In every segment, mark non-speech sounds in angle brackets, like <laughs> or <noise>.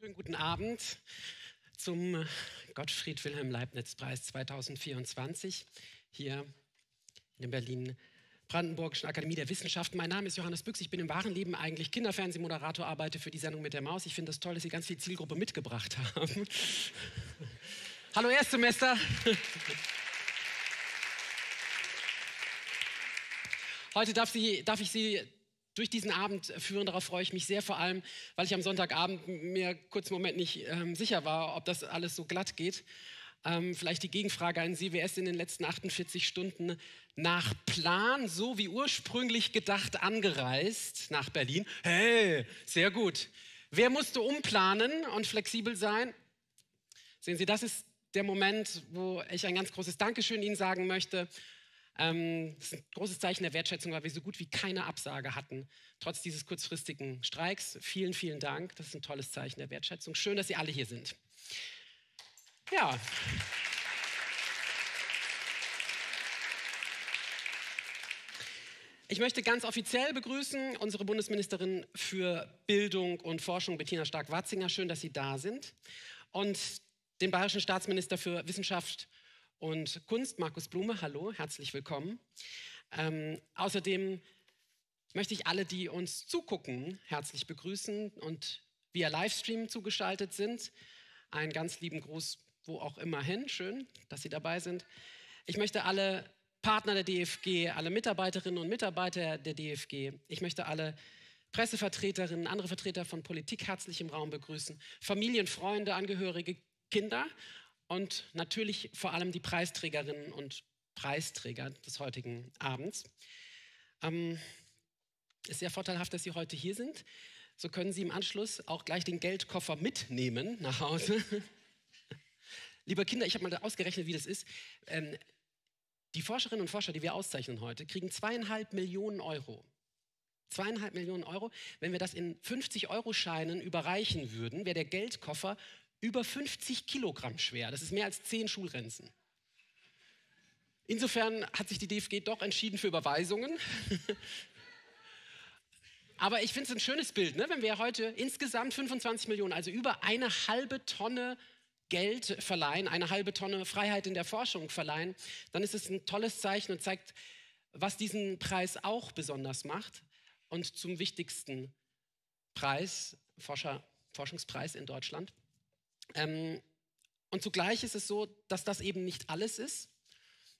Schönen guten Abend zum Gottfried Wilhelm Leibniz Preis 2024 hier in der Berlin Brandenburgischen Akademie der Wissenschaften. Mein Name ist Johannes Büchs. Ich bin im wahren Leben eigentlich Kinderfernsehmoderator, arbeite für die Sendung mit der Maus. Ich finde es das toll, dass Sie ganz viel Zielgruppe mitgebracht haben. <laughs> Hallo Erstsemester. Heute darf, Sie, darf ich Sie durch diesen Abend führen. Darauf freue ich mich sehr, vor allem, weil ich am Sonntagabend mir kurz einen Moment nicht ähm, sicher war, ob das alles so glatt geht. Ähm, vielleicht die Gegenfrage an Sie, wer ist in den letzten 48 Stunden nach Plan, so wie ursprünglich gedacht, angereist nach Berlin? Hey, sehr gut. Wer musste umplanen und flexibel sein? Sehen Sie, das ist der Moment, wo ich ein ganz großes Dankeschön Ihnen sagen möchte. Ähm, das ist ein großes Zeichen der Wertschätzung, weil wir so gut wie keine Absage hatten, trotz dieses kurzfristigen Streiks. Vielen, vielen Dank. Das ist ein tolles Zeichen der Wertschätzung. Schön, dass Sie alle hier sind. Ja. Ich möchte ganz offiziell begrüßen unsere Bundesministerin für Bildung und Forschung, Bettina Stark-Watzinger. Schön, dass Sie da sind. Und den bayerischen Staatsminister für Wissenschaft und Kunst, Markus Blume. Hallo, herzlich willkommen. Ähm, außerdem möchte ich alle, die uns zugucken, herzlich begrüßen und via Livestream zugeschaltet sind. Einen ganz lieben Gruß, wo auch immer hin. Schön, dass Sie dabei sind. Ich möchte alle Partner der DFG, alle Mitarbeiterinnen und Mitarbeiter der DFG, ich möchte alle Pressevertreterinnen, andere Vertreter von Politik herzlich im Raum begrüßen, Familien, Freunde, Angehörige, Kinder und natürlich vor allem die Preisträgerinnen und Preisträger des heutigen Abends. Ähm, ist sehr vorteilhaft, dass Sie heute hier sind. So können Sie im Anschluss auch gleich den Geldkoffer mitnehmen nach Hause. <laughs> Liebe Kinder, ich habe mal ausgerechnet, wie das ist. Ähm, die Forscherinnen und Forscher, die wir auszeichnen heute, kriegen zweieinhalb Millionen Euro. Zweieinhalb Millionen Euro. Wenn wir das in 50-Euro-Scheinen überreichen würden, wäre der Geldkoffer über 50 Kilogramm schwer. Das ist mehr als zehn Schulrenzen. Insofern hat sich die DFG doch entschieden für Überweisungen. <laughs> Aber ich finde es ein schönes Bild, ne? wenn wir heute insgesamt 25 Millionen, also über eine halbe Tonne Geld verleihen, eine halbe Tonne Freiheit in der Forschung verleihen, dann ist es ein tolles Zeichen und zeigt, was diesen Preis auch besonders macht. Und zum wichtigsten Preis, Forscher, Forschungspreis in Deutschland, ähm, und zugleich ist es so, dass das eben nicht alles ist,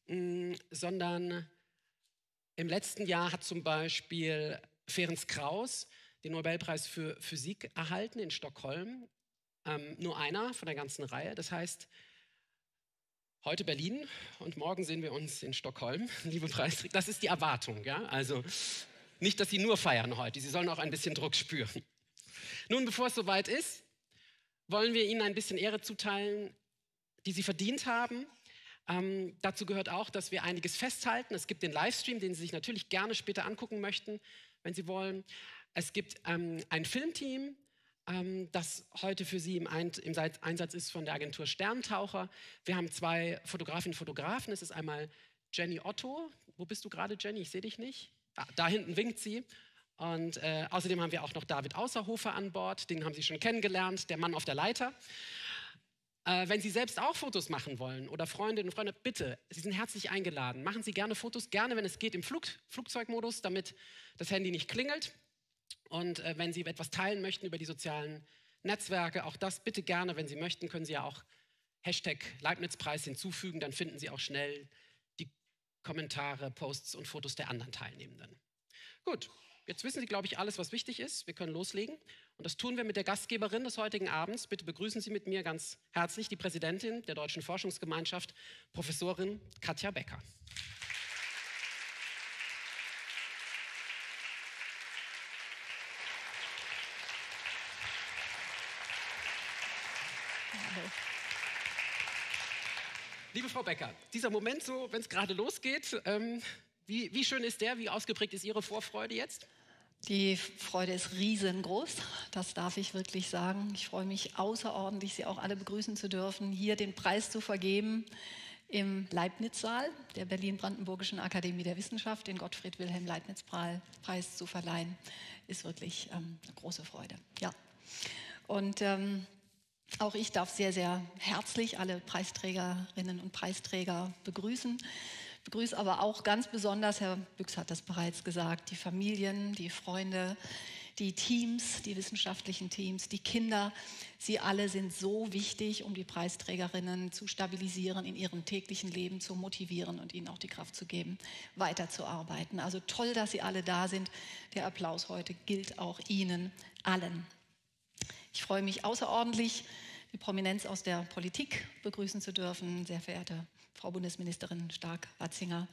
mm, sondern im letzten Jahr hat zum Beispiel Ferenc Kraus den Nobelpreis für Physik erhalten in Stockholm. Ähm, nur einer von der ganzen Reihe. Das heißt, heute Berlin und morgen sehen wir uns in Stockholm, <laughs> liebe Preisträger. Das ist die Erwartung, ja? Also nicht, dass Sie nur feiern heute, Sie sollen auch ein bisschen Druck spüren. Nun, bevor es soweit ist, wollen wir ihnen ein bisschen Ehre zuteilen, die sie verdient haben. Ähm, dazu gehört auch, dass wir einiges festhalten. Es gibt den Livestream, den Sie sich natürlich gerne später angucken möchten, wenn Sie wollen. Es gibt ähm, ein Filmteam, ähm, das heute für Sie im, Ein im Einsatz ist von der Agentur Sterntaucher. Wir haben zwei Fotografinnen und Fotografen. Es ist einmal Jenny Otto. Wo bist du gerade, Jenny? Ich sehe dich nicht. Ah, da hinten winkt sie. Und äh, außerdem haben wir auch noch David Außerhofer an Bord, den haben Sie schon kennengelernt, der Mann auf der Leiter. Äh, wenn Sie selbst auch Fotos machen wollen oder Freundinnen und Freunde, bitte, Sie sind herzlich eingeladen. Machen Sie gerne Fotos, gerne, wenn es geht, im Flug, Flugzeugmodus, damit das Handy nicht klingelt. Und äh, wenn Sie etwas teilen möchten über die sozialen Netzwerke, auch das bitte gerne, wenn Sie möchten, können Sie ja auch Hashtag Leibniz-Preis hinzufügen, dann finden Sie auch schnell die Kommentare, Posts und Fotos der anderen Teilnehmenden. Gut, Jetzt wissen Sie, glaube ich, alles, was wichtig ist. Wir können loslegen. Und das tun wir mit der Gastgeberin des heutigen Abends. Bitte begrüßen Sie mit mir ganz herzlich die Präsidentin der Deutschen Forschungsgemeinschaft, Professorin Katja Becker. Liebe Frau Becker, dieser Moment so, wenn es gerade losgeht, ähm, wie, wie schön ist der? Wie ausgeprägt ist Ihre Vorfreude jetzt? Die Freude ist riesengroß, das darf ich wirklich sagen. Ich freue mich außerordentlich, Sie auch alle begrüßen zu dürfen, hier den Preis zu vergeben im Leibniz-Saal der Berlin-Brandenburgischen Akademie der Wissenschaft, den Gottfried Wilhelm Leibniz-Preis zu verleihen, ist wirklich ähm, eine große Freude. Ja. Und ähm, auch ich darf sehr, sehr herzlich alle Preisträgerinnen und Preisträger begrüßen. Ich begrüße aber auch ganz besonders, Herr Büchs hat das bereits gesagt, die Familien, die Freunde, die Teams, die wissenschaftlichen Teams, die Kinder. Sie alle sind so wichtig, um die Preisträgerinnen zu stabilisieren, in ihrem täglichen Leben zu motivieren und ihnen auch die Kraft zu geben, weiterzuarbeiten. Also toll, dass Sie alle da sind. Der Applaus heute gilt auch Ihnen allen. Ich freue mich außerordentlich, die Prominenz aus der Politik begrüßen zu dürfen. Sehr verehrte Frau Bundesministerin Stark-Watzinger,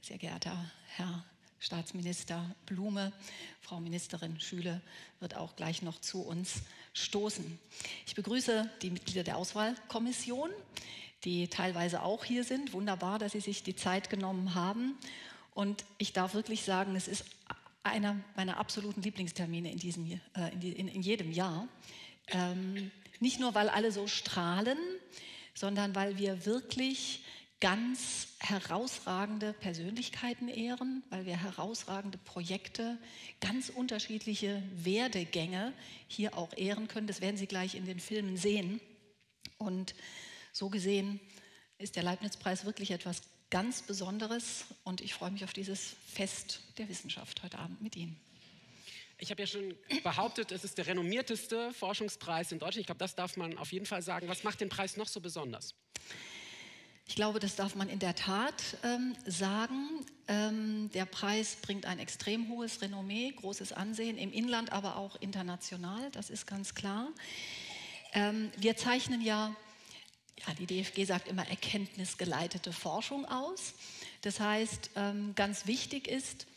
sehr geehrter Herr Staatsminister Blume, Frau Ministerin Schüle wird auch gleich noch zu uns stoßen. Ich begrüße die Mitglieder der Auswahlkommission, die teilweise auch hier sind. Wunderbar, dass Sie sich die Zeit genommen haben. Und ich darf wirklich sagen, es ist einer meiner absoluten Lieblingstermine in, diesem, äh, in, jedem Jahr. Ähm, nicht nur, weil alle so strahlen, sondern weil wir wirklich ganz herausragende Persönlichkeiten ehren, weil wir herausragende Projekte, ganz unterschiedliche Werdegänge hier auch ehren können. Das werden Sie gleich in den Filmen sehen. Und so gesehen ist der Leibniz-Preis wirklich etwas ganz Besonderes und ich freue mich auf dieses Fest der Wissenschaft heute Abend mit Ihnen. Ich habe ja schon behauptet, es ist der renommierteste Forschungspreis in Deutschland. Ich glaube, das darf man auf jeden Fall sagen. Was macht den Preis noch so besonders? Ich glaube, das darf man in der Tat ähm, sagen. Ähm, der Preis bringt ein extrem hohes Renommee, großes Ansehen im Inland, aber auch international, das ist ganz klar. Ähm, wir zeichnen ja, ja, die DFG sagt immer erkenntnisgeleitete Forschung aus. Das heißt, ähm, ganz wichtig ist,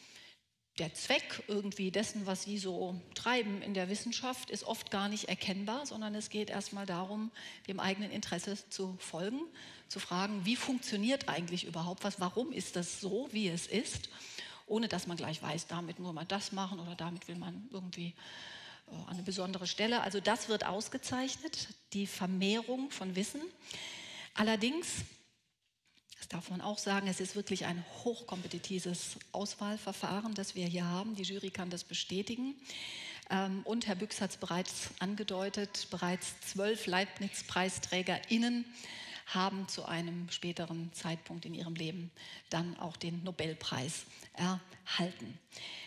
der Zweck irgendwie dessen, was Sie so treiben in der Wissenschaft, ist oft gar nicht erkennbar, sondern es geht erstmal darum, dem eigenen Interesse zu folgen, zu fragen, wie funktioniert eigentlich überhaupt was, warum ist das so, wie es ist, ohne dass man gleich weiß, damit nur mal das machen oder damit will man irgendwie äh, an eine besondere Stelle. Also das wird ausgezeichnet, die Vermehrung von Wissen. Allerdings das darf man auch sagen, es ist wirklich ein hochkompetitives Auswahlverfahren, das wir hier haben. Die Jury kann das bestätigen. Ähm, und Herr Büchs hat es bereits angedeutet, bereits zwölf Leibniz-PreisträgerInnen haben zu einem späteren Zeitpunkt in ihrem Leben dann auch den Nobelpreis erhalten.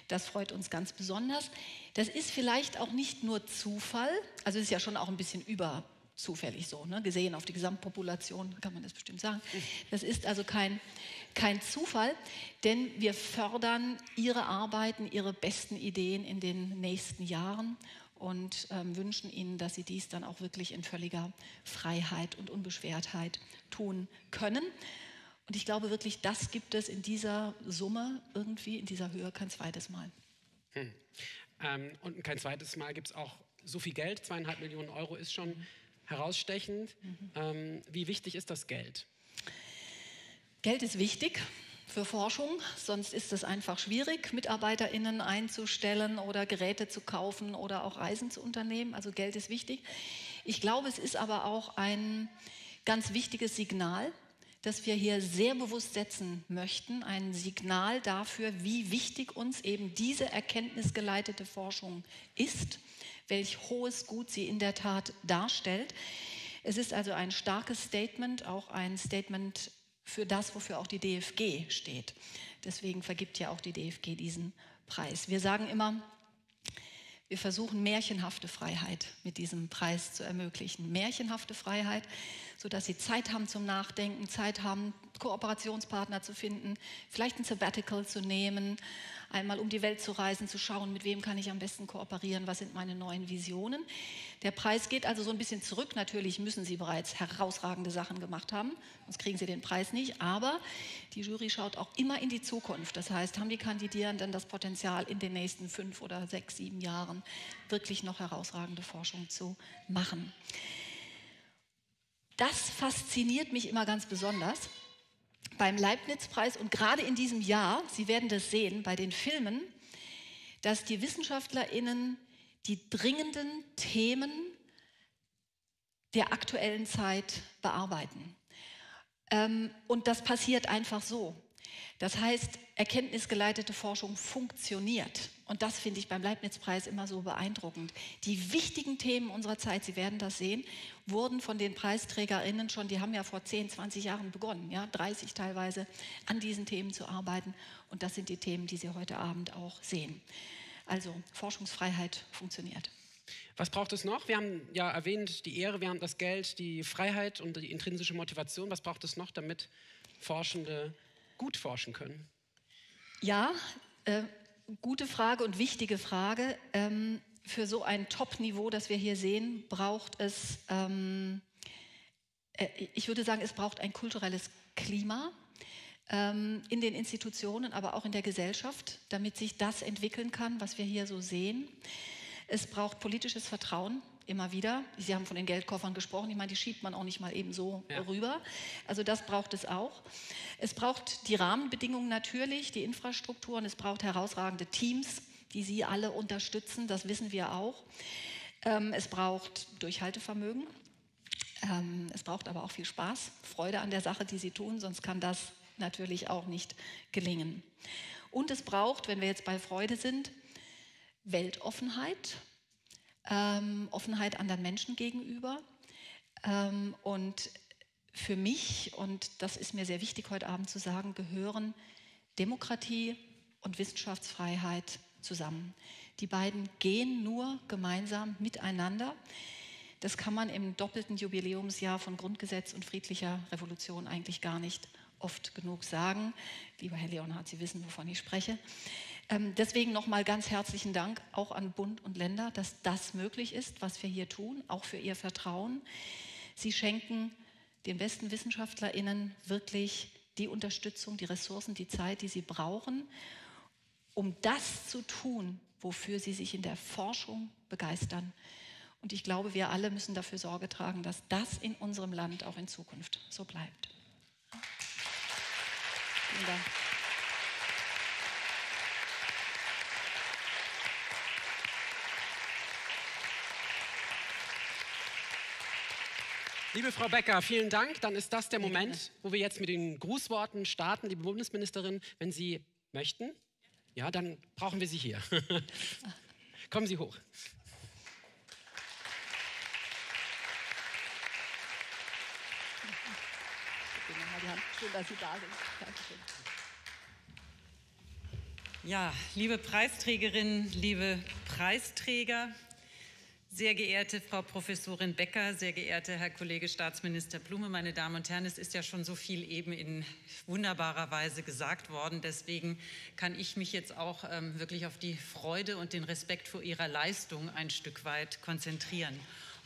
Das freut uns ganz besonders. Das ist vielleicht auch nicht nur Zufall, also es ist ja schon auch ein bisschen über zufällig so, ne? gesehen auf die Gesamtpopulation, kann man das bestimmt sagen. Das ist also kein, kein Zufall, denn wir fördern Ihre Arbeiten, Ihre besten Ideen in den nächsten Jahren und ähm, wünschen Ihnen, dass Sie dies dann auch wirklich in völliger Freiheit und Unbeschwertheit tun können. Und ich glaube wirklich, das gibt es in dieser Summe irgendwie, in dieser Höhe kein zweites Mal. Hm. Ähm, und kein zweites Mal gibt es auch so viel Geld, zweieinhalb Millionen Euro ist schon herausstechend. Mhm. Ähm, wie wichtig ist das Geld? Geld ist wichtig für Forschung, sonst ist es einfach schwierig, MitarbeiterInnen einzustellen oder Geräte zu kaufen oder auch Reisen zu unternehmen. Also Geld ist wichtig. Ich glaube, es ist aber auch ein ganz wichtiges Signal, das wir hier sehr bewusst setzen möchten. Ein Signal dafür, wie wichtig uns eben diese erkenntnisgeleitete Forschung ist welch hohes Gut sie in der Tat darstellt. Es ist also ein starkes Statement, auch ein Statement für das, wofür auch die DFG steht. Deswegen vergibt ja auch die DFG diesen Preis. Wir sagen immer, wir versuchen märchenhafte Freiheit mit diesem Preis zu ermöglichen. Märchenhafte Freiheit, sodass Sie Zeit haben zum Nachdenken, Zeit haben, Kooperationspartner zu finden, vielleicht ein Sabbatical zu nehmen, einmal um die Welt zu reisen, zu schauen, mit wem kann ich am besten kooperieren, was sind meine neuen Visionen. Der Preis geht also so ein bisschen zurück. Natürlich müssen Sie bereits herausragende Sachen gemacht haben, sonst kriegen Sie den Preis nicht. Aber die Jury schaut auch immer in die Zukunft. Das heißt, haben die Kandidierenden das Potenzial, in den nächsten fünf oder sechs, sieben Jahren wirklich noch herausragende Forschung zu machen. Das fasziniert mich immer ganz besonders beim Leibniz-Preis und gerade in diesem Jahr, Sie werden das sehen bei den Filmen, dass die WissenschaftlerInnen die dringenden Themen der aktuellen Zeit bearbeiten. Ähm, und das passiert einfach so. Das heißt, erkenntnisgeleitete Forschung funktioniert. Und das finde ich beim Leibniz-Preis immer so beeindruckend. Die wichtigen Themen unserer Zeit, Sie werden das sehen, wurden von den PreisträgerInnen schon, die haben ja vor 10, 20 Jahren begonnen, ja, 30 teilweise, an diesen Themen zu arbeiten. Und das sind die Themen, die Sie heute Abend auch sehen. Also Forschungsfreiheit funktioniert. Was braucht es noch? Wir haben ja erwähnt, die Ehre, wir haben das Geld, die Freiheit und die intrinsische Motivation. Was braucht es noch, damit Forschende gut forschen können? Ja, äh, gute Frage und wichtige Frage. Ähm, für so ein Top-Niveau, das wir hier sehen, braucht es, ähm, äh, ich würde sagen, es braucht ein kulturelles Klima ähm, in den Institutionen, aber auch in der Gesellschaft, damit sich das entwickeln kann, was wir hier so sehen. Es braucht politisches Vertrauen immer wieder. Sie haben von den Geldkoffern gesprochen. Ich meine, die schiebt man auch nicht mal eben so ja. rüber. Also das braucht es auch. Es braucht die Rahmenbedingungen natürlich, die Infrastrukturen. Es braucht herausragende Teams, die Sie alle unterstützen. Das wissen wir auch. Ähm, es braucht Durchhaltevermögen. Ähm, es braucht aber auch viel Spaß, Freude an der Sache, die Sie tun. Sonst kann das natürlich auch nicht gelingen. Und es braucht, wenn wir jetzt bei Freude sind, Weltoffenheit ähm, Offenheit anderen Menschen gegenüber. Ähm, und für mich, und das ist mir sehr wichtig heute Abend zu sagen, gehören Demokratie und Wissenschaftsfreiheit zusammen. Die beiden gehen nur gemeinsam miteinander. Das kann man im doppelten Jubiläumsjahr von Grundgesetz und friedlicher Revolution eigentlich gar nicht oft genug sagen. Lieber Herr Leonhard, Sie wissen, wovon ich spreche. Ähm, deswegen nochmal ganz herzlichen Dank auch an Bund und Länder, dass das möglich ist, was wir hier tun, auch für Ihr Vertrauen. Sie schenken den besten WissenschaftlerInnen wirklich die Unterstützung, die Ressourcen, die Zeit, die sie brauchen, um das zu tun, wofür sie sich in der Forschung begeistern. Und ich glaube, wir alle müssen dafür Sorge tragen, dass das in unserem Land auch in Zukunft so bleibt. Vielen Dank. Liebe Frau Becker, vielen Dank. Dann ist das der Moment, wo wir jetzt mit den Grußworten starten. Liebe Bundesministerin, wenn Sie möchten, ja, dann brauchen wir Sie hier. <laughs> Kommen Sie hoch. Schön, dass Sie da sind. Dankeschön. Ja, liebe Preisträgerinnen, liebe Preisträger, sehr geehrte Frau Professorin Becker, sehr geehrter Herr Kollege Staatsminister Blume, meine Damen und Herren, es ist ja schon so viel eben in wunderbarer Weise gesagt worden. Deswegen kann ich mich jetzt auch ähm, wirklich auf die Freude und den Respekt vor Ihrer Leistung ein Stück weit konzentrieren.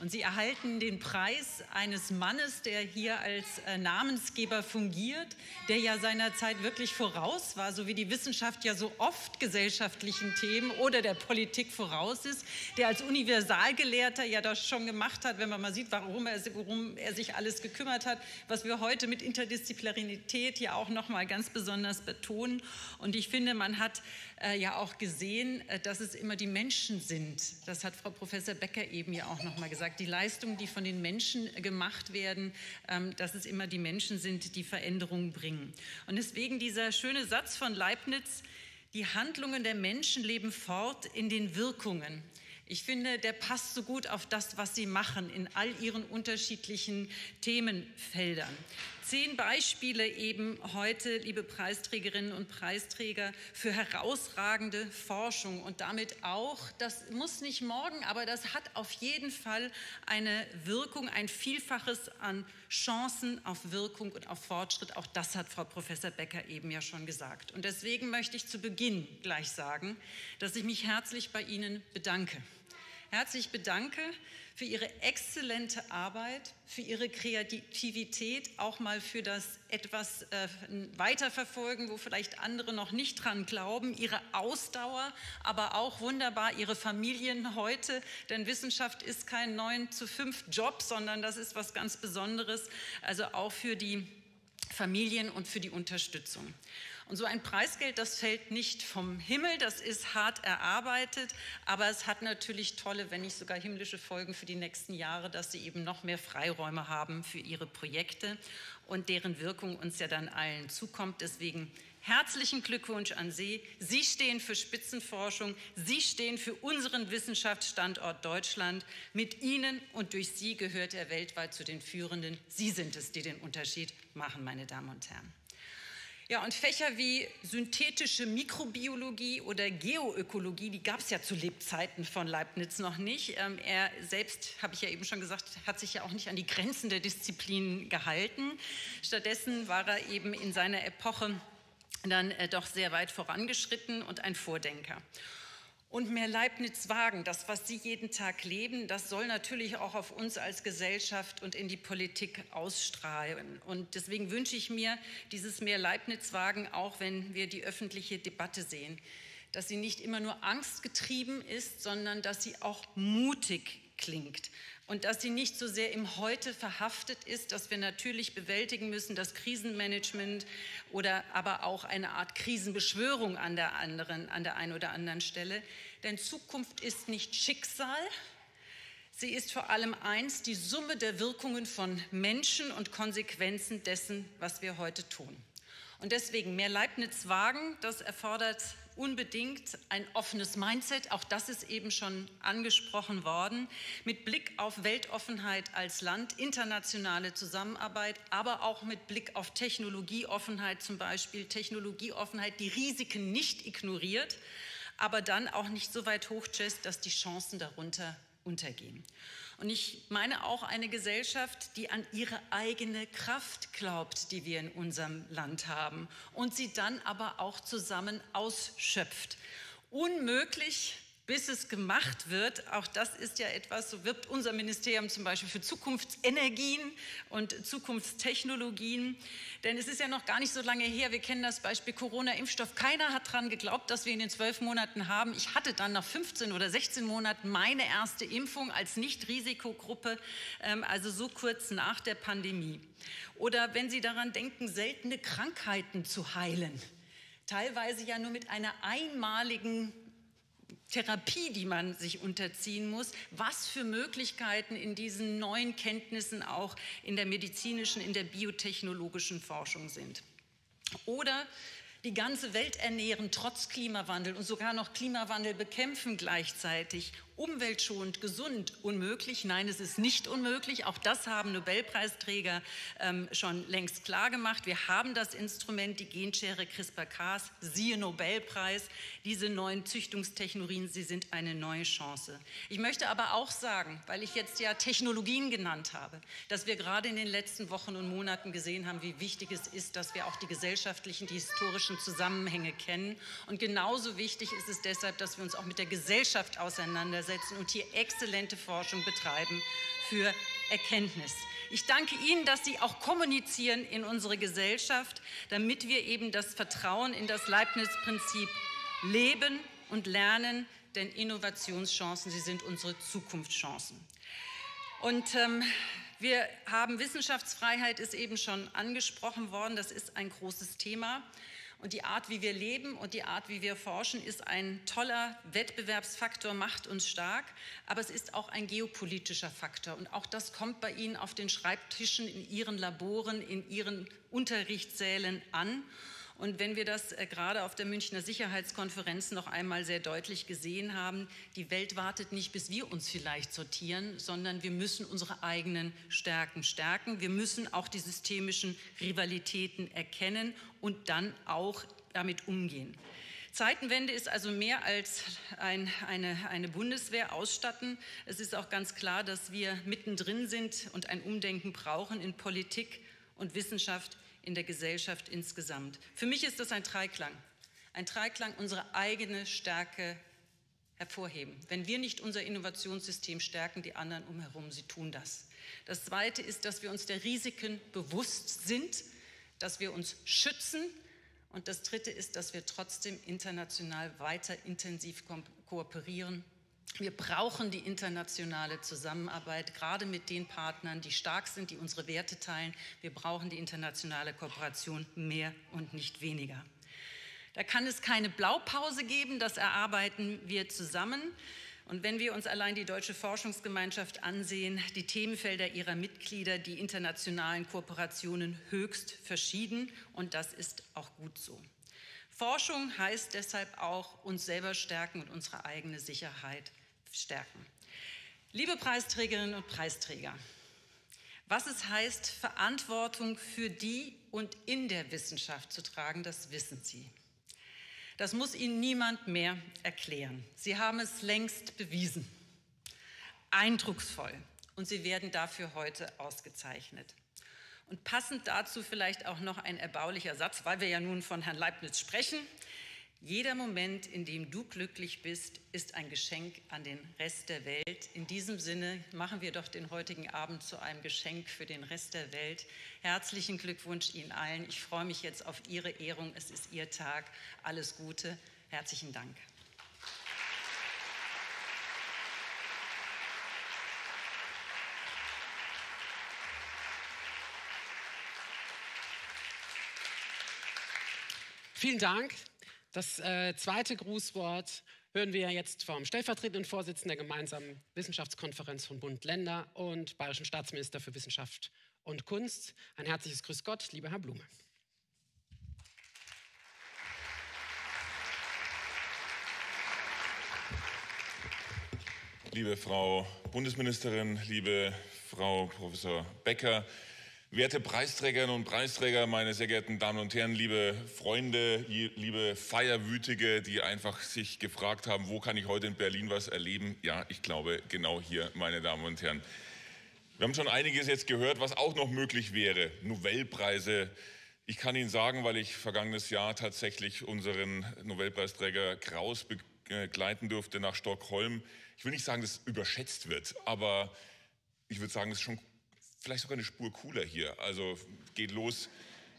Und Sie erhalten den Preis eines Mannes, der hier als äh, Namensgeber fungiert, der ja seiner Zeit wirklich voraus war, so wie die Wissenschaft ja so oft gesellschaftlichen Themen oder der Politik voraus ist, der als Universalgelehrter ja das schon gemacht hat, wenn man mal sieht, warum er, worum er sich alles gekümmert hat, was wir heute mit Interdisziplinarität ja auch noch mal ganz besonders betonen. Und ich finde, man hat äh, ja auch gesehen, äh, dass es immer die Menschen sind. Das hat Frau Professor Becker eben ja auch noch mal gesagt. Die Leistungen, die von den Menschen gemacht werden, ähm, dass es immer die Menschen sind, die Veränderungen bringen. Und deswegen dieser schöne Satz von Leibniz, die Handlungen der Menschen leben fort in den Wirkungen. Ich finde, der passt so gut auf das, was Sie machen in all Ihren unterschiedlichen Themenfeldern. Zehn Beispiele eben heute, liebe Preisträgerinnen und Preisträger, für herausragende Forschung und damit auch, das muss nicht morgen, aber das hat auf jeden Fall eine Wirkung, ein Vielfaches an Chancen auf Wirkung und auf Fortschritt. Auch das hat Frau Professor Becker eben ja schon gesagt. Und deswegen möchte ich zu Beginn gleich sagen, dass ich mich herzlich bei Ihnen bedanke. Herzlich bedanke für Ihre exzellente Arbeit, für Ihre Kreativität, auch mal für das etwas äh, Weiterverfolgen, wo vielleicht andere noch nicht dran glauben, Ihre Ausdauer, aber auch wunderbar Ihre Familien heute, denn Wissenschaft ist kein 9 zu 5 Job, sondern das ist was ganz Besonderes, also auch für die Familien und für die Unterstützung. Und so ein Preisgeld, das fällt nicht vom Himmel, das ist hart erarbeitet, aber es hat natürlich tolle, wenn nicht sogar himmlische Folgen für die nächsten Jahre, dass sie eben noch mehr Freiräume haben für ihre Projekte und deren Wirkung uns ja dann allen zukommt. Deswegen Herzlichen Glückwunsch an Sie. Sie stehen für Spitzenforschung. Sie stehen für unseren Wissenschaftsstandort Deutschland. Mit Ihnen und durch Sie gehört er weltweit zu den Führenden. Sie sind es, die den Unterschied machen, meine Damen und Herren. Ja, und Fächer wie synthetische Mikrobiologie oder Geoökologie, die gab es ja zu Lebzeiten von Leibniz noch nicht. Ähm, er selbst, habe ich ja eben schon gesagt, hat sich ja auch nicht an die Grenzen der Disziplin gehalten. Stattdessen war er eben in seiner Epoche dann äh, doch sehr weit vorangeschritten und ein Vordenker und mehr Leibniz wagen. Das, was Sie jeden Tag leben, das soll natürlich auch auf uns als Gesellschaft und in die Politik ausstrahlen. Und deswegen wünsche ich mir dieses mehr Leibniz wagen, auch wenn wir die öffentliche Debatte sehen, dass sie nicht immer nur angstgetrieben ist, sondern dass sie auch mutig klingt und dass sie nicht so sehr im Heute verhaftet ist, dass wir natürlich bewältigen müssen, das Krisenmanagement oder aber auch eine Art Krisenbeschwörung an der anderen, an der einen oder anderen Stelle. Denn Zukunft ist nicht Schicksal, sie ist vor allem eins, die Summe der Wirkungen von Menschen und Konsequenzen dessen, was wir heute tun. Und deswegen mehr Leibniz wagen, das erfordert unbedingt ein offenes Mindset, auch das ist eben schon angesprochen worden, mit Blick auf Weltoffenheit als Land, internationale Zusammenarbeit, aber auch mit Blick auf Technologieoffenheit, zum Beispiel Technologieoffenheit, die Risiken nicht ignoriert, aber dann auch nicht so weit hochchest, dass die Chancen darunter untergehen. Und ich meine auch eine Gesellschaft, die an ihre eigene Kraft glaubt, die wir in unserem Land haben und sie dann aber auch zusammen ausschöpft. Unmöglich bis es gemacht wird. Auch das ist ja etwas, so wirbt unser Ministerium zum Beispiel für Zukunftsenergien und Zukunftstechnologien. Denn es ist ja noch gar nicht so lange her, wir kennen das Beispiel Corona-Impfstoff. Keiner hat daran geglaubt, dass wir ihn in zwölf Monaten haben. Ich hatte dann nach 15 oder 16 Monaten meine erste Impfung als Nicht-Risikogruppe, ähm, also so kurz nach der Pandemie. Oder wenn Sie daran denken, seltene Krankheiten zu heilen teilweise ja nur mit einer einmaligen Therapie, die man sich unterziehen muss, was für Möglichkeiten in diesen neuen Kenntnissen auch in der medizinischen, in der biotechnologischen Forschung sind. Oder die ganze Welt ernähren trotz Klimawandel und sogar noch Klimawandel bekämpfen gleichzeitig umweltschonend, gesund, unmöglich. Nein, es ist nicht unmöglich. Auch das haben Nobelpreisträger ähm, schon längst klar gemacht. Wir haben das Instrument, die Genschere CRISPR-Cas, siehe Nobelpreis. Diese neuen Züchtungstechnologien, sie sind eine neue Chance. Ich möchte aber auch sagen, weil ich jetzt ja Technologien genannt habe, dass wir gerade in den letzten Wochen und Monaten gesehen haben, wie wichtig es ist, dass wir auch die gesellschaftlichen, die historischen Zusammenhänge kennen. Und genauso wichtig ist es deshalb, dass wir uns auch mit der Gesellschaft auseinandersetzen auseinandersetzen und hier exzellente Forschung betreiben für Erkenntnis. Ich danke Ihnen, dass Sie auch kommunizieren in unsere Gesellschaft, damit wir eben das Vertrauen in das Leibniz-Prinzip leben und lernen, denn Innovationschancen, sie sind unsere Zukunftschancen. Und ähm, wir haben Wissenschaftsfreiheit, ist eben schon angesprochen worden, das ist ein großes Thema. Und die Art, wie wir leben und die Art, wie wir forschen, ist ein toller Wettbewerbsfaktor, macht uns stark, aber es ist auch ein geopolitischer Faktor. Und auch das kommt bei Ihnen auf den Schreibtischen, in Ihren Laboren, in Ihren Unterrichtssälen an. Und wenn wir das äh, gerade auf der Münchner Sicherheitskonferenz noch einmal sehr deutlich gesehen haben, die Welt wartet nicht, bis wir uns vielleicht sortieren, sondern wir müssen unsere eigenen Stärken stärken. Wir müssen auch die systemischen Rivalitäten erkennen und dann auch damit umgehen. Zeitenwende ist also mehr als ein, eine, eine Bundeswehr ausstatten. Es ist auch ganz klar, dass wir mittendrin sind und ein Umdenken brauchen in Politik und Wissenschaft in der Gesellschaft insgesamt. Für mich ist das ein Dreiklang. Ein Dreiklang, unsere eigene Stärke hervorheben. Wenn wir nicht unser Innovationssystem stärken, die anderen umherum, sie tun das. Das Zweite ist, dass wir uns der Risiken bewusst sind, dass wir uns schützen. Und das Dritte ist, dass wir trotzdem international weiter intensiv kooperieren wir brauchen die internationale Zusammenarbeit, gerade mit den Partnern, die stark sind, die unsere Werte teilen. Wir brauchen die internationale Kooperation mehr und nicht weniger. Da kann es keine Blaupause geben, das erarbeiten wir zusammen. Und wenn wir uns allein die Deutsche Forschungsgemeinschaft ansehen, die Themenfelder ihrer Mitglieder, die internationalen Kooperationen höchst verschieden und das ist auch gut so. Forschung heißt deshalb auch uns selber stärken und unsere eigene Sicherheit stärken. Liebe Preisträgerinnen und Preisträger, was es heißt, Verantwortung für die und in der Wissenschaft zu tragen, das wissen Sie. Das muss Ihnen niemand mehr erklären. Sie haben es längst bewiesen. Eindrucksvoll. Und Sie werden dafür heute ausgezeichnet. Und passend dazu vielleicht auch noch ein erbaulicher Satz, weil wir ja nun von Herrn Leibniz sprechen. Jeder Moment, in dem du glücklich bist, ist ein Geschenk an den Rest der Welt. In diesem Sinne machen wir doch den heutigen Abend zu einem Geschenk für den Rest der Welt. Herzlichen Glückwunsch Ihnen allen. Ich freue mich jetzt auf Ihre Ehrung. Es ist Ihr Tag. Alles Gute. Herzlichen Dank. Vielen Dank. Das äh, zweite Grußwort hören wir jetzt vom stellvertretenden Vorsitzenden der gemeinsamen Wissenschaftskonferenz von Bund, Länder und Bayerischen Staatsminister für Wissenschaft und Kunst. Ein herzliches Grüß Gott, lieber Herr Blume. Liebe Frau Bundesministerin, liebe Frau Professor Becker, Werte Preisträgerinnen und Preisträger, meine sehr geehrten Damen und Herren, liebe Freunde, liebe Feierwütige, die einfach sich gefragt haben, wo kann ich heute in Berlin was erleben? Ja, ich glaube genau hier, meine Damen und Herren. Wir haben schon einiges jetzt gehört, was auch noch möglich wäre. Nobelpreise. Ich kann Ihnen sagen, weil ich vergangenes Jahr tatsächlich unseren Nobelpreisträger Kraus begleiten durfte nach Stockholm. Ich will nicht sagen, dass es überschätzt wird, aber ich würde sagen, es ist schon vielleicht sogar eine Spur cooler hier. Also geht los,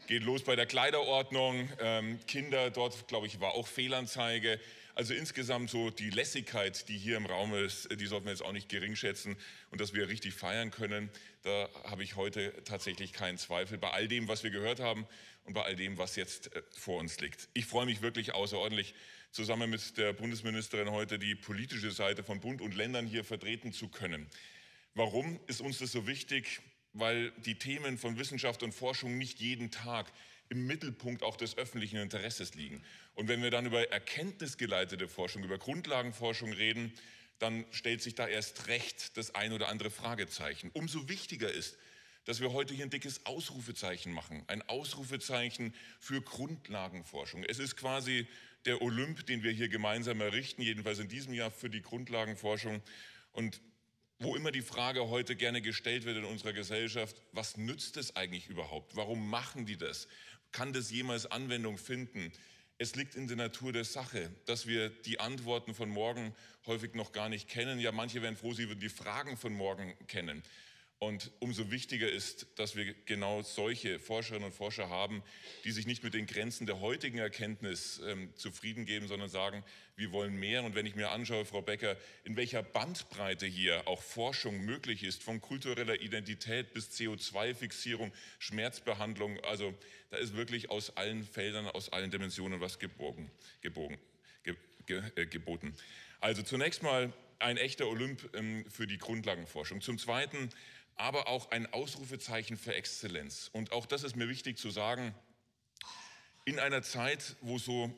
geht los bei der Kleiderordnung. Ähm, Kinder, dort glaube ich, war auch Fehlanzeige. Also insgesamt so die Lässigkeit, die hier im Raum ist, die sollten wir jetzt auch nicht gering schätzen und dass wir richtig feiern können. Da habe ich heute tatsächlich keinen Zweifel bei all dem, was wir gehört haben und bei all dem, was jetzt äh, vor uns liegt. Ich freue mich wirklich außerordentlich, zusammen mit der Bundesministerin heute die politische Seite von Bund und Ländern hier vertreten zu können. Warum ist uns das so wichtig? Weil die Themen von Wissenschaft und Forschung nicht jeden Tag im Mittelpunkt auch des öffentlichen Interesses liegen. Und wenn wir dann über erkenntnisgeleitete Forschung, über Grundlagenforschung reden, dann stellt sich da erst recht das ein oder andere Fragezeichen. Umso wichtiger ist, dass wir heute hier ein dickes Ausrufezeichen machen, ein Ausrufezeichen für Grundlagenforschung. Es ist quasi der Olymp, den wir hier gemeinsam errichten, jedenfalls in diesem Jahr für die Grundlagenforschung. Und wo immer die Frage heute gerne gestellt wird in unserer Gesellschaft, was nützt es eigentlich überhaupt? Warum machen die das? Kann das jemals Anwendung finden? Es liegt in der Natur der Sache, dass wir die Antworten von morgen häufig noch gar nicht kennen. Ja, manche wären froh, sie würden die Fragen von morgen kennen. Und umso wichtiger ist, dass wir genau solche Forscherinnen und Forscher haben, die sich nicht mit den Grenzen der heutigen Erkenntnis ähm, zufrieden geben, sondern sagen, wir wollen mehr. Und wenn ich mir anschaue, Frau Becker, in welcher Bandbreite hier auch Forschung möglich ist, von kultureller Identität bis CO2-Fixierung, Schmerzbehandlung, also da ist wirklich aus allen Feldern, aus allen Dimensionen was gebogen, gebogen, ge, ge, äh, geboten. Also zunächst mal ein echter Olymp ähm, für die Grundlagenforschung. Zum Zweiten aber auch ein Ausrufezeichen für Exzellenz. Und auch das ist mir wichtig zu sagen, in einer Zeit, wo so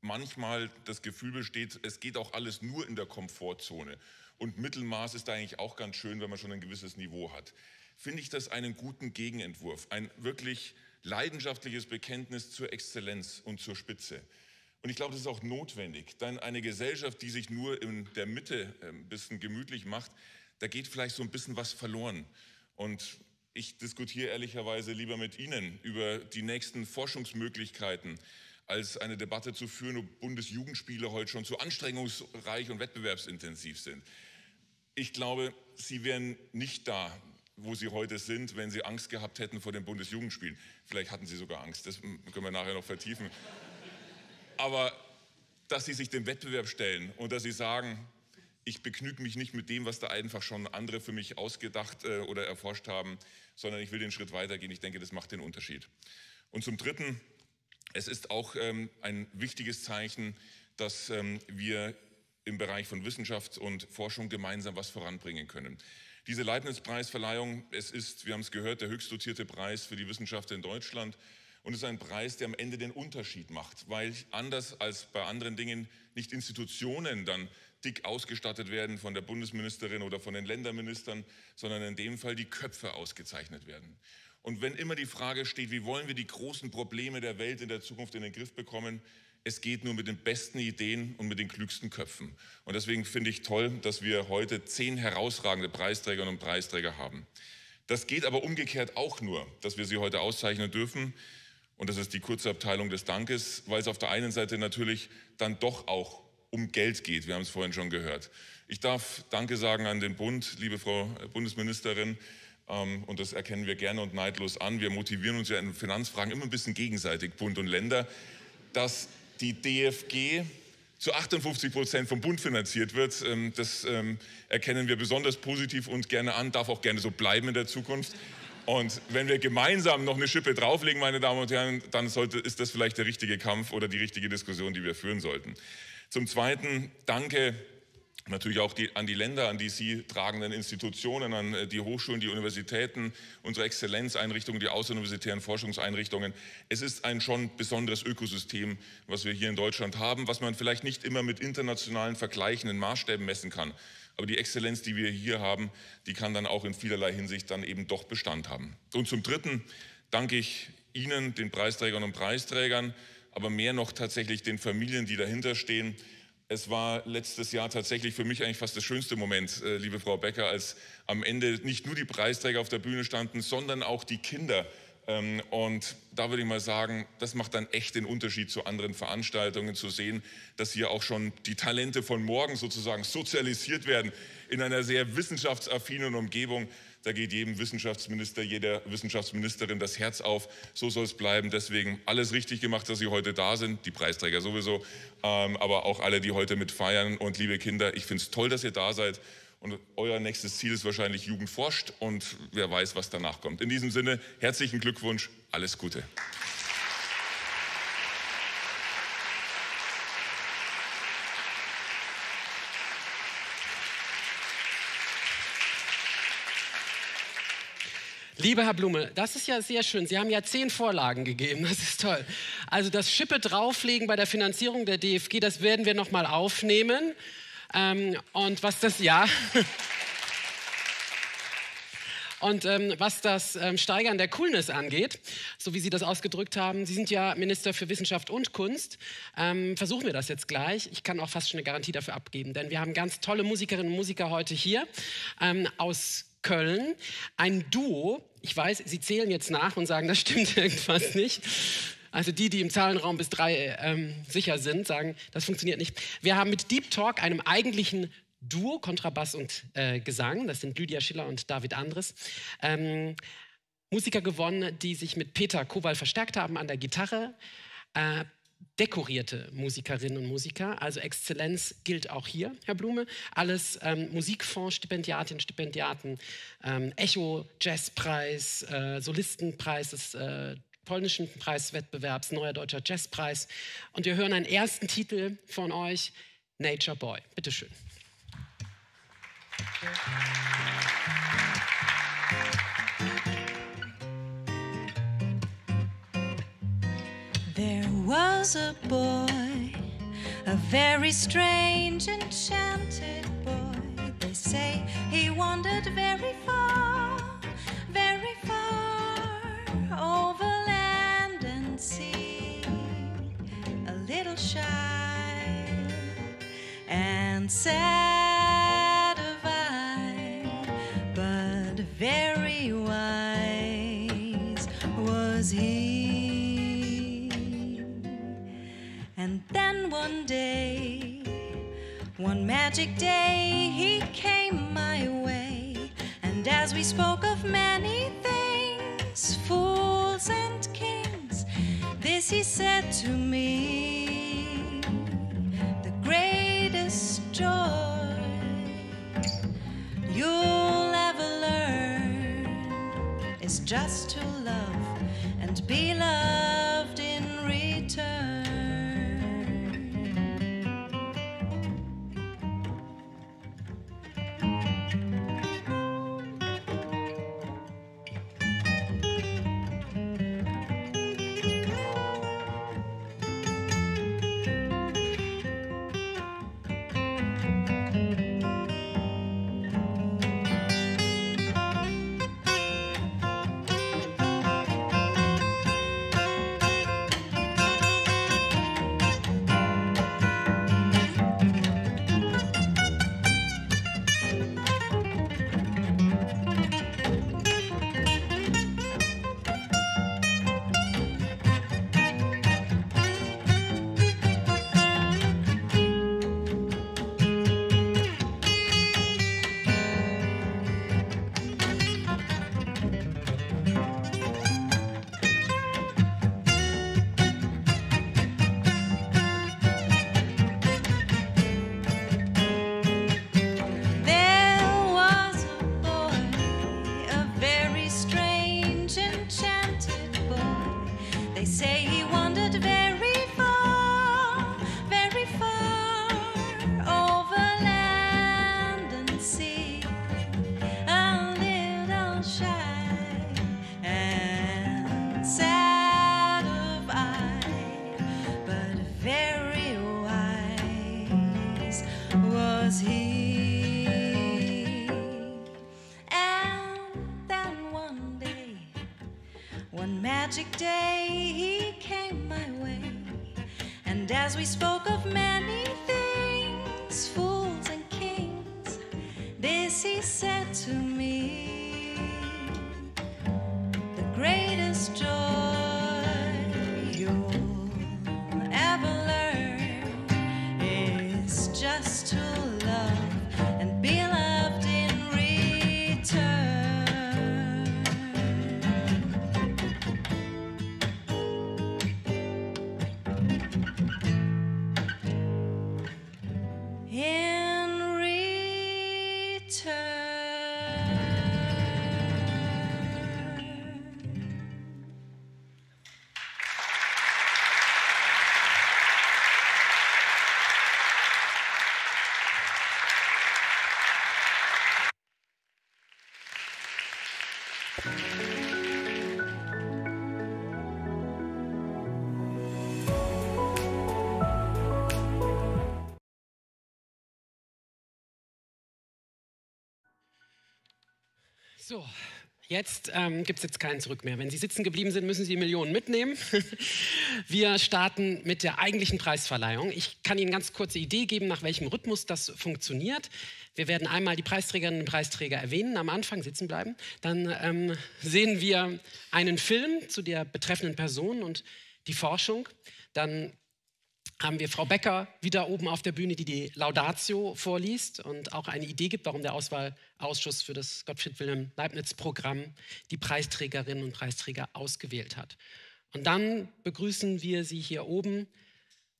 manchmal das Gefühl besteht, es geht auch alles nur in der Komfortzone und Mittelmaß ist eigentlich auch ganz schön, wenn man schon ein gewisses Niveau hat, finde ich das einen guten Gegenentwurf, ein wirklich leidenschaftliches Bekenntnis zur Exzellenz und zur Spitze. Und ich glaube, das ist auch notwendig, denn eine Gesellschaft, die sich nur in der Mitte ein ähm, bisschen gemütlich macht, da geht vielleicht so ein bisschen was verloren. Und ich diskutiere ehrlicherweise lieber mit Ihnen über die nächsten Forschungsmöglichkeiten, als eine Debatte zu führen, ob Bundesjugendspiele heute schon zu anstrengungsreich und wettbewerbsintensiv sind. Ich glaube, Sie wären nicht da, wo Sie heute sind, wenn Sie Angst gehabt hätten vor den Bundesjugendspielen. Vielleicht hatten Sie sogar Angst, das können wir nachher noch vertiefen. Aber dass Sie sich dem Wettbewerb stellen und dass Sie sagen, ich begnüge mich nicht mit dem, was da einfach schon andere für mich ausgedacht äh, oder erforscht haben, sondern ich will den Schritt weitergehen. Ich denke, das macht den Unterschied. Und zum Dritten, es ist auch ähm, ein wichtiges Zeichen, dass ähm, wir im Bereich von Wissenschaft und Forschung gemeinsam was voranbringen können. Diese Leibniz-Preisverleihung, es ist, wir haben es gehört, der höchst dotierte Preis für die Wissenschaft in Deutschland. Und es ist ein Preis, der am Ende den Unterschied macht, weil anders als bei anderen Dingen nicht Institutionen dann dick ausgestattet werden von der Bundesministerin oder von den Länderministern, sondern in dem Fall die Köpfe ausgezeichnet werden. Und wenn immer die Frage steht, wie wollen wir die großen Probleme der Welt in der Zukunft in den Griff bekommen, es geht nur mit den besten Ideen und mit den klügsten Köpfen. Und deswegen finde ich toll, dass wir heute zehn herausragende Preisträgerinnen und Preisträger haben. Das geht aber umgekehrt auch nur, dass wir sie heute auszeichnen dürfen. Und das ist die kurze Abteilung des Dankes, weil es auf der einen Seite natürlich dann doch auch um Geld geht. Wir haben es vorhin schon gehört. Ich darf Danke sagen an den Bund, liebe Frau Bundesministerin. Ähm, und das erkennen wir gerne und neidlos an. Wir motivieren uns ja in Finanzfragen immer ein bisschen gegenseitig, Bund und Länder, dass die DFG zu 58 Prozent vom Bund finanziert wird. Ähm, das ähm, erkennen wir besonders positiv und gerne an, darf auch gerne so bleiben in der Zukunft. Und wenn wir gemeinsam noch eine Schippe drauflegen, meine Damen und Herren, dann sollte, ist das vielleicht der richtige Kampf oder die richtige Diskussion, die wir führen sollten. Zum Zweiten danke Natürlich auch die, an die Länder, an die sie tragenden Institutionen, an äh, die Hochschulen, die Universitäten, unsere Exzellenzeinrichtungen, die außeruniversitären Forschungseinrichtungen. Es ist ein schon besonderes Ökosystem, was wir hier in Deutschland haben, was man vielleicht nicht immer mit internationalen vergleichenden Maßstäben messen kann. Aber die Exzellenz, die wir hier haben, die kann dann auch in vielerlei Hinsicht dann eben doch Bestand haben. Und zum Dritten danke ich Ihnen, den Preisträgern und Preisträgern, aber mehr noch tatsächlich den Familien, die dahinter stehen es war letztes Jahr tatsächlich für mich eigentlich fast der schönste Moment, äh, liebe Frau Becker, als am Ende nicht nur die Preisträger auf der Bühne standen, sondern auch die Kinder. Ähm, und da würde ich mal sagen, das macht dann echt den Unterschied zu anderen Veranstaltungen, zu sehen, dass hier auch schon die Talente von morgen sozusagen sozialisiert werden in einer sehr wissenschaftsaffinen Umgebung. Da geht jedem Wissenschaftsminister, jeder Wissenschaftsministerin das Herz auf. So soll es bleiben. Deswegen alles richtig gemacht, dass Sie heute da sind. Die Preisträger sowieso, ähm, aber auch alle, die heute mit feiern. Und liebe Kinder, ich finde es toll, dass ihr da seid. Und euer nächstes Ziel ist wahrscheinlich Jugend forscht und wer weiß, was danach kommt. In diesem Sinne, herzlichen Glückwunsch, alles Gute. Lieber Herr Blume, das ist ja sehr schön. Sie haben ja zehn Vorlagen gegeben. Das ist toll. Also das Schippe drauflegen bei der Finanzierung der DFG, das werden wir noch mal aufnehmen. Ähm, und was das ja. Und ähm, was das ähm, Steigern der Coolness angeht, so wie Sie das ausgedrückt haben, Sie sind ja Minister für Wissenschaft und Kunst, ähm, versuchen wir das jetzt gleich. Ich kann auch fast schon eine Garantie dafür abgeben, denn wir haben ganz tolle Musikerinnen und Musiker heute hier ähm, aus Köln, ein Duo. Ich weiß, Sie zählen jetzt nach und sagen, das stimmt <laughs> irgendwas nicht. Also die, die im Zahlenraum bis drei ähm, sicher sind, sagen, das funktioniert nicht. Wir haben mit Deep Talk, einem eigentlichen Duo, Kontrabass und äh, Gesang, das sind Lydia Schiller und David Andres, ähm, Musiker gewonnen, die sich mit Peter Kowal verstärkt haben an der Gitarre. Äh, dekorierte Musikerinnen und Musiker. Also Exzellenz gilt auch hier, Herr Blume. Alles ähm, Musikfonds-Stipendiatinnen, Stipendiaten, ähm, Echo Jazzpreis, äh, Solistenpreis des äh, polnischen Preiswettbewerbs, Neuer Deutscher Jazzpreis. Und wir hören einen ersten Titel von euch, Nature Boy. Bitteschön. There was a boy, a very strange, enchanted boy. They say he wandered very far, very far over sad of eye, but very wise was he. And then one day, one magic day, he came my way. And as we spoke of many things, fools and kings, this he said to me you'll ever learn is just to love and be loved So, jetzt ähm, gibt es jetzt keinen Zurück mehr. Wenn Sie sitzen geblieben sind, müssen Sie Millionen mitnehmen. <laughs> Wir starten mit der eigentlichen Preisverleihung. Ich kann Ihnen ganz kurze Idee geben, nach welchem Rhythmus das funktioniert. Wir werden einmal die Preisträgerinnen und Preisträger erwähnen, am Anfang sitzen bleiben. Dann ähm, sehen wir einen Film zu der betreffenden Person und die Forschung. Dann haben wir Frau Becker wieder oben auf der Bühne, die die Laudatio vorliest und auch eine Idee gibt, warum der Auswahlausschuss für das Gottfried Wilhelm Leibniz Programm die Preisträgerinnen und Preisträger ausgewählt hat. Und dann begrüßen wir Sie hier oben.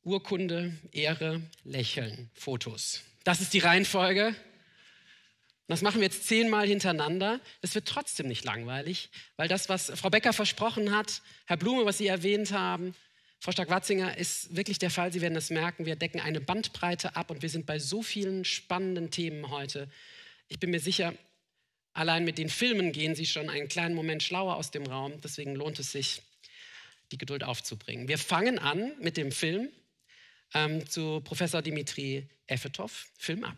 Urkunde, Ehre, Lächeln, Fotos. Das ist die Reihenfolge. Das machen wir jetzt zehnmal hintereinander. Das wird trotzdem nicht langweilig, weil das, was Frau Becker versprochen hat, Herr Blume, was Sie erwähnt haben, Frau Stark-Watzinger, ist wirklich der Fall. Sie werden das merken. Wir decken eine Bandbreite ab und wir sind bei so vielen spannenden Themen heute. Ich bin mir sicher, allein mit den Filmen gehen Sie schon einen kleinen Moment schlauer aus dem Raum. Deswegen lohnt es sich, die Geduld aufzubringen. Wir fangen an mit dem Film ähm, zu Professor Dimitri Efetov. Film ab.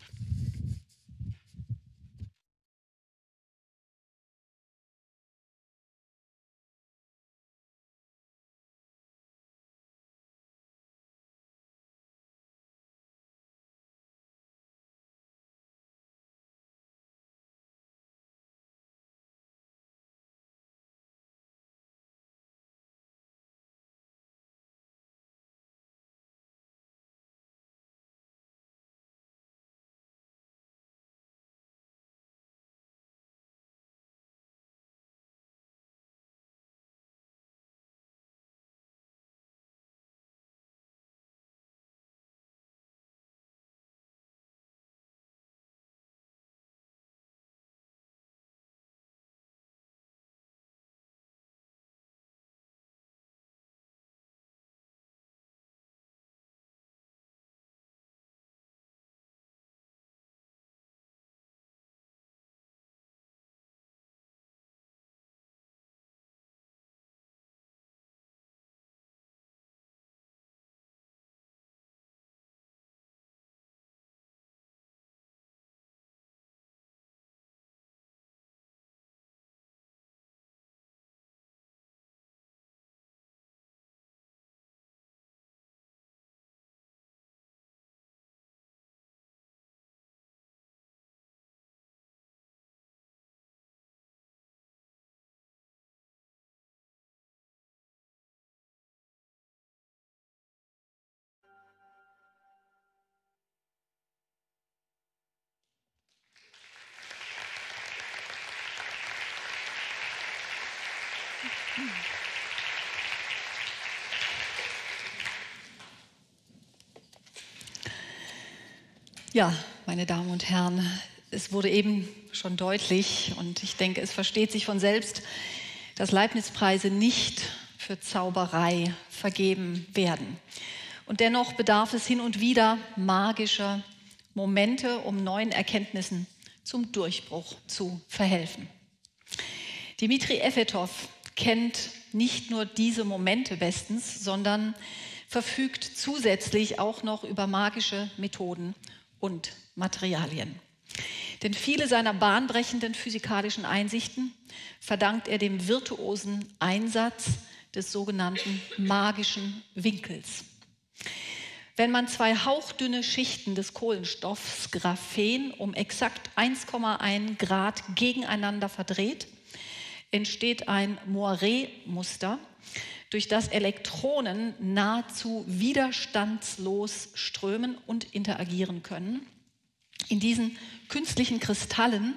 Ja, meine Damen und Herren, es wurde eben schon deutlich und ich denke, es versteht sich von selbst, dass Leibniz-Preise nicht für Zauberei vergeben werden. Und dennoch bedarf es hin und wieder magischer Momente, um neuen Erkenntnissen zum Durchbruch zu verhelfen. Dimitri Efetov kennt nicht nur diese Momente bestens, sondern verfügt zusätzlich auch noch über magische Methoden und Materialien. Denn viele seiner bahnbrechenden physikalischen Einsichten verdankt er dem virtuosen Einsatz des sogenannten magischen Winkels. Wenn man zwei hauchdünne Schichten des Kohlenstoffs Graphen um exakt 1,1 Grad gegeneinander verdreht, entsteht ein Moiré-Muster, durch das Elektronen nahezu widerstandslos strömen und interagieren können. In diesen künstlichen Kristallen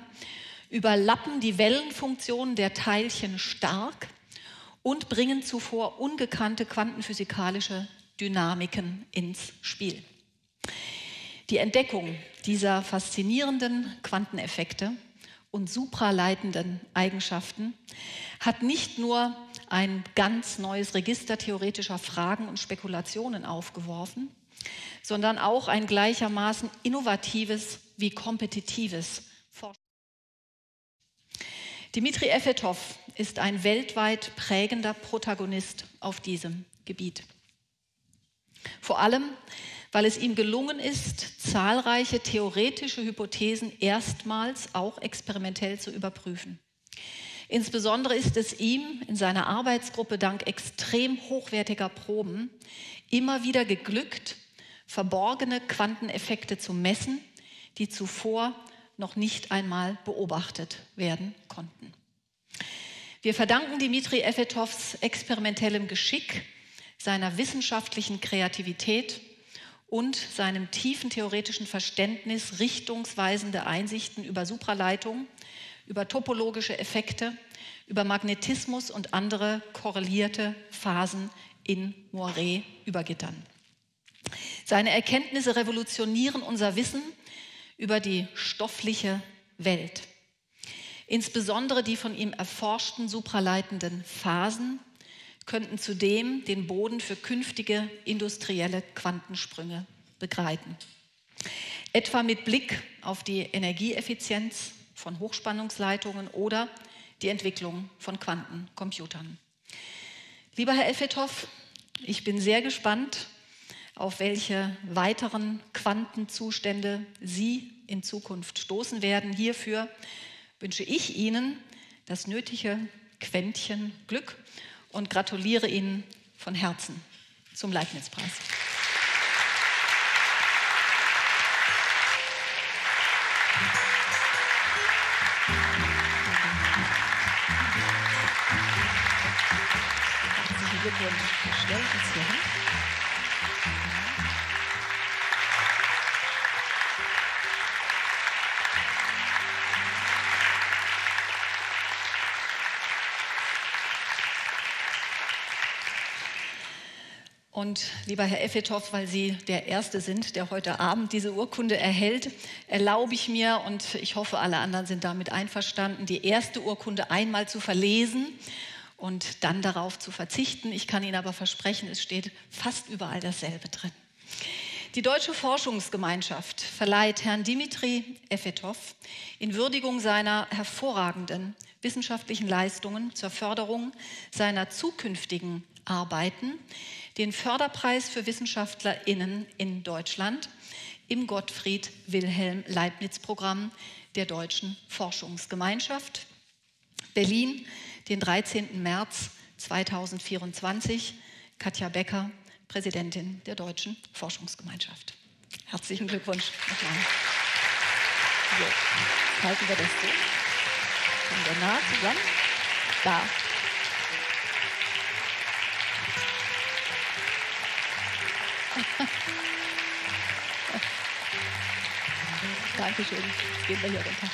überlappen die Wellenfunktionen der Teilchen stark und bringen zuvor ungekannte quantenphysikalische Dynamiken ins Spiel. Die Entdeckung dieser faszinierenden Quanteneffekte und supraleitenden Eigenschaften hat nicht nur ein ganz neues Register theoretischer Fragen und Spekulationen aufgeworfen, sondern auch ein gleichermaßen innovatives wie kompetitives Forschung. Dimitri Efetov ist ein weltweit prägender Protagonist auf diesem Gebiet. Vor allem, weil es ihm gelungen ist, zahlreiche theoretische Hypothesen erstmals auch experimentell zu überprüfen. Insbesondere ist es ihm in seiner Arbeitsgruppe dank extrem hochwertiger Proben immer wieder geglückt, verborgene Quanteneffekte zu messen, die zuvor noch nicht einmal beobachtet werden konnten. Wir verdanken Dimitri Efetovs experimentellem Geschick seiner wissenschaftlichen Kreativität und seinem tiefen theoretischen Verständnis richtungsweisende Einsichten über Supraleitung, über topologische Effekte, über Magnetismus und andere korrelierte Phasen in Moiré-Übergittern. Seine Erkenntnisse revolutionieren unser Wissen über die stoffliche Welt. Insbesondere die von ihm erforschten supraleitenden Phasen könnten zudem den Boden für künftige industrielle Quantensprünge begleiten. Etwa mit Blick auf die Energieeffizienz von Hochspannungsleitungen oder die Entwicklung von Quantencomputern. Lieber Herr Effethoff, ich bin sehr gespannt, auf welche weiteren Quantenzustände Sie in Zukunft stoßen werden. Hierfür wünsche ich Ihnen das nötige Quäntchen Glück und gratuliere Ihnen von Herzen zum Leibniz-Preis. Herzlichen Glückwunsch. Stellen Sie uns Und lieber Herr Effethoff, weil Sie der Erste sind, der heute Abend diese Urkunde erhält, erlaube ich mir, und ich hoffe, alle anderen sind damit einverstanden, die erste Urkunde einmal zu verlesen und dann darauf zu verzichten. Ich kann Ihnen aber versprechen, es steht fast überall dasselbe drin. Die Deutsche Forschungsgemeinschaft verleiht Herrn Dimitri Effethoff in Würdigung seiner hervorragenden wissenschaftlichen Leistungen zur Förderung seiner zukünftigen Arbeiten den Förderpreis für WissenschaftlerInnen in Deutschland im Gottfried Wilhelm Leibniz Programm der Deutschen Forschungsgemeinschaft. Berlin, den 13. März 2024. Katja Becker, Präsidentin der Deutschen Forschungsgemeinschaft. Herzlichen Glückwunsch nochmal. So, halten wir das so. Wir nah zusammen. Da. <laughs> Dankeschön. Gehen wir hier runter.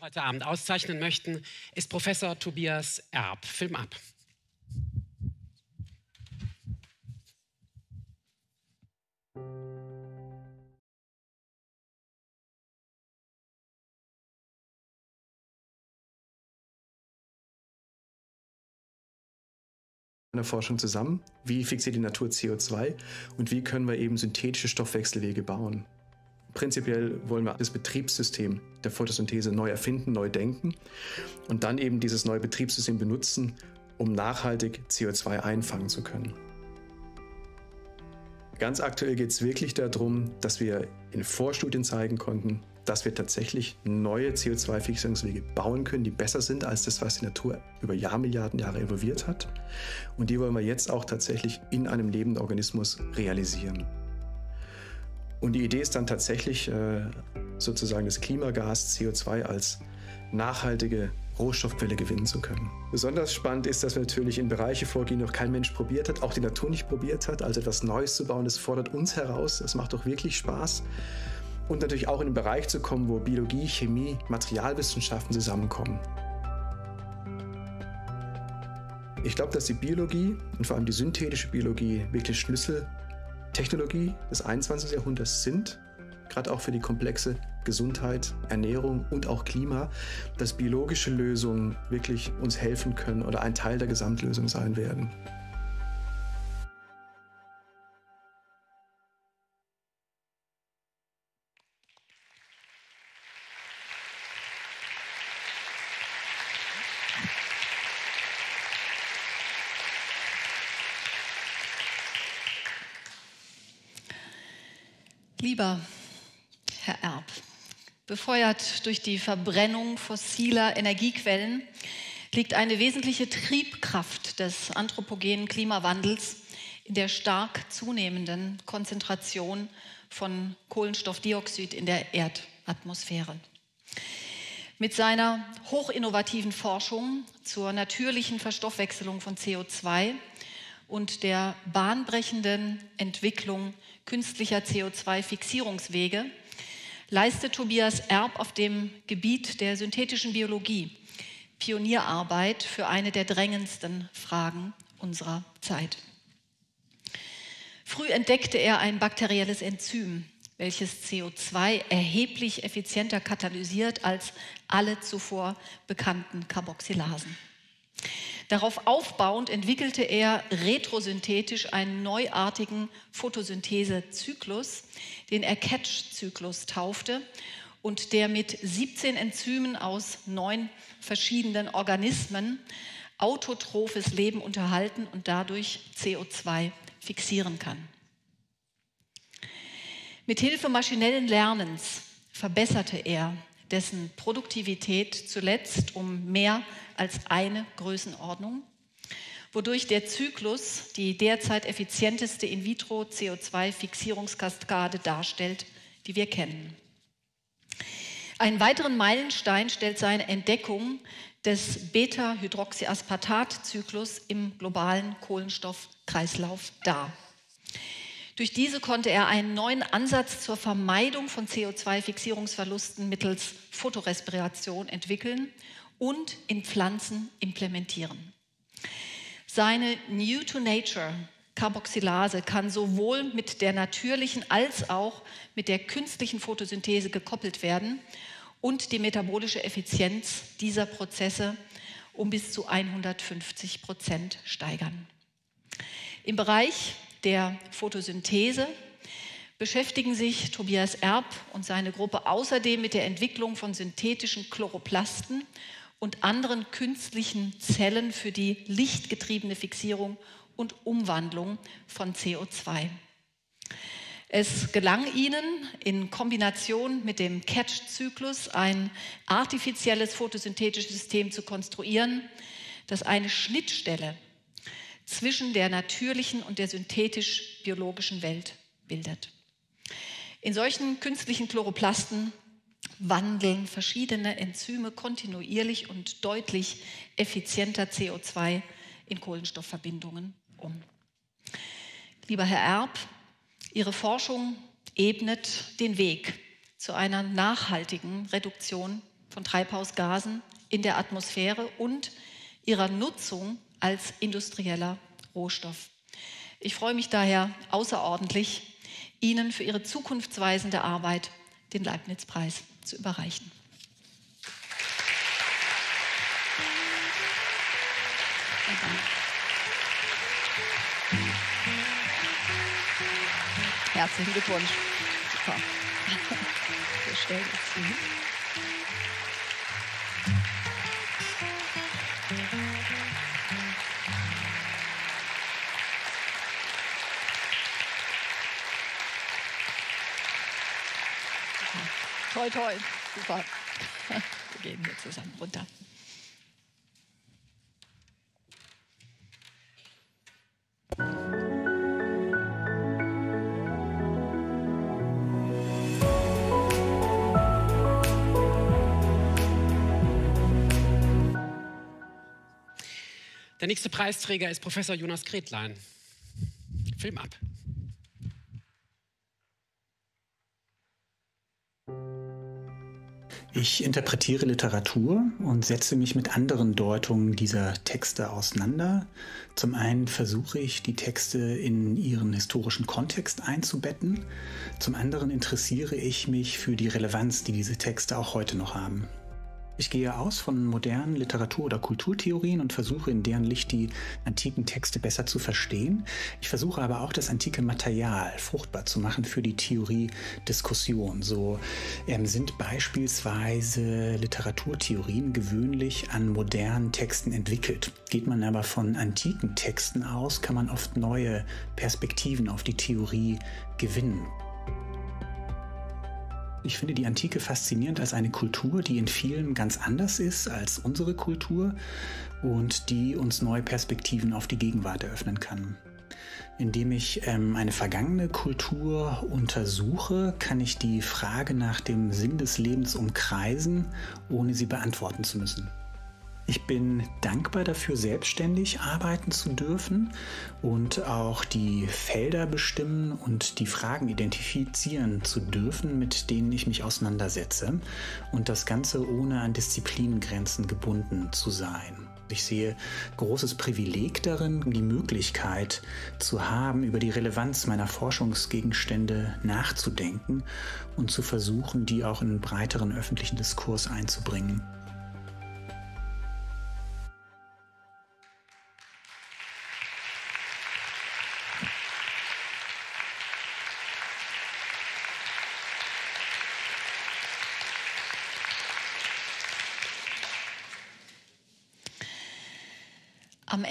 heute Abend auszeichnen möchten, ist Professor Tobias Erb. Film ab. Der Forschung zusammen? Wie fixiert die Natur CO2 und wie können wir eben synthetische Stoffwechselwege bauen? Prinzipiell wollen wir das Betriebssystem der Photosynthese neu erfinden, neu denken und dann eben dieses neue Betriebssystem benutzen, um nachhaltig CO2 einfangen zu können. Ganz aktuell geht es wirklich darum, dass wir in Vorstudien zeigen konnten, dass wir tatsächlich neue CO2-Fixierungswege bauen können, die besser sind als das, was die Natur über Jahrmilliarden Jahre evolviert hat. Und die wollen wir jetzt auch tatsächlich in einem lebenden Organismus realisieren. Und die Idee ist dann tatsächlich äh, sozusagen das Klimagas CO2 als nachhaltige Rohstoffquelle gewinnen zu können. Besonders spannend ist, dass wir natürlich in Bereiche vorgehen, die noch kein Mensch probiert hat, auch die Natur nicht probiert hat. Also etwas Neues zu bauen, das fordert uns heraus. Das macht doch wirklich Spaß. Und natürlich auch in den Bereich zu kommen, wo Biologie, Chemie, Materialwissenschaften zusammenkommen. Ich glaube, dass die Biologie und vor allem die synthetische Biologie wirklich Schlüsseltechnologie des 21. Jahrhunderts sind, gerade auch für die komplexe Gesundheit, Ernährung und auch Klima, dass biologische Lösungen wirklich uns helfen können oder ein Teil der Gesamtlösung sein werden. Lieber Herr Erb, befeuert durch die Verbrennung fossiler Energiequellen, liegt eine wesentliche Triebkraft des anthropogenen Klimawandels in der stark zunehmenden Konzentration von Kohlenstoffdioxid in der Erdatmosphäre. Mit seiner hochinnovativen Forschung zur natürlichen Verstoffwechselung von CO2 und der bahnbrechenden Entwicklung künstlicher CO2-Fixierungswege leistet Tobias Erb auf dem Gebiet der synthetischen Biologie Pionierarbeit für eine der drängendsten Fragen unserer Zeit. Früh entdeckte er ein bakterielles Enzym, welches CO2 erheblich effizienter katalysiert als alle zuvor bekannten Carboxylasen. Darauf aufbauend entwickelte er retrosynthetisch einen neuartigen Photosynthesezyklus, den er Catch-Zyklus taufte und der mit 17 Enzymen aus neun verschiedenen Organismen autotrophes Leben unterhalten und dadurch CO2 fixieren kann. Mit Hilfe maschinellen Lernens verbesserte er dessen Produktivität zuletzt um mehr als eine Größenordnung, wodurch der Zyklus die derzeit effizienteste In-vitro-CO2-Fixierungskaskade darstellt, die wir kennen. Einen weiteren Meilenstein stellt seine Entdeckung des Beta-Hydroxyaspartat-Zyklus im globalen Kohlenstoffkreislauf dar. Durch diese konnte er einen neuen Ansatz zur Vermeidung von CO2-Fixierungsverlusten mittels Photorespiration entwickeln und in Pflanzen implementieren. Seine New to Nature Carboxylase kann sowohl mit der natürlichen als auch mit der künstlichen Photosynthese gekoppelt werden und die metabolische Effizienz dieser Prozesse um bis zu 150 Prozent steigern. Im Bereich der Photosynthese beschäftigen sich Tobias Erb und seine Gruppe außerdem mit der Entwicklung von synthetischen Chloroplasten und anderen künstlichen Zellen für die lichtgetriebene Fixierung und Umwandlung von CO2. Es gelang ihnen in Kombination mit dem Catch-Zyklus ein artifizielles photosynthetisches System zu konstruieren, das eine Schnittstelle zwischen der natürlichen und der synthetisch-biologischen Welt bildet. In solchen künstlichen Chloroplasten wandeln verschiedene Enzyme kontinuierlich und deutlich effizienter CO2 in Kohlenstoffverbindungen um. Lieber Herr Erb, Ihre Forschung ebnet den Weg zu einer nachhaltigen Reduktion von Treibhausgasen in der Atmosphäre und ihrer Nutzung als industrieller Rohstoff. Ich freue mich daher außerordentlich, Ihnen für Ihre zukunftsweisende Arbeit den Leibniz-Preis zu überreichen. Herzlichen Glückwunsch. Super. stell das. Mhm. Toi, toi, super. <laughs> Wir gehen hier zusammen runter. Der nächste Preisträger ist Professor Jonas Gretlein. Film ab. Ich interpretiere Literatur und setze mich mit anderen Deutungen dieser Texte auseinander. Zum einen versuche ich, die Texte in ihren historischen Kontext einzubetten. Zum anderen interessiere ich mich für die Relevanz, die diese Texte auch heute noch haben. Ich gehe aus von modernen Literatur- oder Kulturtheorien und versuche in deren Licht die antiken Texte besser zu verstehen. Ich versuche aber auch das antike Material fruchtbar zu machen für die Theorie-Diskussion. So ähm, sind beispielsweise Literaturtheorien gewöhnlich an modernen Texten entwickelt. Geht man aber von antiken Texten aus, kann man oft neue Perspektiven auf die Theorie gewinnen. Ich finde die Antike faszinierend als eine Kultur, die in vielen ganz anders ist als unsere Kultur und die uns neue Perspektiven auf die Gegenwart eröffnen kann. Indem ich ähm, eine vergangene Kultur untersuche, kann ich die Frage nach dem Sinn des Lebens umkreisen, ohne sie beantworten zu müssen. Ich bin dankbar dafür, selbstständig arbeiten zu dürfen und auch die Felder bestimmen und die Fragen identifizieren zu dürfen, mit denen ich mich auseinandersetze und das Ganze ohne an Disziplinengrenzen gebunden zu sein. Ich sehe großes Privileg darin, die Möglichkeit zu haben, über die Relevanz meiner Forschungsgegenstände nachzudenken und zu versuchen, die auch in einen breiteren öffentlichen Diskurs einzubringen.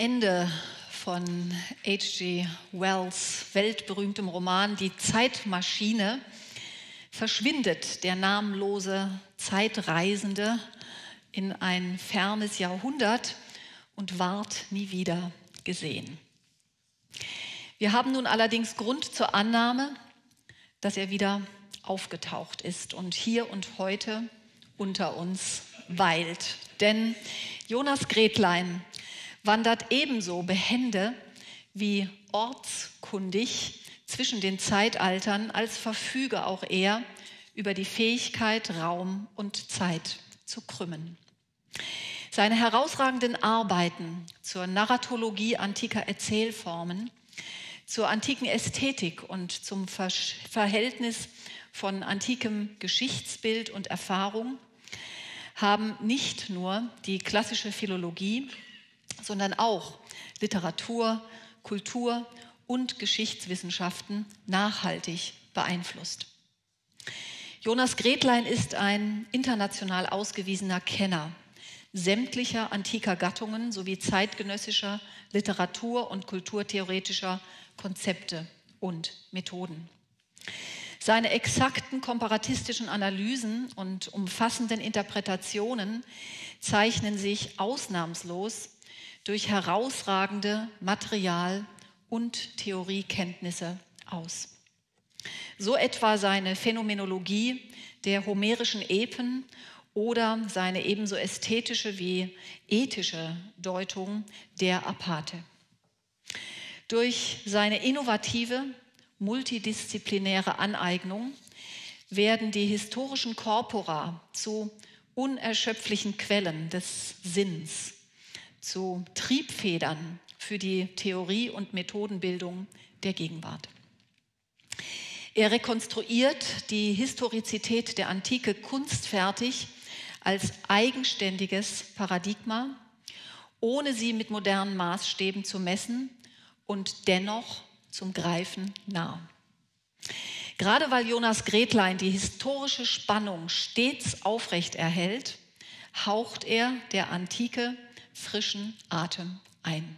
Ende von H.G. Wells weltberühmtem Roman Die Zeitmaschine verschwindet der namenlose Zeitreisende in ein fernes Jahrhundert und ward nie wieder gesehen. Wir haben nun allerdings Grund zur Annahme, dass er wieder aufgetaucht ist und hier und heute unter uns weilt. Denn Jonas Gretlein wandert ebenso behende wie ortskundig zwischen den Zeitaltern, als verfüge auch er über die Fähigkeit, Raum und Zeit zu krümmen. Seine herausragenden Arbeiten zur Narratologie antiker Erzählformen, zur antiken Ästhetik und zum Verhältnis von antikem Geschichtsbild und Erfahrung haben nicht nur die klassische Philologie sondern auch Literatur, Kultur und Geschichtswissenschaften nachhaltig beeinflusst. Jonas Gretlein ist ein international ausgewiesener Kenner sämtlicher antiker Gattungen sowie zeitgenössischer Literatur- und kulturtheoretischer Konzepte und Methoden. Seine exakten komparatistischen Analysen und umfassenden Interpretationen zeichnen sich ausnahmslos durch herausragende Material- und Theoriekenntnisse aus. So etwa seine Phänomenologie der homerischen Epen oder seine ebenso ästhetische wie ethische Deutung der Apathe. Durch seine innovative, multidisziplinäre Aneignung werden die historischen Korpora zu unerschöpflichen Quellen des Sinns zu Triebfedern für die Theorie- und Methodenbildung der Gegenwart. Er rekonstruiert die Historizität der Antike kunstfertig als eigenständiges Paradigma, ohne sie mit modernen Maßstäben zu messen und dennoch zum Greifen nah. Gerade weil Jonas Gretlein die historische Spannung stets aufrecht erhält, haucht er der Antike frischen Atem ein.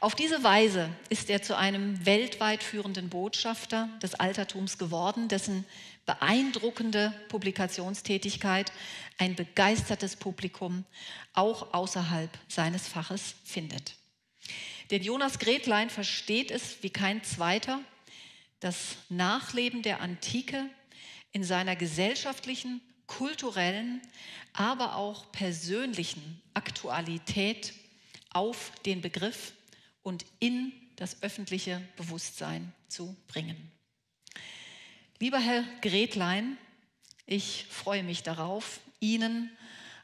Auf diese Weise ist er zu einem weltweit führenden Botschafter des Altertums geworden, dessen beeindruckende Publikationstätigkeit ein begeistertes Publikum auch außerhalb seines Faches findet. Denn Jonas Gretlein versteht es wie kein zweiter, das Nachleben der Antike in seiner gesellschaftlichen, kulturellen, aber auch persönlichen Aktualität auf den Begriff und in das öffentliche Bewusstsein zu bringen. Lieber Herr Gretlein, ich freue mich darauf, Ihnen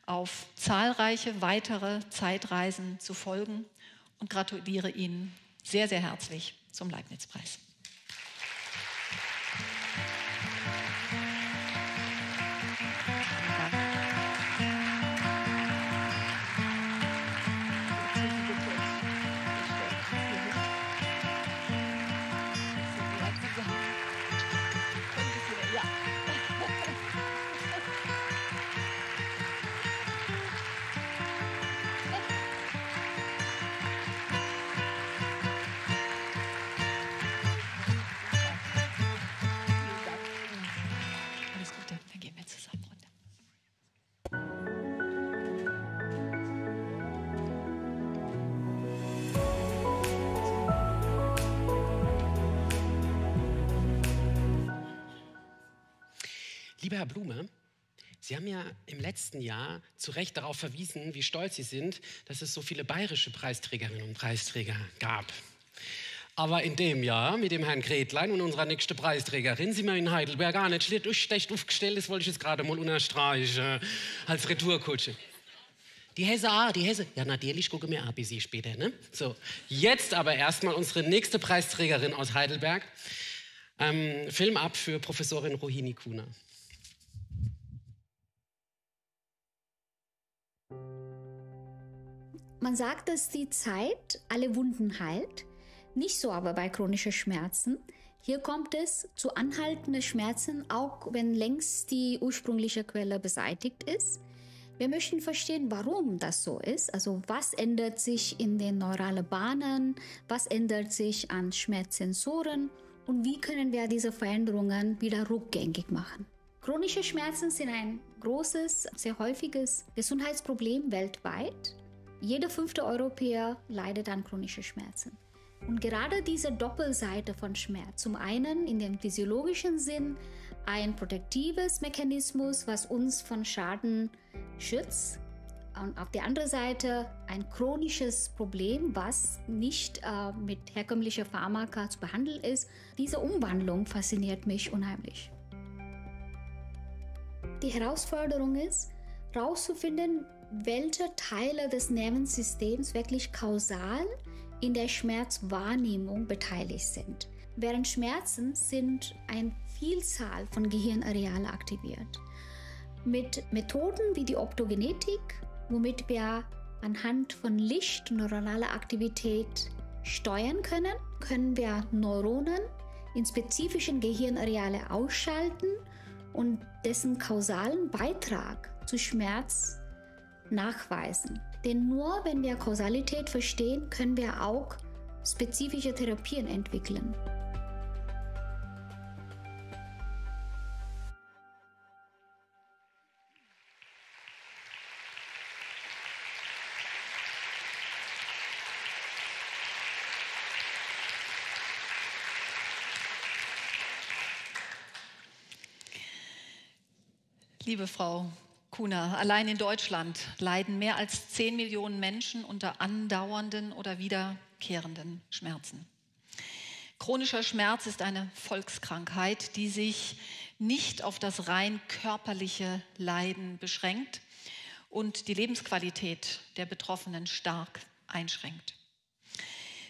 auf zahlreiche weitere Zeitreisen zu folgen und gratuliere Ihnen sehr, sehr herzlich zum Leibniz-Preis. Blume, Sie haben ja im letzten Jahr zu Recht darauf verwiesen, wie stolz Sie sind, dass es so viele bayerische Preisträgerinnen und Preisträger gab. Aber in dem Jahr mit dem Herrn Gretlein und unserer nächsten Preisträgerin sind wir in Heidelberg gar nicht schlecht aufgestellt. Das wollte ich jetzt gerade mal unterstreichen als Retourkutsche. Die Hesse, ah, die Hesse. Ja, natürlich gucke mir ab, wie Sie später. Ne? So, jetzt aber erstmal unsere nächste Preisträgerin aus Heidelberg. Ähm, Film ab für Professorin Rohini Kuna. Man sagt, dass die Zeit alle Wunden heilt. Nicht so aber bei chronischen Schmerzen. Hier kommt es zu anhaltenden Schmerzen, auch wenn längst die ursprüngliche Quelle beseitigt ist. Wir möchten verstehen, warum das so ist. Also was ändert sich in den neuralen Bahnen, was ändert sich an Schmerzsensoren und wie können wir diese Veränderungen wieder rückgängig machen. Chronische Schmerzen sind ein großes, sehr häufiges Gesundheitsproblem weltweit. Jeder fünfte Europäer leidet an chronischen Schmerzen. Und gerade diese Doppelseite von Schmerz, zum einen in dem physiologischen Sinn ein protektives Mechanismus, was uns von Schaden schützt, und auf der anderen Seite ein chronisches Problem, was nicht äh, mit herkömmlicher Pharmaka zu behandeln ist. Diese Umwandlung fasziniert mich unheimlich. Die Herausforderung ist, herauszufinden, welche Teile des Nervensystems wirklich kausal in der Schmerzwahrnehmung beteiligt sind. Während Schmerzen sind eine Vielzahl von Gehirnarealen aktiviert. Mit Methoden wie die Optogenetik, womit wir anhand von Licht neuronaler Aktivität steuern können, können wir Neuronen in spezifischen Gehirnareale ausschalten und dessen kausalen Beitrag zu Schmerz nachweisen. Denn nur wenn wir Kausalität verstehen, können wir auch spezifische Therapien entwickeln. Liebe Frau Kuna, allein in Deutschland leiden mehr als 10 Millionen Menschen unter andauernden oder wiederkehrenden Schmerzen. Chronischer Schmerz ist eine Volkskrankheit, die sich nicht auf das rein körperliche Leiden beschränkt und die Lebensqualität der Betroffenen stark einschränkt.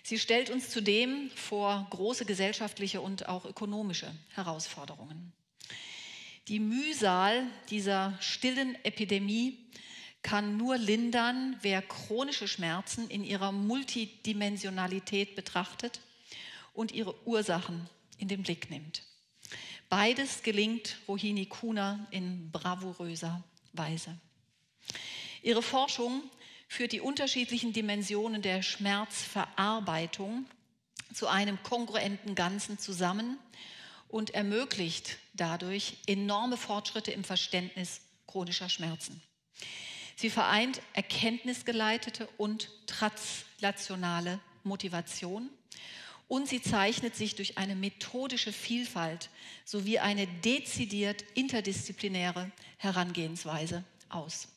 Sie stellt uns zudem vor große gesellschaftliche und auch ökonomische Herausforderungen. Die Mühsal dieser stillen Epidemie kann nur lindern, wer chronische Schmerzen in ihrer Multidimensionalität betrachtet und ihre Ursachen in den Blick nimmt. Beides gelingt Rohini Kuna in bravouröser Weise. Ihre Forschung führt die unterschiedlichen Dimensionen der Schmerzverarbeitung zu einem kongruenten Ganzen zusammen und ermöglicht dadurch enorme Fortschritte im Verständnis chronischer Schmerzen. Sie vereint erkenntnisgeleitete und translationale Motivation und sie zeichnet sich durch eine methodische Vielfalt sowie eine dezidiert interdisziplinäre Herangehensweise aus.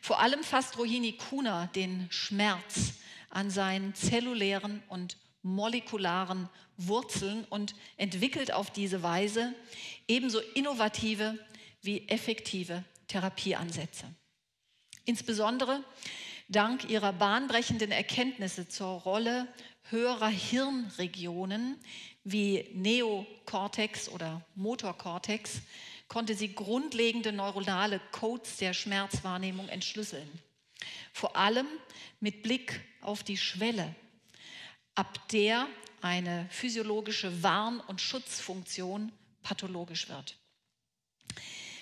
Vor allem fasst Rohini Kuna den Schmerz an seinen zellulären und molekularen Wurzeln und entwickelt auf diese Weise ebenso innovative wie effektive Therapieansätze. Insbesondere dank ihrer bahnbrechenden Erkenntnisse zur Rolle höherer Hirnregionen wie Neokortex oder Motorkortex konnte sie grundlegende neuronale Codes der Schmerzwahrnehmung entschlüsseln. Vor allem mit Blick auf die Schwelle, ab der eine physiologische Warn- und Schutzfunktion pathologisch wird.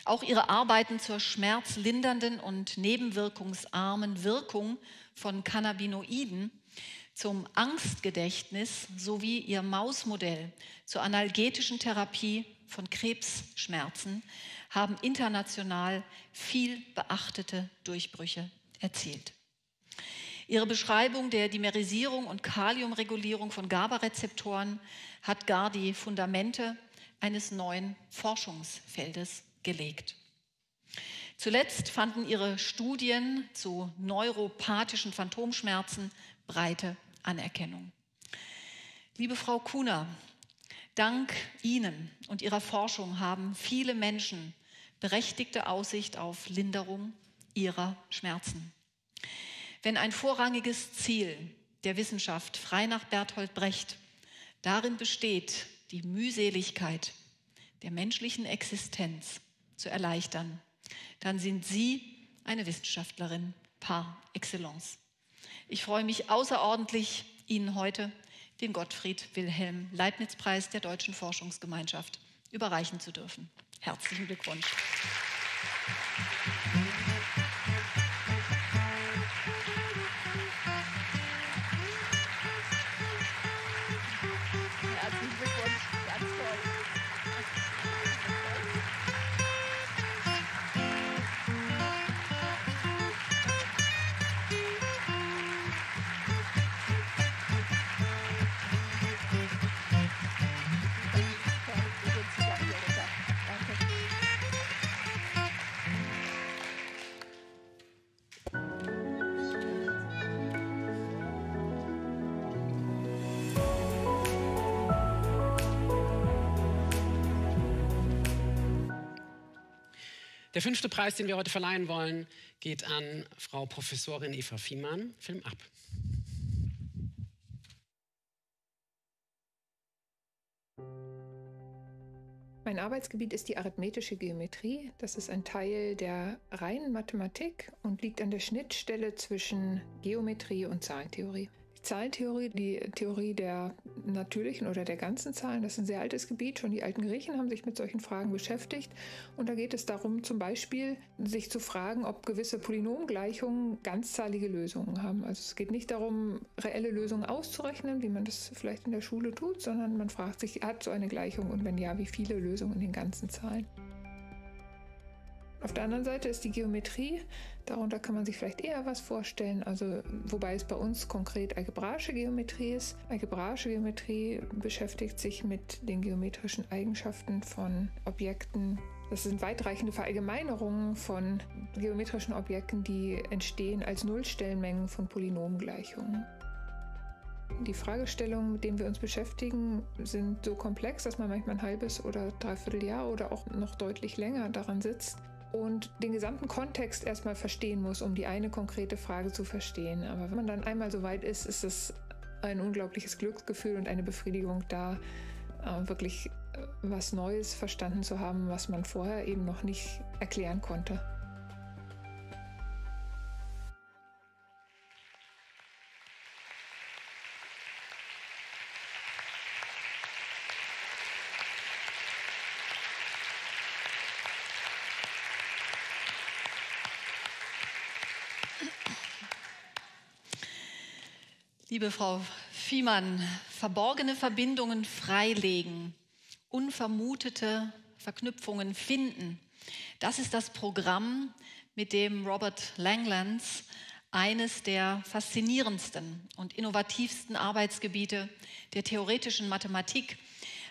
Auch ihre Arbeiten zur schmerzlindernden und nebenwirkungsarmen Wirkung von Cannabinoiden zum Angstgedächtnis sowie ihr Mausmodell zur analgetischen Therapie von Krebsschmerzen haben international viel beachtete Durchbrüche erzielt. Ihre Beschreibung der Dimerisierung und Kaliumregulierung von GABA-Rezeptoren hat gar die Fundamente eines neuen Forschungsfeldes gelegt. Zuletzt fanden ihre Studien zu neuropathischen Phantomschmerzen breite Anerkennung. Liebe Frau Kuhner, dank Ihnen und Ihrer Forschung haben viele Menschen berechtigte Aussicht auf Linderung ihrer Schmerzen. Wenn ein vorrangiges Ziel der Wissenschaft frei nach Berthold Brecht darin besteht, die Mühseligkeit der menschlichen Existenz zu erleichtern, dann sind Sie eine Wissenschaftlerin par excellence. Ich freue mich außerordentlich, Ihnen heute den Gottfried Wilhelm Leibniz-Preis der Deutschen Forschungsgemeinschaft überreichen zu dürfen. Herzlichen Glückwunsch. Der fünfte Preis, den wir heute verleihen wollen, geht an Frau Professorin Eva Fiemann. Film ab. Mein Arbeitsgebiet ist die arithmetische Geometrie. Das ist ein Teil der reinen Mathematik und liegt an der Schnittstelle zwischen Geometrie und Zahlentheorie. Zahlentheorie, die Theorie der natürlichen oder der ganzen Zahlen, das ist ein sehr altes Gebiet. Schon die alten Griechen haben sich mit solchen Fragen beschäftigt. Und da geht es darum, zum Beispiel sich zu fragen, ob gewisse Polynomgleichungen ganzzahlige Lösungen haben. Also es geht nicht darum, reelle Lösungen auszurechnen, wie man das vielleicht in der Schule tut, sondern man fragt sich, hat so eine Gleichung und wenn ja, wie viele Lösungen in den ganzen Zahlen? Auf der anderen Seite ist die Geometrie, darunter kann man sich vielleicht eher was vorstellen, also wobei es bei uns konkret algebraische Geometrie ist. Algebraische Geometrie beschäftigt sich mit den geometrischen Eigenschaften von Objekten. Das sind weitreichende Verallgemeinerungen von geometrischen Objekten, die entstehen als Nullstellenmengen von Polynomgleichungen. Die Fragestellungen, mit denen wir uns beschäftigen, sind so komplex, dass man manchmal ein halbes oder dreiviertel Jahr oder auch noch deutlich länger daran sitzt und den gesamten Kontext erstmal verstehen muss, um die eine konkrete Frage zu verstehen. Aber wenn man dann einmal so weit ist, ist es ein unglaubliches Glücksgefühl und eine Befriedigung da, äh, wirklich äh, was Neues verstanden zu haben, was man vorher eben noch nicht erklären konnte. Liebe Frau Fiemann, verborgene Verbindungen freilegen, unvermutete Verknüpfungen finden. Das ist das Programm, mit dem Robert Langlands eines der faszinierendsten und innovativsten Arbeitsgebiete der theoretischen Mathematik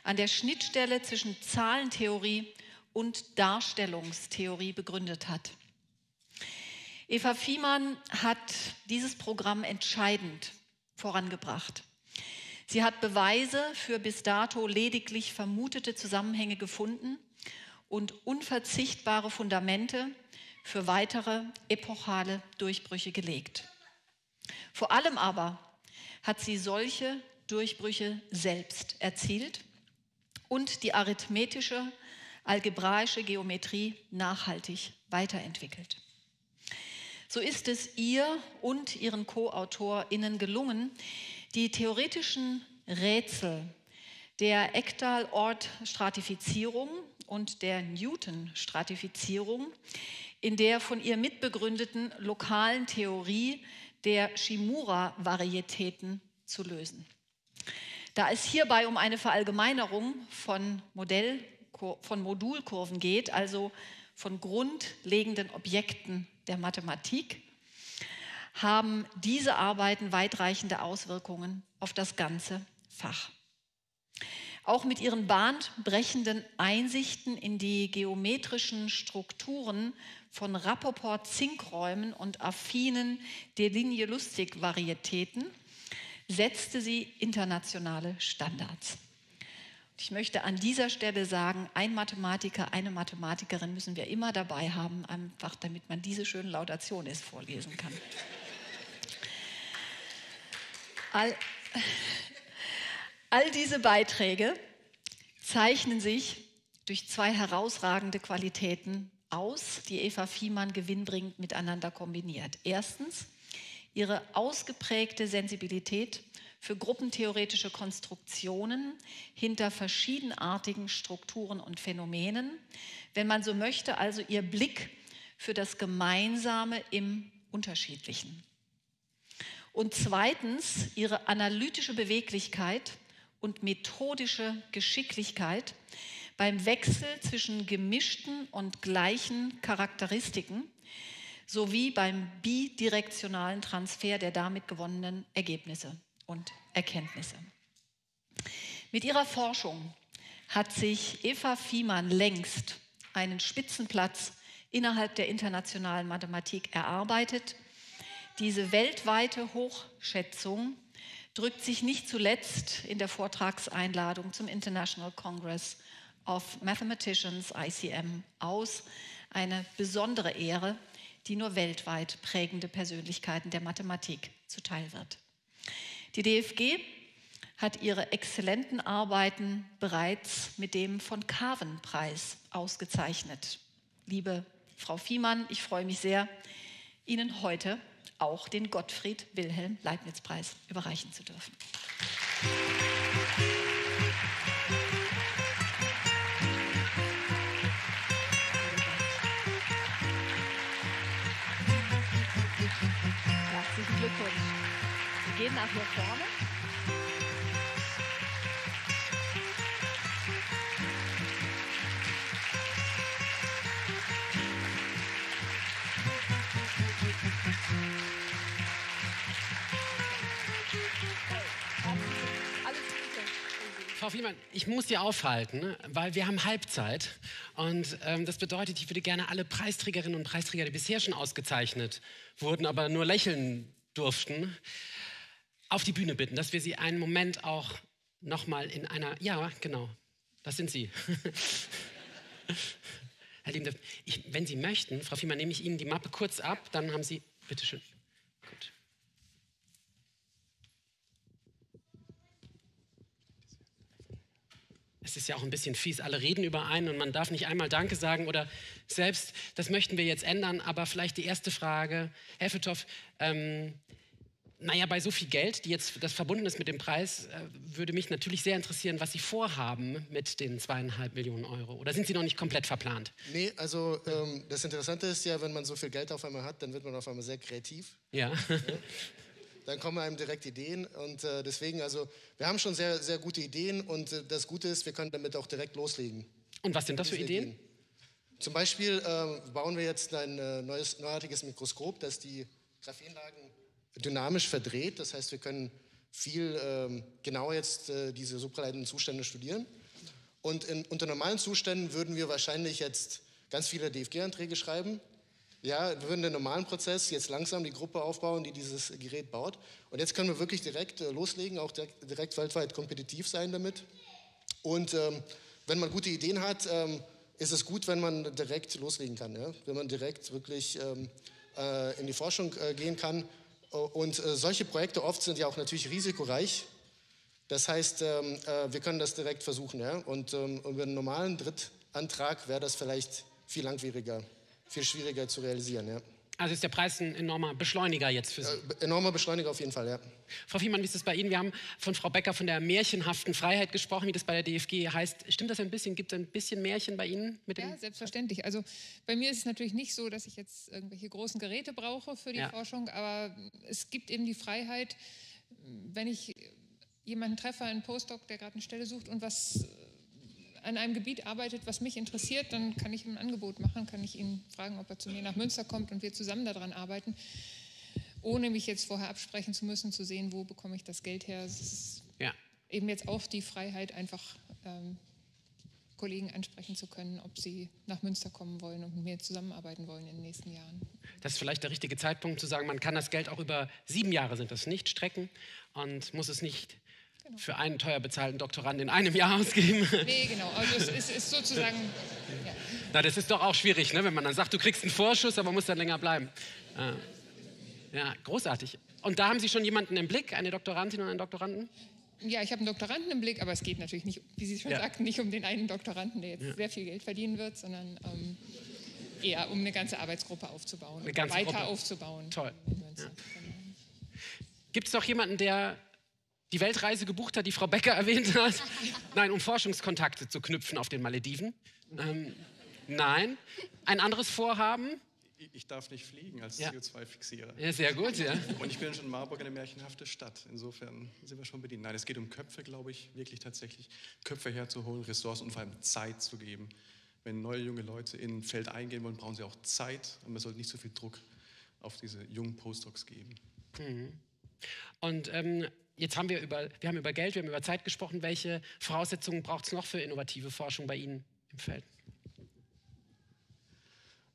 an der Schnittstelle zwischen Zahlentheorie und Darstellungstheorie begründet hat. Eva Fiemann hat dieses Programm entscheidend vorangebracht. Sie hat Beweise für bis dato lediglich vermutete Zusammenhänge gefunden und unverzichtbare Fundamente für weitere epochale Durchbrüche gelegt. Vor allem aber hat sie solche Durchbrüche selbst erzielt und die arithmetische, algebraische Geometrie nachhaltig weiterentwickelt. So ist es ihr und ihren Co-AutorInnen gelungen, die theoretischen Rätsel der Ekdal-Ort-Stratifizierung und der Newton-Stratifizierung in der von ihr mitbegründeten lokalen Theorie der Shimura-Varietäten zu lösen. Da es hierbei um eine Verallgemeinerung von, Modell, von Modulkurven geht, also von grundlegenden Objekten der Mathematik, haben diese Arbeiten weitreichende Auswirkungen auf das ganze Fach. Auch mit ihren bahnbrechenden Einsichten in die geometrischen Strukturen von Rappaport-Zinkräumen und affinen Delinie-Lustig-Varietäten setzte sie internationale Standards. Ich möchte an dieser Stelle sagen, ein Mathematiker, eine Mathematikerin müssen wir immer dabei haben, einfach damit man diese schönen Laudationen vorlesen kann. All, all diese Beiträge zeichnen sich durch zwei herausragende Qualitäten aus, die Eva Fiemann gewinnbringend miteinander kombiniert. Erstens ihre ausgeprägte Sensibilität für gruppentheoretische Konstruktionen hinter verschiedenartigen Strukturen und Phänomenen, wenn man so möchte, also ihr Blick für das Gemeinsame im Unterschiedlichen. Und zweitens ihre analytische Beweglichkeit und methodische Geschicklichkeit beim Wechsel zwischen gemischten und gleichen Charakteristiken sowie beim bidirektionalen Transfer der damit gewonnenen Ergebnisse und Erkenntnisse. Mit ihrer Forschung hat sich Eva Fiemann längst einen Spitzenplatz innerhalb der internationalen Mathematik erarbeitet. Diese weltweite Hochschätzung drückt sich nicht zuletzt in der Vortragseinladung zum International Congress of Mathematicians, ICM, aus. Eine besondere Ehre, die nur weltweit prägende Persönlichkeiten der Mathematik zuteil wird. Die DFG hat ihre exzellenten Arbeiten bereits mit dem von Carven-Preis ausgezeichnet. Liebe Frau Fiemann, ich freue mich sehr, Ihnen heute auch den Gottfried Wilhelm Leibniz-Preis überreichen zu dürfen. Herzlichen gehen nach hier vorne. Frau Fiemann, ich muss Sie aufhalten, weil wir haben Halbzeit. Und ähm, das bedeutet, ich würde gerne alle Preisträgerinnen und Preisträger, die bisher schon ausgezeichnet wurden, aber nur lächeln durften, auf die Bühne bitten, dass wir sie einen Moment auch nochmal in einer, ja, genau, das sind Sie. <laughs> Herr Lieben, ich, wenn Sie möchten, Frau Fiemann, nehme ich Ihnen die Mappe kurz ab, dann haben Sie, bitteschön. Gut. es ist ja auch ein bisschen fies, alle reden über einen und man darf nicht einmal Danke sagen oder selbst, das möchten wir jetzt ändern, aber vielleicht die erste Frage, Herr Fettoff, ähm, naja, bei so viel Geld, die jetzt das verbunden ist mit dem Preis, äh, würde mich natürlich sehr interessieren, was Sie vorhaben mit den zweieinhalb Millionen Euro. Oder sind Sie noch nicht komplett verplant? Nee, also ähm, das Interessante ist ja, wenn man so viel Geld auf einmal hat, dann wird man auf einmal sehr kreativ. Ja. ja. dann kommen einem direkt Ideen. Und äh, deswegen, also wir haben schon sehr, sehr gute Ideen und äh, das Gute ist, wir können damit auch direkt loslegen. Und was sind das für Ideen? Ideen? Zum Beispiel äh, bauen wir jetzt ein äh, neues, neuartiges Mikroskop, das die Graphenlagen dynamisch verdreht. Das heißt, wir können viel ähm, genauer jetzt äh, diese supraleitenden Zustände studieren. Und in, unter normalen Zuständen würden wir wahrscheinlich jetzt ganz viele DFG-Anträge schreiben. Ja, wir würden den normalen Prozess jetzt langsam die Gruppe aufbauen, die dieses Gerät baut. Und jetzt können wir wirklich direkt äh, loslegen, auch direkt, direkt, weltweit kompetitiv sein damit. Und ähm, wenn man gute Ideen hat, ähm, ist es gut, wenn man direkt loslegen kann. Ja? Wenn man direkt wirklich ähm, äh, in die Forschung äh, gehen kann. Und äh, solche Projekte oft sind ja auch natürlich risikoreich. Das heißt, ähm, äh, wir können das direkt versuchen. Und ähm, über einen normalen Drittantrag wäre das vielleicht viel langwieriger, viel schwieriger zu realisieren. Also ist der Preis ein enormer Beschleuniger jetzt für Sie? Äh, enormer Beschleuniger auf jeden Fall, ja. Frau Fiemann, wie ist das bei Ihnen? Wir haben von Frau Becker von der märchenhaften Freiheit gesprochen, wie das bei der DFG heißt. Stimmt das ein bisschen? Gibt es ein bisschen Märchen bei Ihnen? Mit ja, selbstverständlich. Also bei mir ist es natürlich nicht so, dass ich jetzt irgendwelche großen Geräte brauche für die ja. Forschung, aber es gibt eben die Freiheit, wenn ich jemanden treffe, einen Postdoc, der gerade eine Stelle sucht und was an einem Gebiet arbeitet, was mich interessiert, dann kann ich ihm ein Angebot machen, kann ich ihn fragen, ob er zu mir nach Münster kommt und wir zusammen daran arbeiten, ohne mich jetzt vorher absprechen zu müssen, zu sehen, wo bekomme ich das Geld her. Es ist ja. eben jetzt auch die Freiheit, einfach ähm, Kollegen ansprechen zu können, ob sie nach Münster kommen wollen und mit mir zusammenarbeiten wollen in den nächsten Jahren. Das ist vielleicht der richtige Zeitpunkt zu sagen, man kann das Geld auch über sieben Jahre sind das nicht strecken und muss es nicht genau. für einen teuer bezahlten Doktoranden in einem Jahr <laughs> ausgeben. Nee, genau. Also es ist, ist sozusagen. Ja. Na, das ist doch auch schwierig, ne? wenn man dann sagt, du kriegst einen Vorschuss, aber musst dann länger bleiben. Äh, ja, großartig. Und da haben Sie schon jemanden im Blick, eine Doktorandin und einen Doktoranden? Ja, ich habe einen Doktoranden im Blick, aber es geht natürlich nicht, wie Sie schon ja. sagten, nicht um den einen Doktoranden, der jetzt ja. sehr viel Geld verdienen wird, sondern ähm, eher um eine ganze Arbeitsgruppe aufzubauen, eine ganze weiter Gruppe. aufzubauen. Toll. Ja. Gibt es noch jemanden, der die Weltreise gebucht hat, die Frau Becker <laughs> erwähnt hat? nein, um Forschungskontakte zu knüpfen auf den Malediven. Ähm, nein. Ein anderes Vorhaben? Ich darf nicht fliegen als ja. CO2-Fixierer. Ja, sehr gut, ja. Und ich bin schon in Marburg eine märchenhafte Stadt. Insofern sind wir schon bedient. Nein, es geht um Köpfe, glaube ich, wirklich tatsächlich. Köpfe herzuholen, Ressourcen und vor allem Zeit zu geben. Wenn neue junge Leute in ein Feld eingehen wollen, brauchen sie auch Zeit und man sollte nicht so viel Druck auf diese jungen Postdocs geben. Mhm. Und ähm, Jetzt haben wir über, wir haben über Geld, wir haben über Zeit gesprochen. Welche Voraussetzungen braucht es noch für innovative Forschung bei Ihnen im Feld?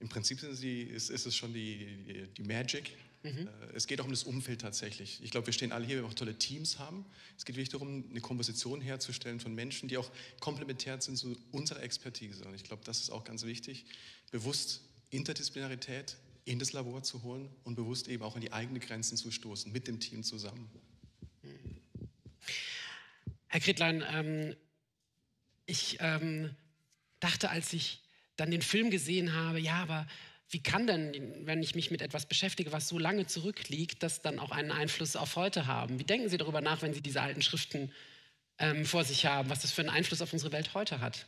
Im Prinzip sie, ist, ist, es schon die, die, die Magic. Mhm. Äh, es geht auch um das Umfeld tatsächlich. Ich glaube, wir stehen alle hier, weil wir auch tolle Teams haben. Es geht wirklich darum, eine Komposition herzustellen von Menschen, die auch komplementär sind zu unserer Expertise. Und ich glaube, das ist auch ganz wichtig, bewusst Interdisziplinarität in das Labor zu holen und bewusst eben auch an die eigenen Grenzen zu stoßen, mit dem Team zusammen. Herr Kretlein, ähm, ich ähm, dachte, als ich dann den Film gesehen habe, ja, aber wie kann denn, wenn ich mich mit etwas beschäftige, was so lange zurückliegt, das dann auch einen Einfluss auf heute haben? Wie denken Sie darüber nach, wenn Sie diese alten Schriften ähm, vor sich haben, was das für einen Einfluss auf unsere Welt heute hat?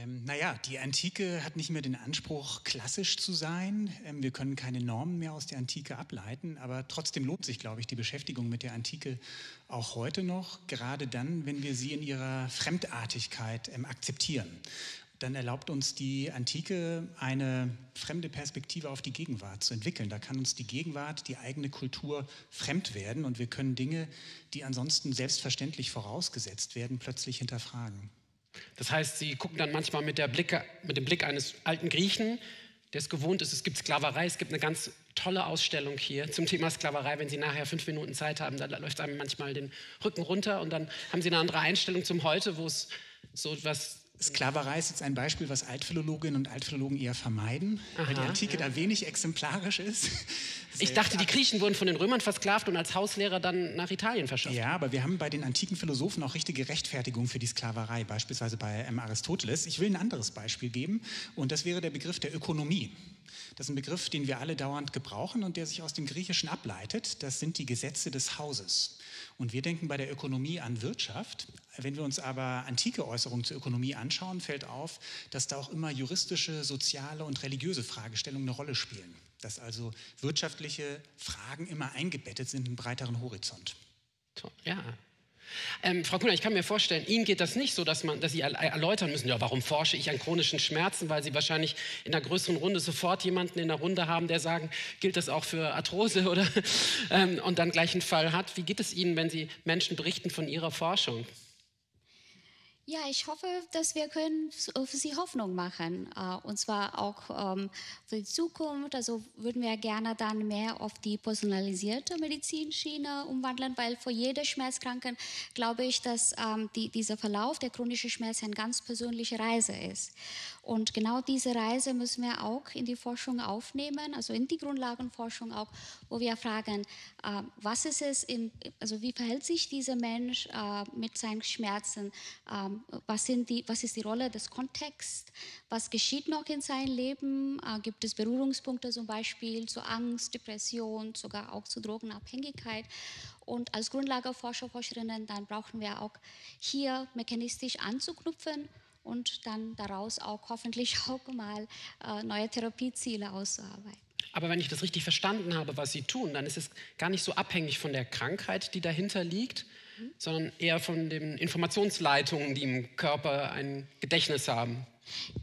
Ähm, naja, die Antike hat nicht mehr den Anspruch, klassisch zu sein. Ähm, wir können keine Normen mehr aus der Antike ableiten, aber trotzdem lohnt sich, glaube ich, die Beschäftigung mit der Antike auch heute noch, gerade dann, wenn wir sie in ihrer Fremdartigkeit ähm, akzeptieren. Dann erlaubt uns die Antike eine fremde Perspektive auf die Gegenwart zu entwickeln. Da kann uns die Gegenwart, die eigene Kultur fremd werden und wir können Dinge, die ansonsten selbstverständlich vorausgesetzt werden, plötzlich hinterfragen. Das heißt, sie gucken dann manchmal mit, Blicke, mit dem Blick eines alten Griechen, der es gewohnt ist, es gibt Sklaverei, es gibt eine ganz tolle Ausstellung hier zum Thema Sklaverei. Wenn Sie nachher fünf Minuten Zeit haben, da läuft einem manchmal den Rücken runter und dann haben Sie eine andere Einstellung zum Heute, wo es so etwas Sklaverei ist jetzt ein Beispiel, was Altphilologinnen und Altphilologen eher vermeiden, Aha, weil die Antike ja. da wenig exemplarisch ist. <laughs> Ich dachte, die Griechen wurden von den Römern versklavt und als Hauslehrer dann nach Italien verschafft. Ja, aber wir haben bei den antiken Philosophen auch richtige Rechtfertigung für die Sklaverei, beispielsweise bei ähm, Aristoteles. Ich will ein anderes Beispiel geben und das wäre der Begriff der Ökonomie. Das ist ein Begriff, den wir alle dauernd gebrauchen und der sich aus dem Griechischen ableitet. Das sind die Gesetze des Hauses. Und wir denken bei der Ökonomie an Wirtschaft, Wenn wir uns aber antike Äußerungen zur Ökonomie anschauen, fällt auf, dass da auch immer juristische, soziale und religiöse Fragestellungen eine Rolle spielen. Dass also wirtschaftliche Fragen immer eingebettet sind in einen breiteren Horizont. Ja, ähm, Frau Kuhner, ich kann mir vorstellen, Ihnen geht das nicht so, dass, man, dass Sie erläutern müssen, ja, warum forsche ich an chronischen Schmerzen, weil Sie wahrscheinlich in einer größeren Runde sofort jemanden in der Runde haben, der sagen, gilt das auch für Arthrose oder <laughs> ähm, und dann gleich einen Fall hat. Wie geht es Ihnen, wenn Sie Menschen berichten von Ihrer Forschung? Ja, ich hoffe, dass wir können für Sie Hoffnung machen. Äh, und zwar auch ähm, für die Zukunft. Also würden wir gerne dann mehr auf die personalisierte Medizinschiene umwandeln, weil für jede Schmerzkranken glaube ich, dass ähm, die, dieser Verlauf der chronischen Schmerz eine ganz persönliche Reise ist. Und genau diese Reise müssen wir auch in die Forschung aufnehmen, also in die Grundlagenforschung auch, wo wir fragen, äh, was ist es, in, also wie verhält sich dieser Mensch äh, mit seinen Schmerzen, äh, was, sind die, was ist die Rolle des Kontexts, was geschieht noch in seinem Leben, äh, gibt es Berührungspunkte zum Beispiel zu Angst, Depression, sogar auch zu Drogenabhängigkeit. Und als Grundlagenforscher, Forscherinnen, dann brauchen wir auch hier mechanistisch anzuknüpfen und dann daraus auch hoffentlich <laughs> auch mal äh, neue Therapieziele auszuarbeiten. Aber wenn ich das richtig verstanden habe, was Sie tun, dann ist es gar nicht so abhängig von der Krankheit, die dahinter liegt, mhm. sondern eher von den Informationsleitungen, die im Körper ein Gedächtnis haben.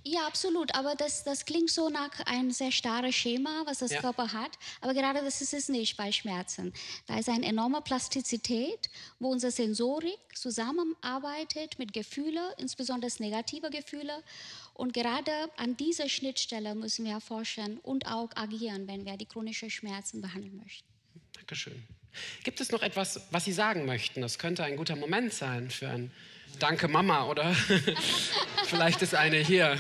Ja, absolut. Aber das, das klingt so nach einem sehr starren Schema, was das ja. Körper hat. Aber gerade das ist es nicht bei Schmerzen. Da ist eine enorme Plastizität, wo unsere Sensorik zusammenarbeitet mit Gefühlen, insbesondere negative Gefühle. Und gerade an dieser Schnittstelle müssen wir forschen und auch agieren, wenn wir die chronischen Schmerzen behandeln möchten. Dankeschön. Gibt es noch etwas, was Sie sagen möchten? Das könnte ein guter Moment sein für ein Danke Mama oder <laughs> vielleicht ist eine hier.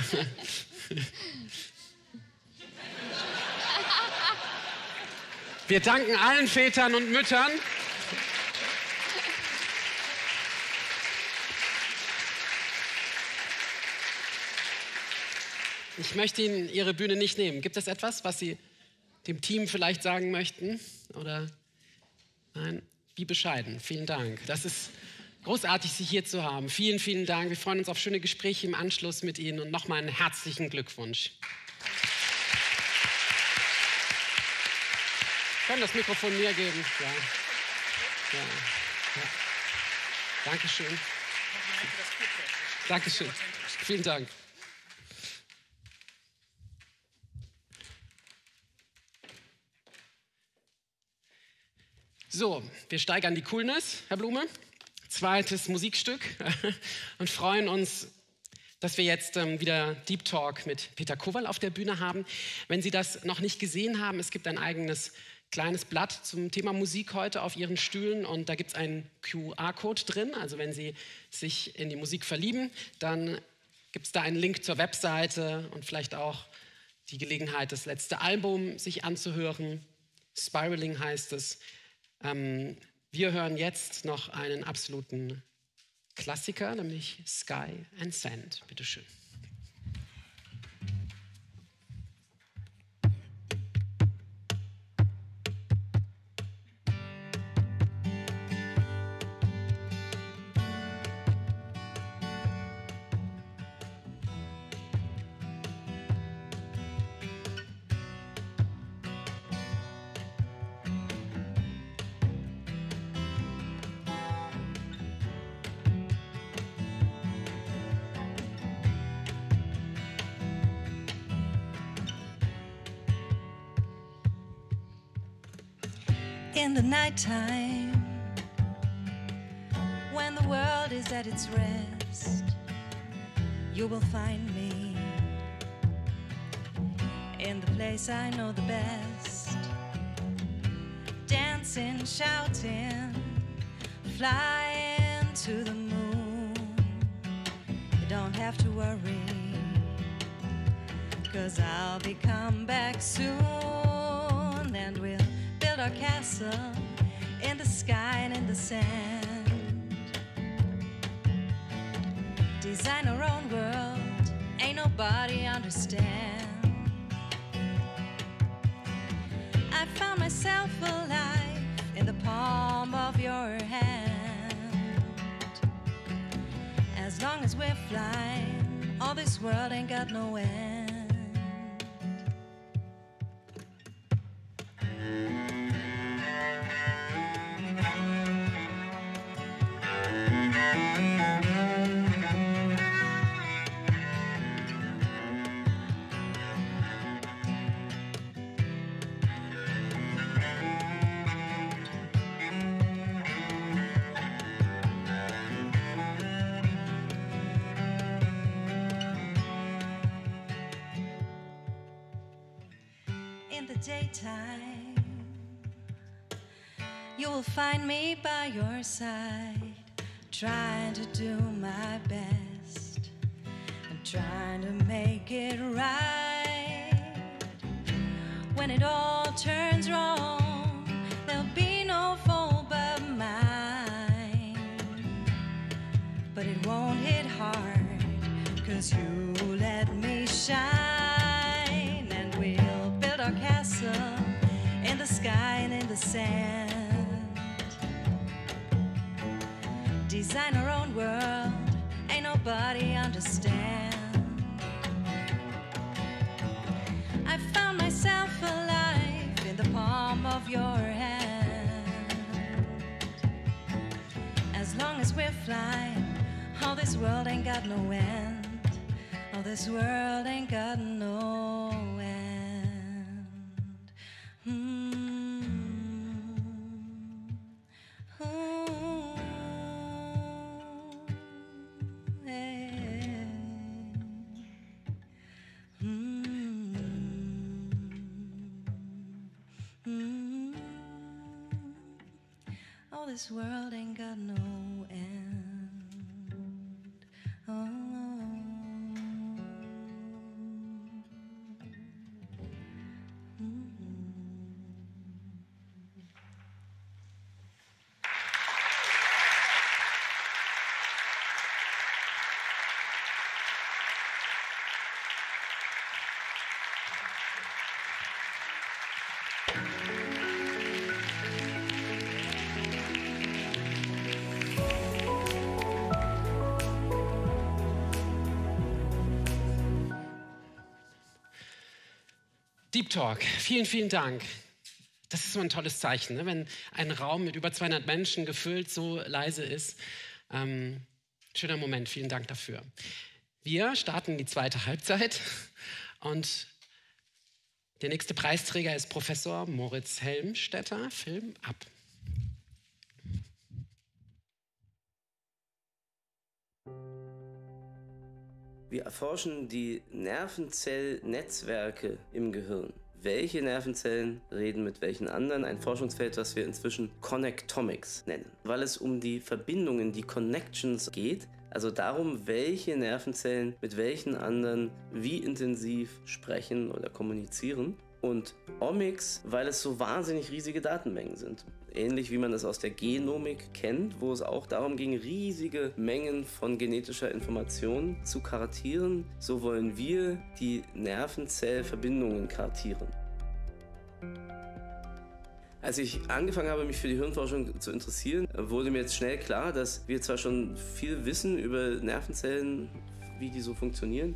Wir danken allen Vätern und Müttern. Ich möchte Ihnen Ihre Bühne nicht nehmen. Gibt es etwas, was Sie dem Team vielleicht sagen möchten? Oder nein? Wie bescheiden. Vielen Dank. Das ist Großartig, Sie hier zu haben. Vielen, vielen Dank. Wir freuen uns auf schöne Gespräche im Anschluss mit Ihnen und nochmal einen herzlichen Glückwunsch. Können das Mikrofon mir geben? Ja. ja. ja. Dankeschön. Dankeschön. Vielen Dank. So, wir steigern die Coolness, Herr Blume zweites Musikstück <laughs> und freuen uns, dass wir jetzt ähm, wieder Deep Talk mit Peter Kowal auf der Bühne haben. Wenn Sie das noch nicht gesehen haben, es gibt ein eigenes kleines Blatt zum Thema Musik heute auf Ihren Stühlen und da gibt es einen QR-Code drin. Also wenn Sie sich in die Musik verlieben, dann gibt es da einen Link zur Webseite und vielleicht auch die Gelegenheit, das letzte Album sich anzuhören. Spiraling heißt es. Ähm, wir hören jetzt noch einen absoluten Klassiker, nämlich Sky and Sand. Bitte nighttime when the world is at its rest you will find me in the place I know the best. Dancing shouting flying to the moon. You don't have to worry cause I'll be come back soon and we'll build our castle the sand. Design our own world, ain't nobody understand. I found myself alive in the palm of your hand. As long as we're flying, all this world ain't got no end. Trying to do my best and trying to make it right. When it all turns wrong, there'll be no fault but mine. But it won't hit hard, cause you let me shine, and we'll build our castle in the sky and in the sand. Design our own world, ain't nobody understand. I found myself alive in the palm of your hand. As long as we're flying, all this world ain't got no end. All this world ain't got no Deep Talk, vielen, vielen Dank. Das ist so ein tolles Zeichen, ne? wenn ein Raum mit über 200 Menschen gefüllt so leise ist. Ähm, schöner Moment, vielen Dank dafür. Wir starten die zweite Halbzeit und der nächste Preisträger ist Professor Moritz Helmstetter. Film ab. Wir erforschen die Nervenzellnetzwerke im Gehirn. Welche Nervenzellen reden mit welchen anderen? Ein Forschungsfeld, das wir inzwischen Connectomics nennen, weil es um die Verbindungen, die Connections geht. Also darum, welche Nervenzellen mit welchen anderen wie intensiv sprechen oder kommunizieren. Und Omics, weil es so wahnsinnig riesige Datenmengen sind. Ähnlich wie man es aus der Genomik kennt, wo es auch darum ging, riesige Mengen von genetischer Information zu kartieren, so wollen wir die Nervenzellverbindungen kartieren. Als ich angefangen habe, mich für die Hirnforschung zu interessieren, wurde mir jetzt schnell klar, dass wir zwar schon viel wissen über Nervenzellen, wie die so funktionieren,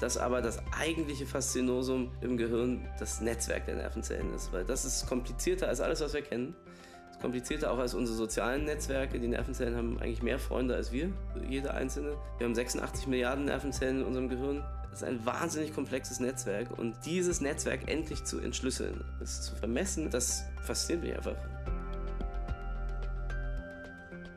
dass aber das eigentliche Faszinosum im Gehirn das Netzwerk der Nervenzellen ist, weil das ist komplizierter als alles, was wir kennen. Es ist komplizierter auch als unsere sozialen Netzwerke. Die Nervenzellen haben eigentlich mehr Freunde als wir, jeder einzelne. Wir haben 86 Milliarden Nervenzellen in unserem Gehirn. Das ist ein wahnsinnig komplexes Netzwerk und dieses Netzwerk endlich zu entschlüsseln, es zu vermessen, das fasziniert mich einfach.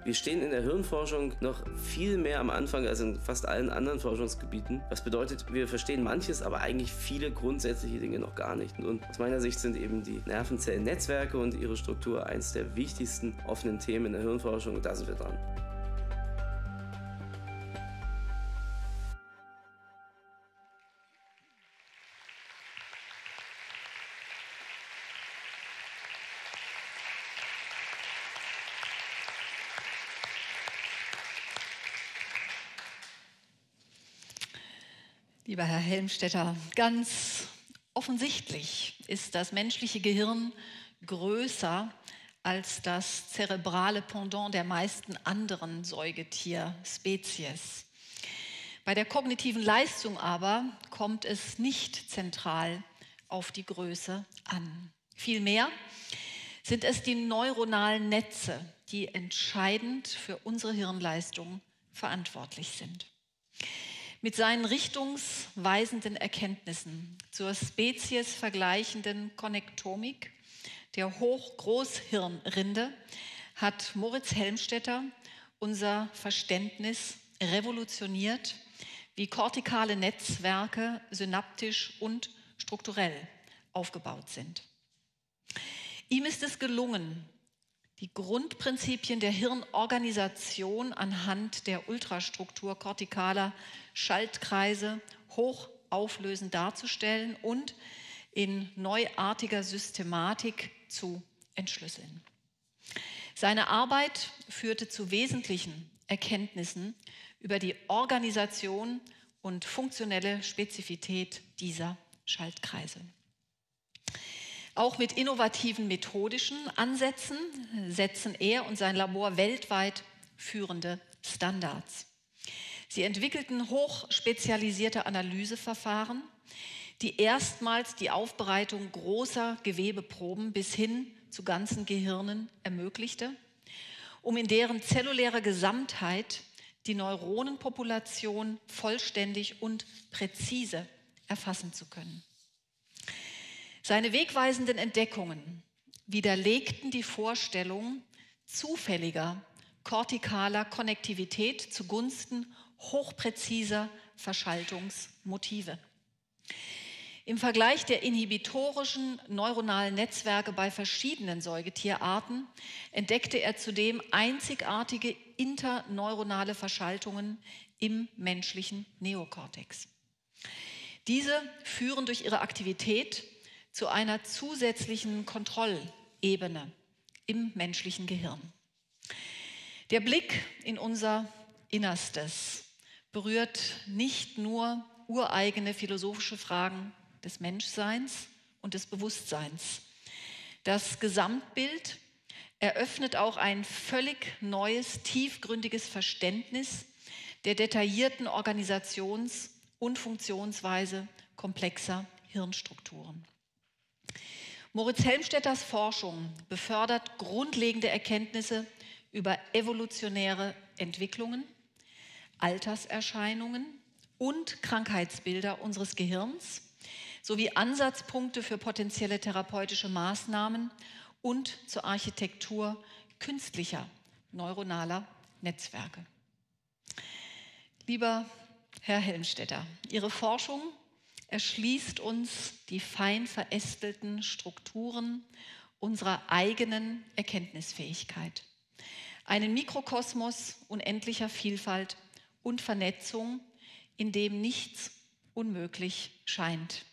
Wir stehen in der Hirnforschung noch viel mehr am Anfang als in fast allen anderen Forschungsgebieten. Was bedeutet, wir verstehen manches, aber eigentlich viele grundsätzliche Dinge noch gar nicht. Und aus meiner Sicht sind eben die Nervenzellennetzwerke und ihre Struktur eines der wichtigsten offenen Themen in der Hirnforschung und da sind wir dran. Lieber Herr Helmstetter, ganz offensichtlich ist das menschliche Gehirn größer als das zerebrale Pendant der meisten anderen Säugetierspezies. Bei der kognitiven Leistung aber kommt es nicht zentral auf die Größe an. Vielmehr sind es die neuronalen Netze, die entscheidend für unsere Hirnleistung verantwortlich sind. Mit seinen richtungsweisenden Erkenntnissen zur speziesvergleichenden Konnektomik der Hochgroßhirnrinde hat Moritz Helmstetter unser Verständnis revolutioniert, wie kortikale Netzwerke synaptisch und strukturell aufgebaut sind. Ihm ist es gelungen, die Grundprinzipien der Hirnorganisation anhand der Ultrastruktur kortikaler Schaltkreise hochauflösend darzustellen und in neuartiger Systematik zu entschlüsseln. Seine Arbeit führte zu wesentlichen Erkenntnissen über die Organisation und funktionelle Spezifität dieser Schaltkreise. Auch mit innovativen methodischen Ansätzen setzen er und sein Labor weltweit führende Standards. Sie entwickelten hochspezialisierte Analyseverfahren, die erstmals die Aufbereitung großer Gewebeproben bis hin zu ganzen Gehirnen ermöglichte, um in deren zellulärer Gesamtheit die Neuronenpopulation vollständig und präzise erfassen zu können. Seine wegweisenden Entdeckungen widerlegten die Vorstellung zufälliger kortikaler Konnektivität zugunsten hochpräziser Verschaltungsmotive. Im Vergleich der inhibitorischen neuronalen Netzwerke bei verschiedenen Säugetierarten entdeckte er zudem einzigartige interneuronale Verschaltungen im menschlichen Neokortex. Diese führen durch ihre Aktivität zu einer zusätzlichen Kontrollebene im menschlichen Gehirn. Der Blick in unser Innerstes berührt nicht nur ureigene philosophische Fragen des Menschseins und des Bewusstseins. Das Gesamtbild eröffnet auch ein völlig neues, tiefgründiges Verständnis der detaillierten Organisations- und Funktionsweise komplexer Hirnstrukturen. Moritz Helmstetters Forschung befördert grundlegende Erkenntnisse über evolutionäre Entwicklungen, Alterserscheinungen und Krankheitsbilder unseres Gehirns sowie Ansatzpunkte für potenzielle therapeutische Maßnahmen und zur Architektur künstlicher neuronaler Netzwerke. Lieber Herr Helmstetter, Ihre Forschung erschließt uns die fein verästelten Strukturen unserer eigenen Erkenntnisfähigkeit. Einen Mikrokosmos unendlicher Vielfalt und Vernetzung, in dem nichts unmöglich scheint.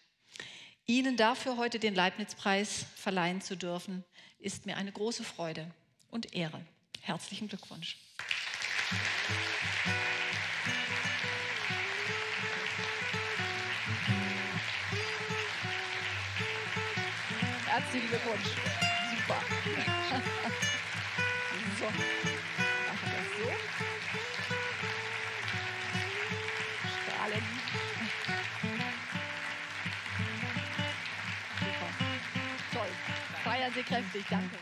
Ihnen dafür heute den Leibniz-Preis verleihen zu dürfen, ist mir eine große Freude und Ehre. Herzlichen Glückwunsch. Herzlichen Glückwunsch. Feiern Sie kräftig. Danke.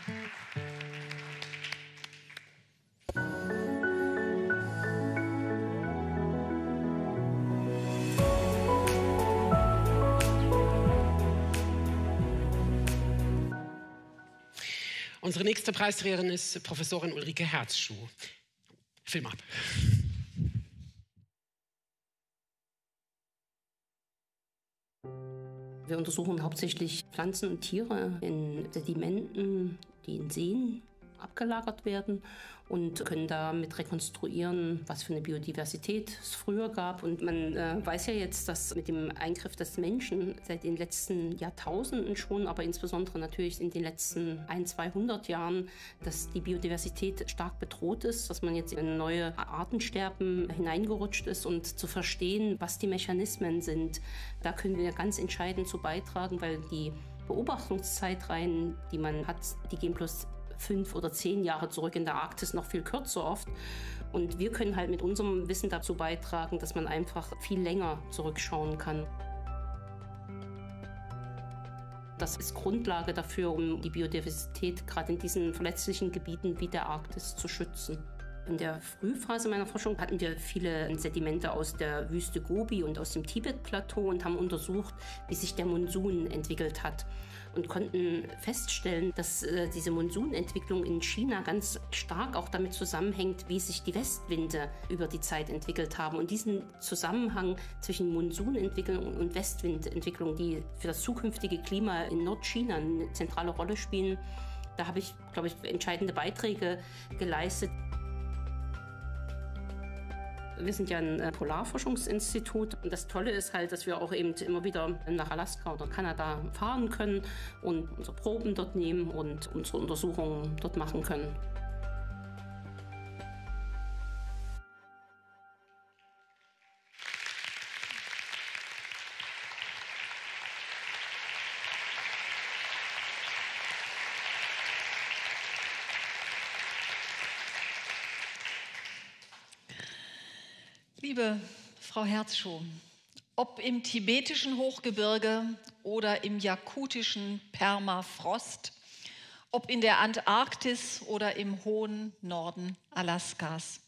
Unsere nächste Preisträgerin ist Professorin Ulrike Herzschuh. Film ab. Wir untersuchen hauptsächlich Pflanzen und Tiere in Sedimenten, die in Seen abgelagert werden und können damit rekonstruieren, was für eine Biodiversität es früher gab. Und man äh, weiß ja jetzt, dass mit dem Eingriff des Menschen seit den letzten Jahrtausenden schon, aber insbesondere natürlich in den letzten ein, 200 Jahren, dass die Biodiversität stark bedroht ist, dass man jetzt in neue Artensterben hineingerutscht ist und zu verstehen, was die Mechanismen sind, da können wir ganz entscheidend zu beitragen, weil die Beobachtungszeitreihen, die man hat, die gehen bloß fünf oder zehn Jahre zurück in der Arktis noch viel kürzer oft. Und wir können halt mit unserem Wissen dazu beitragen, dass man einfach viel länger zurückschauen kann. Das ist Grundlage dafür, um die Biodiversität gerade in diesen verletzlichen Gebieten wie der Arktis zu schützen. In der Frühphase meiner Forschung hatten wir viele Sedimente aus der Wüste Gobi und aus dem Tibet-Plateau und haben untersucht, wie sich der Monsun entwickelt hat und konnten feststellen, dass äh, diese Monsunentwicklung in China ganz stark auch damit zusammenhängt, wie sich die Westwinde über die Zeit entwickelt haben. Und diesen Zusammenhang zwischen Monsunentwicklung und Westwindentwicklung, die für das zukünftige Klima in Nordchina eine zentrale Rolle spielen, da habe ich, glaube ich, entscheidende Beiträge geleistet. Wir sind ja ein äh, Polarforschungsinstitut und das Tolle ist halt, dass wir auch eben immer wieder nach Alaska oder Kanada fahren können und unsere Proben dort nehmen und unsere Untersuchungen dort machen können. Liebe Frau Herzschuh, ob im tibetischen Hochgebirge oder im jakutischen Permafrost, ob in der Antarktis oder im hohen Norden Alaskas.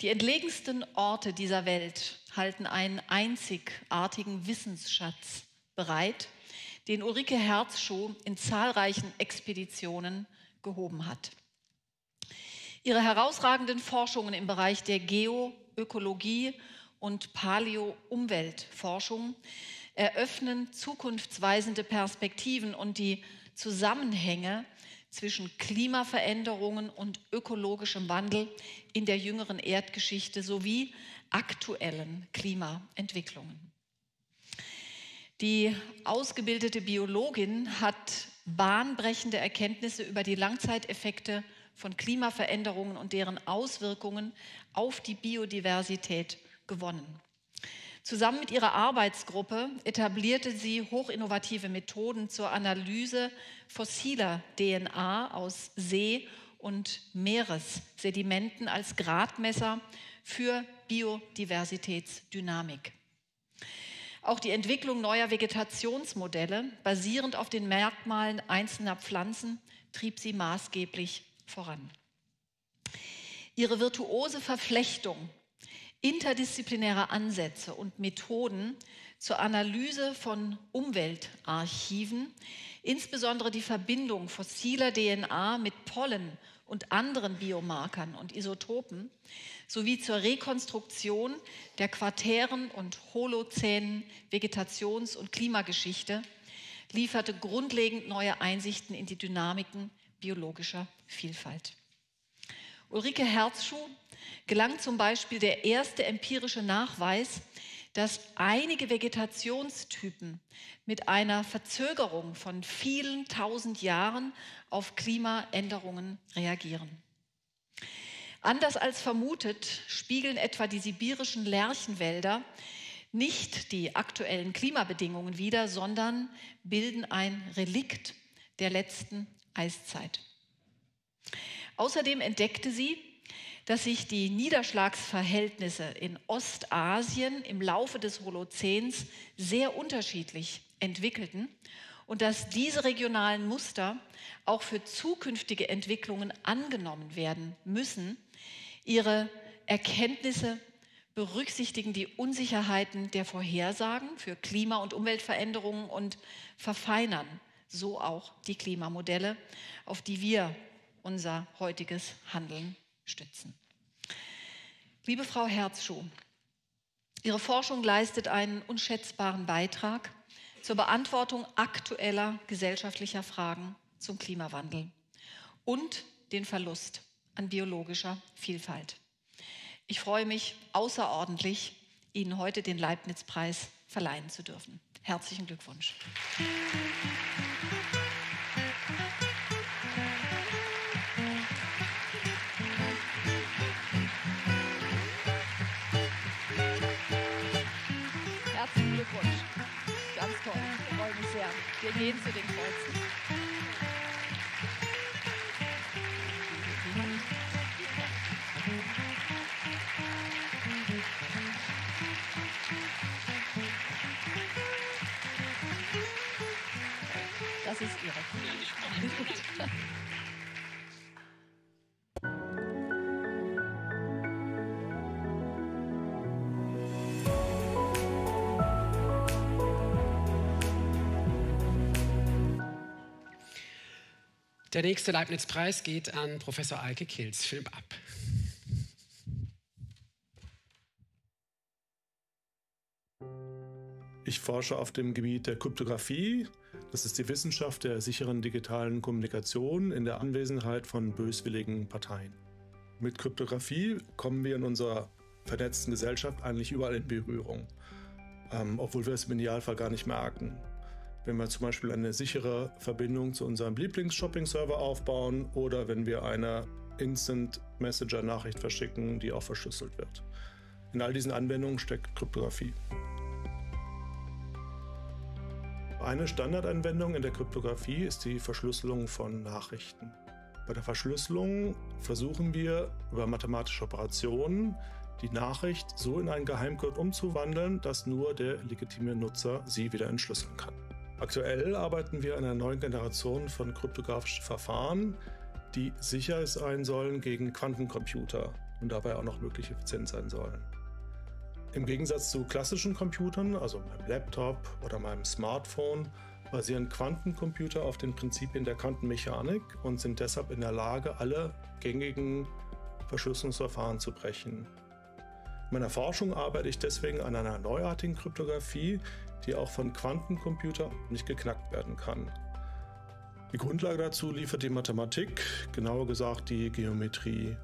Die entlegensten Orte dieser Welt halten einen einzigartigen Wissensschatz bereit, den Ulrike Herzschuh in zahlreichen Expeditionen gehoben hat. Ihre herausragenden Forschungen im Bereich der Geo- Ökologie und Paleo-Umweltforschung eröffnen zukunftsweisende Perspektiven und die Zusammenhänge zwischen Klimaveränderungen und ökologischem Wandel in der jüngeren Erdgeschichte sowie aktuellen Klimaentwicklungen. Die ausgebildete Biologin hat bahnbrechende Erkenntnisse über die Langzeiteffekte von Klimaveränderungen und deren Auswirkungen auf die Biodiversität gewonnen. Zusammen mit ihrer Arbeitsgruppe etablierte sie hochinnovative Methoden zur Analyse fossiler DNA aus See- und Meeressedimenten als Gradmesser für Biodiversitätsdynamik. Auch die Entwicklung neuer Vegetationsmodelle basierend auf den Merkmalen einzelner Pflanzen trieb sie maßgeblich voran. Ihre virtuose Verflechtung interdisziplinärer Ansätze und Methoden zur Analyse von Umweltarchiven, insbesondere die Verbindung fossiler DNA mit Pollen und anderen Biomarkern und Isotopen, sowie zur Rekonstruktion der Quartären und Holozänen Vegetations- und Klimageschichte, lieferte grundlegend neue Einsichten in die Dynamiken biologischer Vielfalt. Ulrike Herzschuh gelang zum Beispiel der erste empirische Nachweis, dass einige Vegetationstypen mit einer Verzögerung von vielen tausend Jahren auf Klimaänderungen reagieren. Anders als vermutet spiegeln etwa die sibirischen Lärchenwälder nicht die aktuellen Klimabedingungen wider, sondern bilden ein Relikt der letzten Eiszeit. Außerdem entdeckte sie, dass sich die Niederschlagsverhältnisse in Ostasien im Laufe des Holozäns sehr unterschiedlich entwickelten und dass diese regionalen Muster auch für zukünftige Entwicklungen angenommen werden müssen. Ihre Erkenntnisse berücksichtigen die Unsicherheiten der Vorhersagen für Klima- und Umweltveränderungen und verfeinern so auch die Klimamodelle, auf die wir unser heutiges Handeln stützen. Liebe Frau Herzschuh, Ihre Forschung leistet einen unschätzbaren Beitrag zur Beantwortung aktueller gesellschaftlicher Fragen zum Klimawandel und den Verlust an biologischer Vielfalt. Ich freue mich außerordentlich, Ihnen heute den Leibniz-Preis verleihen zu dürfen. Herzlichen Glückwunsch. Glückwunsch. Ganz toll. Wir freuen uns sehr. Wir gehen zu den Kreuzen. Das ist Ihre. <laughs> Der nächste Leibniz-Preis geht an Professor Eike Kills. Film ab. Ich forsche auf dem Gebiet der Kryptographie. Das ist die Wissenschaft der sicheren digitalen Kommunikation in der Anwesenheit von böswilligen Parteien. Mit Kryptographie kommen wir in unserer vernetzten Gesellschaft eigentlich überall in Berührung, ähm, obwohl wir es im Idealfall gar nicht merken. Wenn wir zum Beispiel eine sichere Verbindung zu unserem Lieblings-Shopping-Server aufbauen oder wenn wir eine Instant Messenger-Nachricht verschicken, die auch verschlüsselt wird. In all diesen Anwendungen steckt Kryptographie. Eine Standardanwendung in der Kryptographie ist die Verschlüsselung von Nachrichten. Bei der Verschlüsselung versuchen wir über mathematische Operationen die Nachricht so in einen Geheimcode umzuwandeln, dass nur der legitime Nutzer sie wieder entschlüsseln kann. Aktuell arbeiten wir an einer neuen Generation von kryptografischen Verfahren, die sicher sein sollen gegen Quantencomputer und dabei auch noch möglich effizient sein sollen. Im Gegensatz zu klassischen Computern, also meinem Laptop oder meinem Smartphone, basieren Quantencomputer auf den Prinzipien der Quantenmechanik und sind deshalb in der Lage, alle gängigen Verschlüsselungsverfahren zu brechen. In meiner Forschung arbeite ich deswegen an einer neuartigen Kryptographie, die auch von Quantencomputern nicht geknackt werden kann. Die Grundlage dazu liefert die Mathematik, genauer gesagt die Geometrie.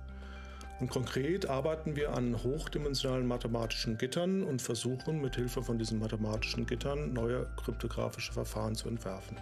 Und konkret arbeiten wir an hochdimensionalen mathematischen Gittern und versuchen mit Hilfe von diesen mathematischen Gittern neue kryptografische Verfahren zu entwerfen.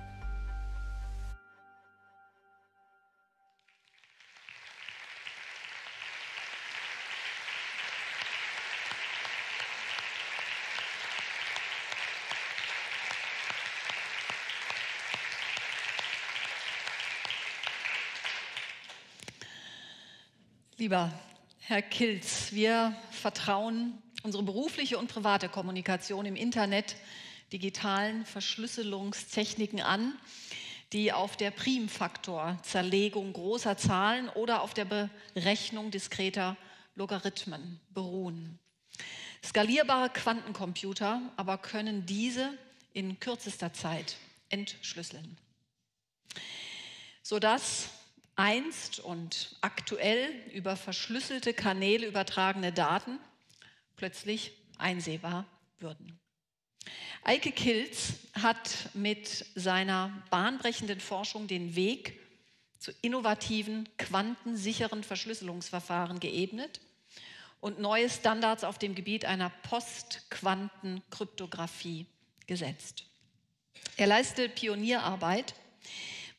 Lieber Herr Kilz, wir vertrauen unsere berufliche und private Kommunikation im Internet digitalen Verschlüsselungstechniken an, die auf der Primfaktorzerlegung großer Zahlen oder auf der Berechnung diskreter Logarithmen beruhen. Skalierbare Quantencomputer aber können diese in kürzester Zeit entschlüsseln, sodass einst und aktuell über verschlüsselte Kanäle übertragene Daten plötzlich einsehbar würden. Eike Kilz hat mit seiner bahnbrechenden Forschung den Weg zu innovativen, quantensicheren Verschlüsselungsverfahren geebnet und neue Standards auf dem Gebiet einer Postquantenkryptographie gesetzt. Er leistet Pionierarbeit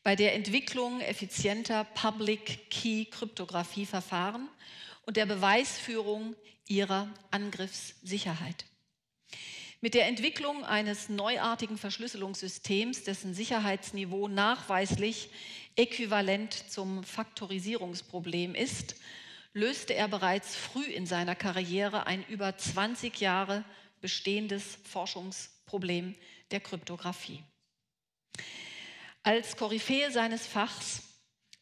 bei der Entwicklung effizienter Public Key Kryptographieverfahren und der Beweisführung ihrer Angriffssicherheit. Mit der Entwicklung eines neuartigen Verschlüsselungssystems, dessen Sicherheitsniveau nachweislich äquivalent zum Faktorisierungsproblem ist, löste er bereits früh in seiner Karriere ein über 20 Jahre bestehendes Forschungsproblem der Kryptographie. Als Koryphäe seines Fachs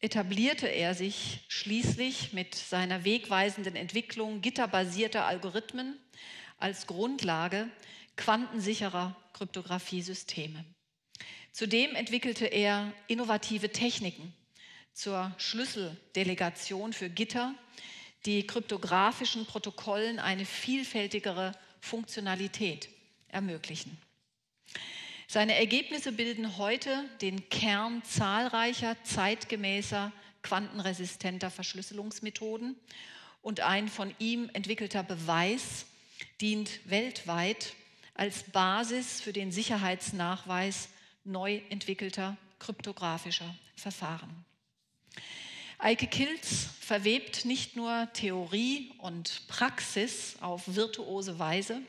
etablierte er sich schließlich mit seiner wegweisenden Entwicklung gitterbasierter Algorithmen als Grundlage quantensicherer Kryptographiesysteme. Zudem entwickelte er innovative Techniken zur Schlüsseldelegation für Gitter, die kryptografischen Protokollen eine vielfältigere Funktionalität ermöglichen. Seine Ergebnisse bilden heute den Kern zahlreicher zeitgemäßer quantenresistenter Verschlüsselungsmethoden und ein von ihm entwickelter Beweis dient weltweit als Basis für den Sicherheitsnachweis neu entwickelter kryptografischer Verfahren. Eike Kilz verwebt nicht nur Theorie und Praxis auf virtuose Weise,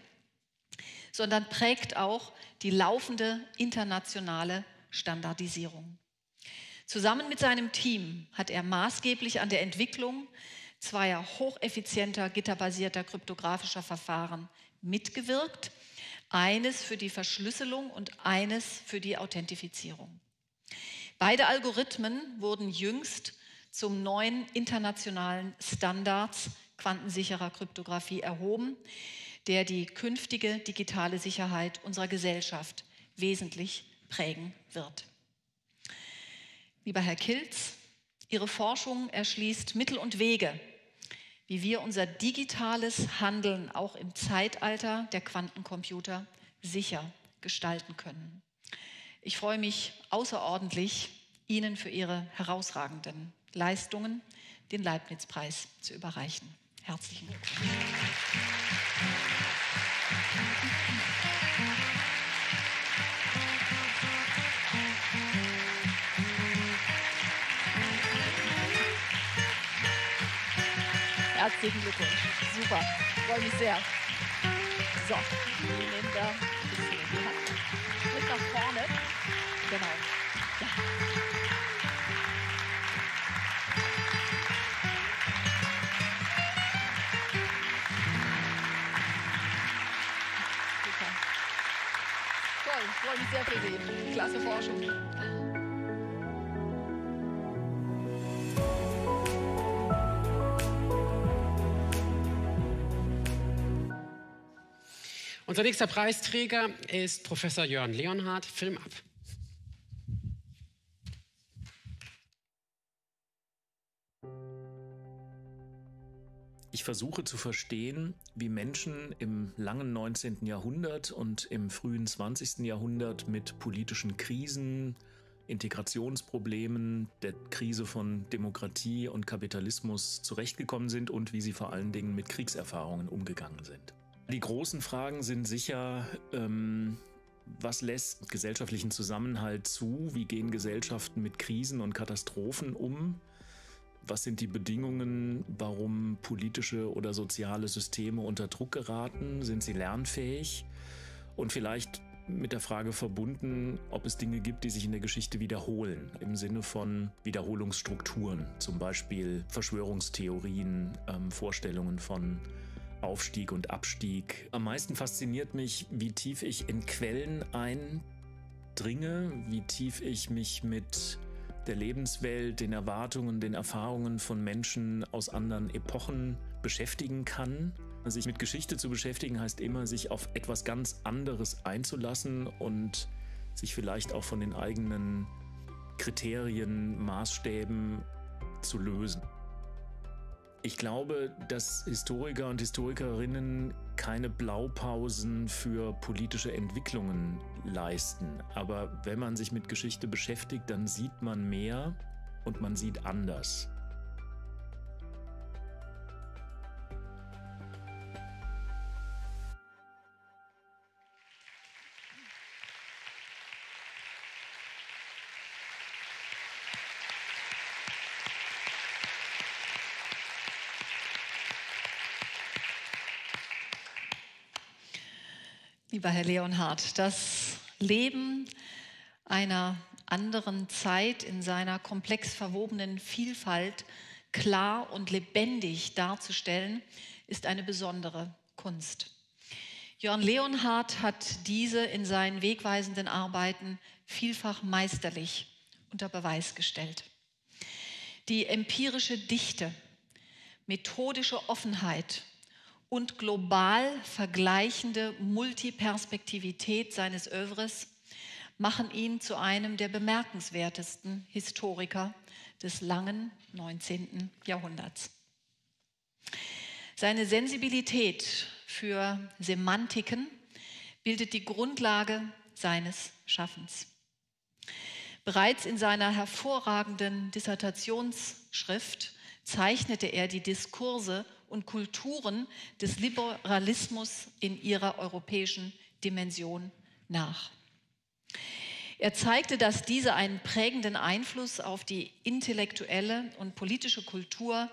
sondern prägt auch die laufende internationale Standardisierung. Zusammen mit seinem Team hat er maßgeblich an der Entwicklung zweier hocheffizienter gitterbasierter kryptografischer Verfahren mitgewirkt, eines für die Verschlüsselung und eines für die Authentifizierung. Beide Algorithmen wurden jüngst zum neuen internationalen Standards quantensicherer Kryptographie erhoben, der die künftige digitale Sicherheit unserer Gesellschaft wesentlich prägen wird. Lieber Herr Kilz, Ihre Forschung erschließt Mittel und Wege, wie wir unser digitales Handeln auch im Zeitalter der Quantencomputer sicher gestalten können. Ich freue mich außerordentlich, Ihnen für Ihre herausragenden Leistungen den Leibniz-Preis zu überreichen. Herzlichen Glückwunsch. Herzlichen Glückwunsch. Super. Freue mich sehr. So, wir nehmen da ein bisschen in die Hand. Mit nach vorne. Genau. Ja. Toll, ich freue mich sehr für Sie. Klasse Forschung. Unser nächster Preisträger ist Professor Jörn Leonhardt. Film ab. Ich versuche zu verstehen, wie Menschen im langen 19. Jahrhundert und im frühen 20. Jahrhundert mit politischen Krisen, Integrationsproblemen, der Krise von Demokratie und Kapitalismus zurechtgekommen sind und wie sie vor allen Dingen mit Kriegserfahrungen umgegangen sind. Die großen Fragen sind sicher, ähm, was lässt gesellschaftlichen Zusammenhalt zu? Wie gehen Gesellschaften mit Krisen und Katastrophen um? Was sind die Bedingungen, warum politische oder soziale Systeme unter Druck geraten? Sind sie lernfähig? Und vielleicht mit der Frage verbunden, ob es Dinge gibt, die sich in der Geschichte wiederholen, im Sinne von Wiederholungsstrukturen, zum Beispiel Verschwörungstheorien, ähm, Vorstellungen von Aufstieg und Abstieg. Am meisten fasziniert mich, wie tief ich in Quellen eindringe, wie tief ich mich mit der Lebenswelt, den Erwartungen, den Erfahrungen von Menschen aus anderen Epochen beschäftigen kann. Sich mit Geschichte zu beschäftigen heißt immer, sich auf etwas ganz anderes einzulassen und sich vielleicht auch von den eigenen Kriterien, Maßstäben zu lösen. Ich glaube, dass Historiker und Historikerinnen keine Blaupausen für politische Entwicklungen leisten. Aber wenn man sich mit Geschichte beschäftigt, dann sieht man mehr und man sieht anders. Lieber Herr Leonhard, das Leben einer anderen Zeit in seiner komplex verwobenen Vielfalt klar und lebendig darzustellen, ist eine besondere Kunst. Jörn Leonhard hat diese in seinen wegweisenden Arbeiten vielfach meisterlich unter Beweis gestellt. Die empirische Dichte, methodische Offenheit und global vergleichende Multiperspektivität seines Övres machen ihn zu einem der bemerkenswertesten Historiker des langen 19. Jahrhunderts. Seine Sensibilität für Semantiken bildet die Grundlage seines Schaffens. Bereits in seiner hervorragenden Dissertationsschrift zeichnete er die Diskurse und Kulturen des Liberalismus in ihrer europäischen Dimension nach. Er zeigte, dass diese einen prägenden Einfluss auf die intellektuelle und politische Kultur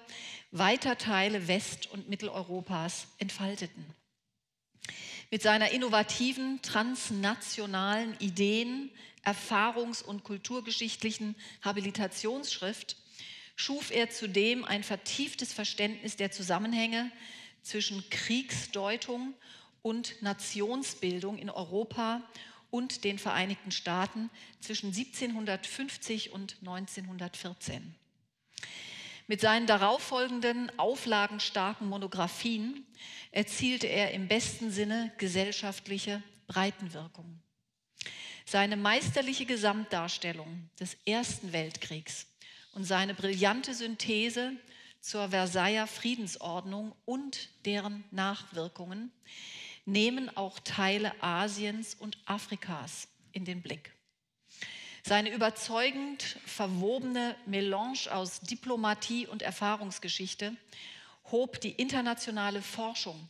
weiter Teile West- und Mitteleuropas entfalteten. Mit seiner innovativen, transnationalen Ideen, erfahrungs- und kulturgeschichtlichen Habilitationsschrift schuf er zudem ein vertieftes Verständnis der Zusammenhänge zwischen Kriegsdeutung und Nationsbildung in Europa und den Vereinigten Staaten zwischen 1750 und 1914. Mit seinen darauffolgenden auflagenstarken Monographien erzielte er im besten Sinne gesellschaftliche Breitenwirkung. Seine meisterliche Gesamtdarstellung des Ersten Weltkriegs und seine brillante Synthese zur Versailler Friedensordnung und deren Nachwirkungen nehmen auch Teile Asiens und Afrikas in den Blick. Seine überzeugend verwobene Melange aus Diplomatie und Erfahrungsgeschichte hob die internationale Forschung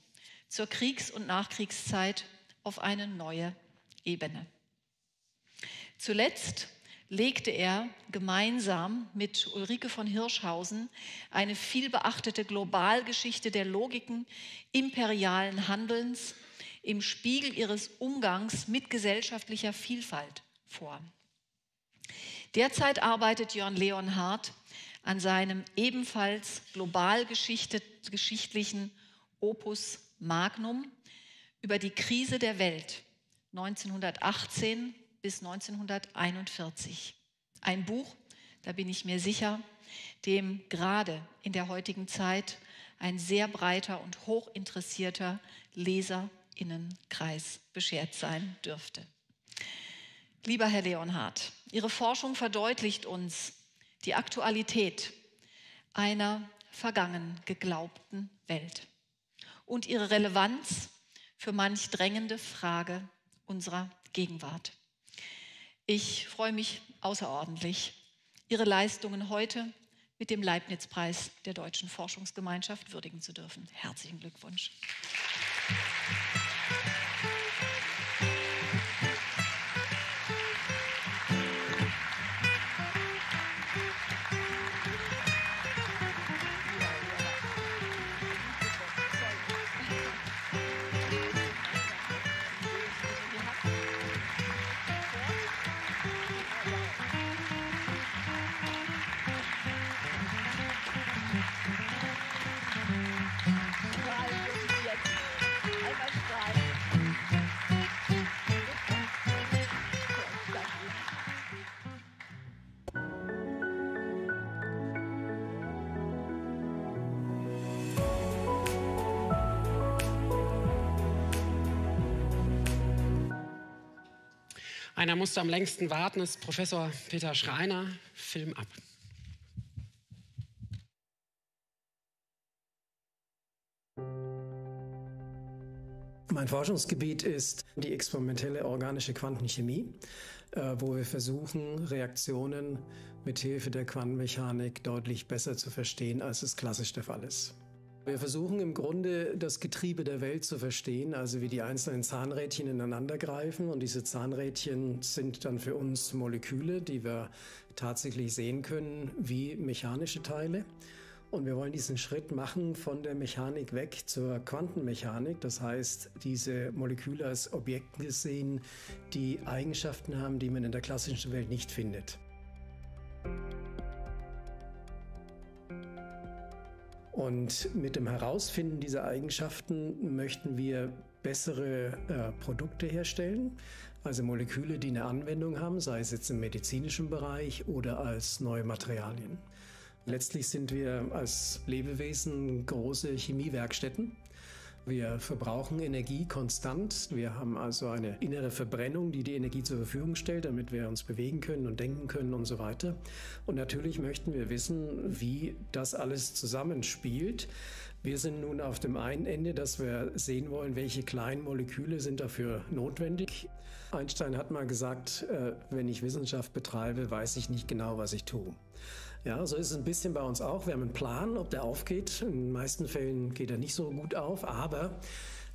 zur Kriegs- und Nachkriegszeit auf eine neue Ebene. Zuletzt legte er gemeinsam mit Ulrike von Hirschhausen eine vielbeachtete Globalgeschichte der Logiken imperialen Handelns im Spiegel ihres Umgangs mit gesellschaftlicher Vielfalt vor. Derzeit arbeitet Jörn Leonhardt an seinem ebenfalls global geschichtlichen Opus Magnum über die Krise der Welt 1918 bis 1941. Ein Buch, da bin ich mir sicher, dem gerade in der heutigen Zeit ein sehr breiter und hochinteressierter Leserinnenkreis beschert sein dürfte. Lieber Herr Leonhardt, Ihre Forschung verdeutlicht uns die Aktualität einer vergangen geglaubten Welt und ihre Relevanz für manch drängende Frage unserer Gegenwart. Ich freue mich außerordentlich, Ihre Leistungen heute mit dem Leibniz-Preis der Deutschen Forschungsgemeinschaft würdigen zu dürfen. Herzlichen Glückwunsch. Einer musste am längsten warten, ist Professor Peter Schreiner. Film ab. Mein Forschungsgebiet ist die experimentelle organische Quantenchemie, äh, wo wir versuchen, Reaktionen mit Hilfe der Quantenmechanik deutlich besser zu verstehen, als es klassisch der Fall ist. Wir versuchen im Grunde das Getriebe der Welt zu verstehen, also wie die einzelnen Zahnrädchen ineinander greifen. Und diese Zahnrädchen sind dann für uns Moleküle, die wir tatsächlich sehen können, wie mechanische Teile. Und wir wollen diesen Schritt machen von der Mechanik weg zur Quantenmechanik. Das heißt, diese Moleküle als Objekte sehen, die Eigenschaften haben, die man in der klassischen Welt nicht findet. Und mit dem Herausfinden dieser Eigenschaften möchten wir bessere äh, Produkte herstellen, also Moleküle, die eine Anwendung haben, sei es jetzt im medizinischen Bereich oder als neue Materialien. Letztlich sind wir als Lebewesen große Chemiewerkstätten wir verbrauchen Energie konstant. Wir haben also eine innere Verbrennung, die die Energie zur Verfügung stellt, damit wir uns bewegen können und denken können und so weiter. Und natürlich möchten wir wissen, wie das alles zusammenspielt. Wir sind nun auf dem einen Ende, dass wir sehen wollen, welche kleinen Moleküle sind dafür notwendig. Einstein hat mal gesagt, äh, wenn ich Wissenschaft betreibe, weiß ich nicht genau, was ich tue. Ja, so ist es ein bisschen bei uns auch. Wir haben einen Plan, ob der aufgeht. In den meisten Fällen geht er nicht so gut auf, aber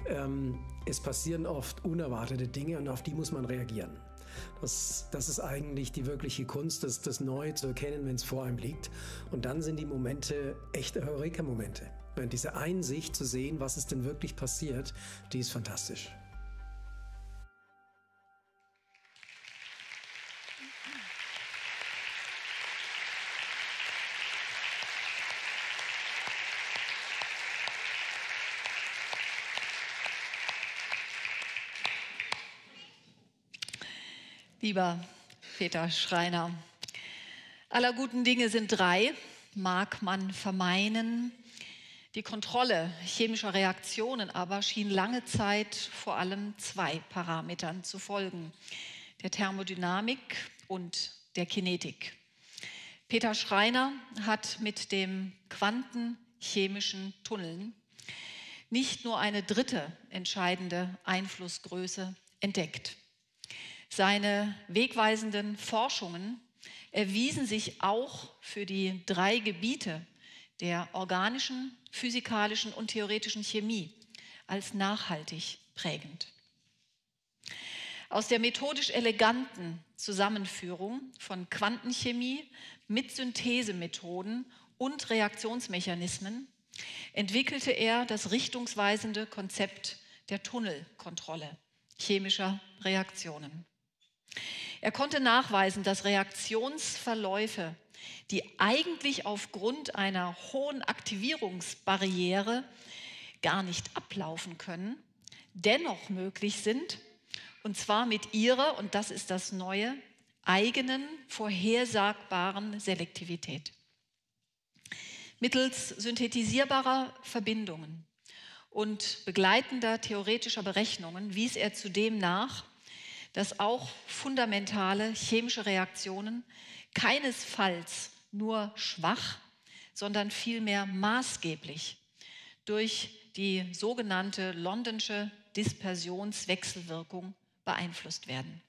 ähm, es passieren oft unerwartete Dinge und auf die muss man reagieren. Das, das ist eigentlich die wirkliche Kunst, das, das Neue zu erkennen, wenn es vor einem liegt. Und dann sind die Momente echte Heureka-Momente. Diese Einsicht zu sehen, was ist denn wirklich passiert, die ist fantastisch. Lieber Peter Schreiner, aller guten Dinge sind drei, mag man vermeinen. Die Kontrolle chemischer Reaktionen aber schien lange Zeit vor allem zwei Parametern zu folgen, der Thermodynamik und der Kinetik. Peter Schreiner hat mit dem quantenchemischen Tunneln nicht nur eine dritte entscheidende Einflussgröße entdeckt. Seine wegweisenden Forschungen erwiesen sich auch für die drei Gebiete der organischen, physikalischen und theoretischen Chemie als nachhaltig prägend. Aus der methodisch eleganten Zusammenführung von Quantenchemie mit Synthesemethoden und Reaktionsmechanismen entwickelte er das richtungsweisende Konzept der Tunnelkontrolle chemischer Reaktionen. Er konnte nachweisen, dass Reaktionsverläufe, die eigentlich aufgrund einer hohen Aktivierungsbarriere gar nicht ablaufen können, dennoch möglich sind, und zwar mit ihrer, und das ist das Neue, eigenen vorhersagbaren Selektivität. Mittels synthetisierbarer Verbindungen und begleitender theoretischer Berechnungen wies er zudem nach, dass auch fundamentale chemische Reaktionen keinesfalls nur schwach, sondern vielmehr maßgeblich durch die sogenannte Londonsche Dispersionswechselwirkung beeinflusst werden.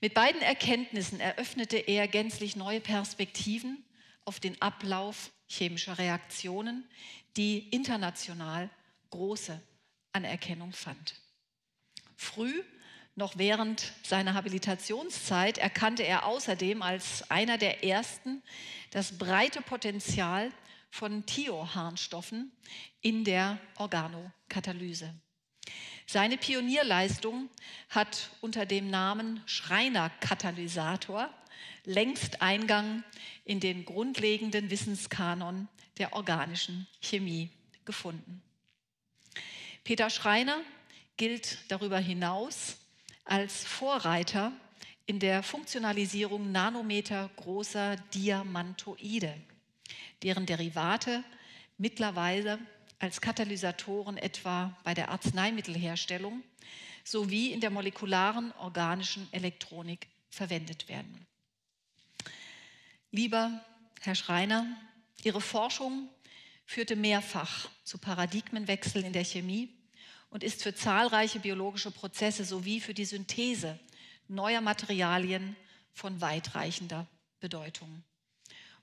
Mit beiden Erkenntnissen eröffnete er gänzlich neue Perspektiven auf den Ablauf chemischer Reaktionen, die international große Anerkennung fand. Früh, noch während seiner Habilitationszeit, erkannte er außerdem als einer der ersten das breite Potenzial von Thioharnstoffen in der Organokatalyse. Seine Pionierleistung hat unter dem Namen Schreiner-Katalysator längst Eingang in den grundlegenden Wissenskanon der organischen Chemie gefunden. Peter Schreiner gilt darüber hinaus als Vorreiter in der Funktionalisierung Nanometer großer Diamantoide, deren Derivate mittlerweile als Katalysatoren etwa bei der Arzneimittelherstellung sowie in der molekularen organischen Elektronik verwendet werden. Lieber Herr Schreiner, Ihre Forschung führte mehrfach zu Paradigmenwechseln in der Chemie und ist für zahlreiche biologische Prozesse sowie für die Synthese neuer Materialien von weitreichender Bedeutung.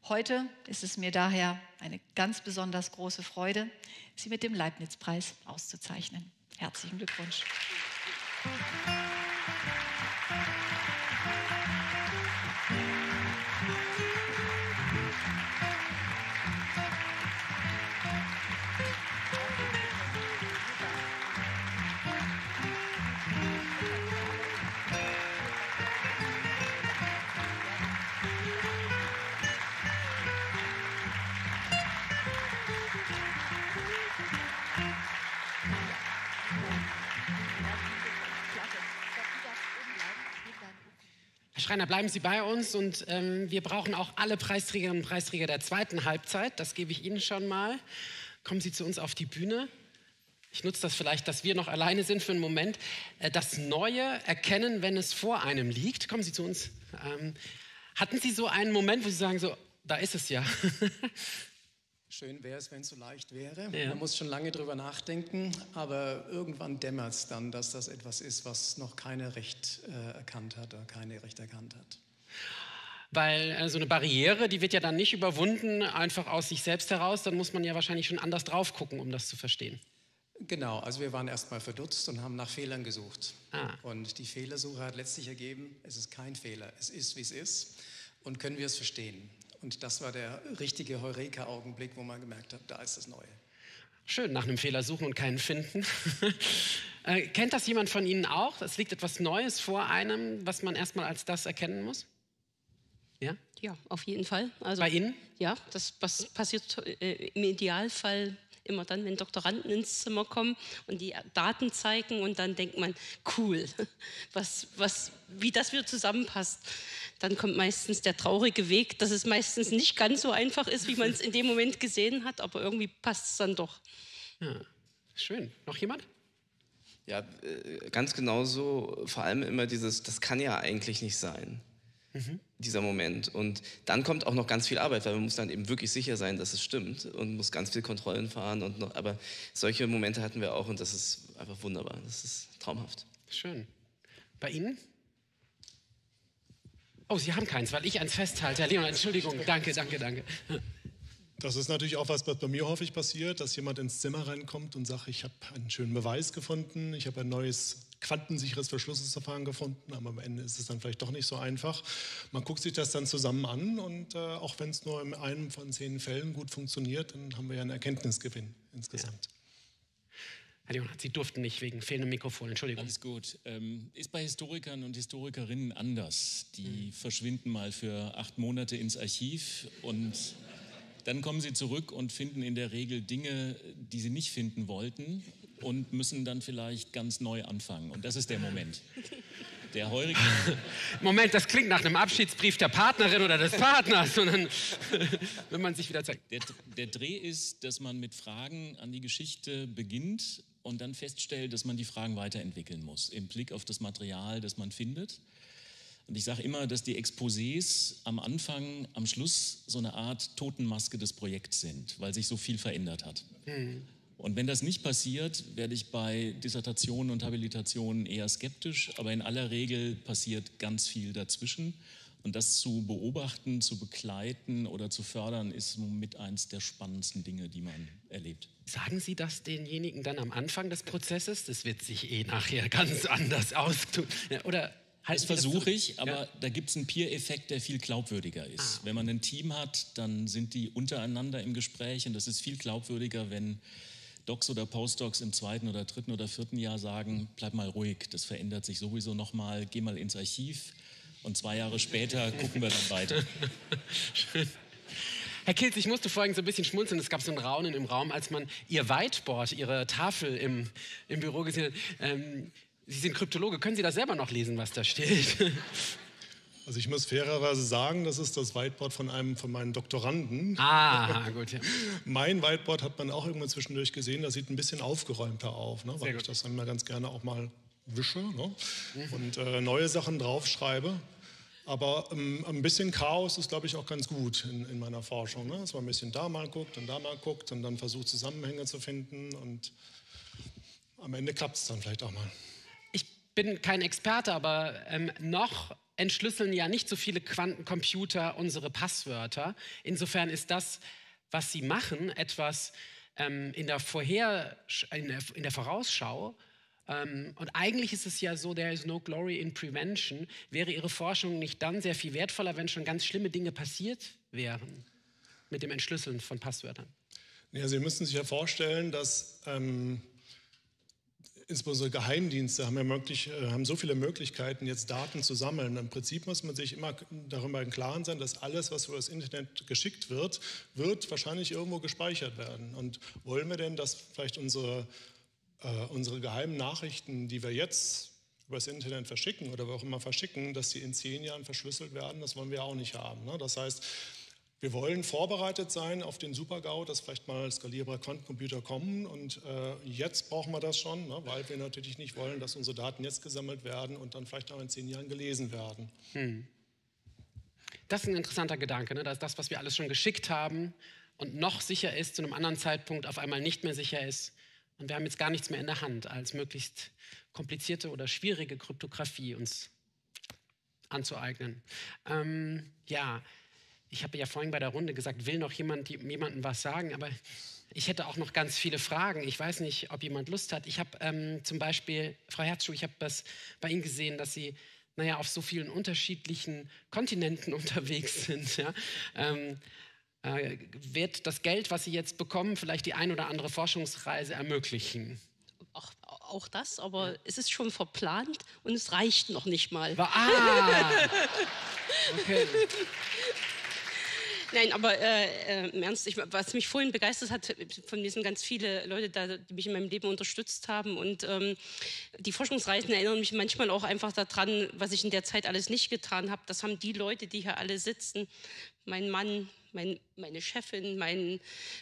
Heute ist es mir daher eine ganz besonders große Freude, Sie mit dem Leibniz-Preis auszuzeichnen. Herzlichen Glückwunsch. Schreiner, bleiben Sie bei uns und ähm, wir brauchen auch alle Preisträgerinnen und Preisträger der zweiten Halbzeit. Das gebe ich Ihnen schon mal. Kommen Sie zu uns auf die Bühne. Ich nutze das vielleicht, dass wir noch alleine sind für einen Moment. Äh, das Neue erkennen, wenn es vor einem liegt. Kommen Sie zu uns. Ähm, hatten Sie so einen Moment, wo Sie sagen, so, da ist es ja. <laughs> Schön wäre es, wenn es so leicht wäre. Ja. Man muss schon lange drüber nachdenken, aber irgendwann dämmert es dann, dass das etwas ist, was noch keiner recht äh, erkannt hat oder keine recht erkannt hat. Weil äh, so eine Barriere, die wird ja dann nicht überwunden, einfach aus sich selbst heraus. Dann muss man ja wahrscheinlich schon anders drauf gucken, um das zu verstehen. Genau, also wir waren erstmal verdutzt und haben nach Fehlern gesucht. Ah. Und die Fehlersuche hat letztlich ergeben, es ist kein Fehler, es ist, wie es ist. Und können wir es verstehen? Und das war der richtige Heureka-Augenblick, wo man gemerkt hat, da ist das Neue. Schön, nach einem Fehler suchen und keinen finden. <laughs> äh, kennt das jemand von Ihnen auch? Es liegt etwas Neues vor einem, was man erstmal als das erkennen muss? Ja? Ja, auf jeden Fall. Also, Bei Ihnen? Ja, das was passiert äh, im Idealfall immer dann, wenn Doktoranden ins Zimmer kommen und die Daten zeigen und dann denkt man, cool, <laughs> was, was, wie das wieder zusammenpasst. Dann kommt meistens der traurige Weg, dass es meistens nicht ganz so einfach ist, wie man es in dem Moment gesehen hat, aber irgendwie passt es dann doch. Ja, schön. Noch jemand? Ja, äh, ganz genauso, vor allem immer dieses, das kann ja eigentlich nicht sein. Mhm. Dieser Moment. Und dann kommt auch noch ganz viel Arbeit, weil man muss dann eben wirklich sicher sein, dass es stimmt und muss ganz viel Kontrollen fahren. Und noch, aber solche Momente hatten wir auch und das ist einfach wunderbar. Das ist traumhaft. Schön. Bei Ihnen? Oh, Sie haben keins, weil ich eins festhalte. Herr Leon, Entschuldigung. Danke, danke, danke. Das ist natürlich auch was, was bei mir häufig passiert, dass jemand ins Zimmer reinkommt und sagt, ich habe einen schönen Beweis gefunden, ich habe ein neues quantensicheres Verschlussverfahren gefunden, aber am Ende ist es dann vielleicht doch nicht so einfach. Man guckt sich das dann zusammen an und äh, auch wenn es nur in einem von zehn Fällen gut funktioniert, dann haben wir ja einen Erkenntnisgewinn insgesamt. Ja. Herr Leonhardt, Sie durften nicht wegen fehlendem Mikrofon, Entschuldigung. Alles gut. Ähm, ist bei Historikern und Historikerinnen anders. Die mhm. verschwinden mal für acht Monate ins Archiv und dann kommen sie zurück und finden in der Regel Dinge, die sie nicht finden wollten und müssen dann vielleicht ganz neu anfangen. Und das ist der Moment. <laughs> Der heurige. <laughs> Moment, das klingt nach einem Abschiedsbrief der Partnerin oder des Partners, sondern <laughs> wenn man sich wieder zeigt. Der, der Dreh ist, dass man mit Fragen an die Geschichte beginnt und dann feststellt, dass man die Fragen weiterentwickeln muss, im Blick auf das Material, das man findet. Und ich sage immer, dass die Exposés am Anfang, am Schluss so eine Art Totenmaske des Projekts sind, weil sich so viel verändert hat. Mhm. Und wenn das nicht passiert, werde ich bei Dissertationen und Habilitationen eher skeptisch, aber in aller Regel passiert ganz viel dazwischen. Und das zu beobachten, zu begleiten oder zu fördern, ist mit eins der spannendsten Dinge, die man erlebt. Sagen Sie das denjenigen dann am Anfang des Prozesses? Das wird sich eh nachher ganz anders austun. Oder das versuche ich, aber ja. da gibt es einen Peer-Effekt, der viel glaubwürdiger ist. Ah. Wenn man ein Team hat, dann sind die untereinander im Gespräch und das ist viel glaubwürdiger, wenn Docs oder Postdocs im zweiten oder dritten oder vierten Jahr sagen, bleib mal ruhig, das verändert sich sowieso nochmal, geh mal ins Archiv und zwei Jahre später <laughs> gucken wir dann weiter. Schön. Herr Kilz, ich musste vorhin so ein bisschen schmunzeln. Es gab so ein Raunen im Raum, als man Ihr Whiteboard, Ihre Tafel im, im Büro gesehen hat. Ähm, Sie sind Kryptologe. Können Sie da selber noch lesen, was da steht? Also ich muss fairerweise sagen, das ist das Whiteboard von einem von meinen Doktoranden. Ah, gut. Ja. <laughs> Mein Whiteboard hat man auch irgendwann zwischendurch gesehen. Das sieht ein bisschen aufgeräumter auf, ne, weil ich das immer ganz gerne auch mal wische ne, mhm. und äh, neue Sachen draufschreibe. Aber ähm, ein bisschen Chaos ist, glaube ich, auch ganz gut in, in meiner Forschung. Ne? Dass man ein bisschen da mal guckt und da mal guckt und dann versucht, Zusammenhänge zu finden. Und am Ende klappt es dann vielleicht auch mal. Bin kein Experte, aber ähm, noch entschlüsseln ja nicht so viele Quantencomputer unsere Passwörter. Insofern ist das, was sie machen, etwas ähm, in, der Vorher, in, der, in der Vorausschau. Ähm, und eigentlich ist es ja so, there is no glory in prevention. Wäre Ihre Forschung nicht dann sehr viel wertvoller, wenn schon ganz schlimme Dinge passiert wären mit dem Entschlüsseln von Passwörtern? Ja, Sie müssen sich ja vorstellen, dass ähm, insbesondere Geheimdienste haben, ja möglich, äh, haben so viele Möglichkeiten, jetzt Daten zu sammeln. Im Prinzip muss man sich immer darüber im Klaren sein, dass alles, was über das Internet geschickt wird, wird wahrscheinlich irgendwo gespeichert werden. Und wollen wir denn, dass vielleicht unsere, äh, unsere geheimen Nachrichten, die wir jetzt über das Internet verschicken oder wo auch immer verschicken, dass die in zehn Jahren verschlüsselt werden? Das wollen wir auch nicht haben. Ne? Das heißt, wir wollen vorbereitet sein auf den Super-GAU, dass vielleicht mal skalierbare Quantencomputer kommen. Und äh, jetzt brauchen wir das schon, ne, weil wir natürlich nicht wollen, dass unsere Daten jetzt gesammelt werden und dann vielleicht auch in zehn Jahren gelesen werden. Hm. Das ist ein interessanter Gedanke, ne? dass das, was wir alles schon geschickt haben und noch sicher ist, zu einem anderen Zeitpunkt auf einmal nicht mehr sicher ist. Und wir haben jetzt gar nichts mehr in der Hand, als möglichst komplizierte oder schwierige Kryptographie uns anzueignen. Ähm, ja, ich habe ja vorhin bei der Runde gesagt, will noch jemand jemandem was sagen, aber ich hätte auch noch ganz viele Fragen. Ich weiß nicht, ob jemand Lust hat. Ich habe ähm, zum Beispiel, Frau Herzschuh, ich habe das bei Ihnen gesehen, dass Sie naja, auf so vielen unterschiedlichen Kontinenten <laughs> unterwegs sind. Ja? Ähm, äh, wird das Geld, was Sie jetzt bekommen, vielleicht die ein oder andere Forschungsreise ermöglichen? Auch, auch das, aber ja. es ist schon verplant und es reicht noch nicht mal. Ah! <laughs> Okay. Nein, aber äh, äh, im Ernst, ich, was mich vorhin begeistert hat, von mir sind ganz viele Leute da, die mich in meinem Leben unterstützt haben. Und ähm, die Forschungsreisen erinnern mich manchmal auch einfach daran, was ich in der Zeit alles nicht getan habe. Das haben die Leute, die hier alle sitzen, mein Mann, mein, meine Chefin, mein,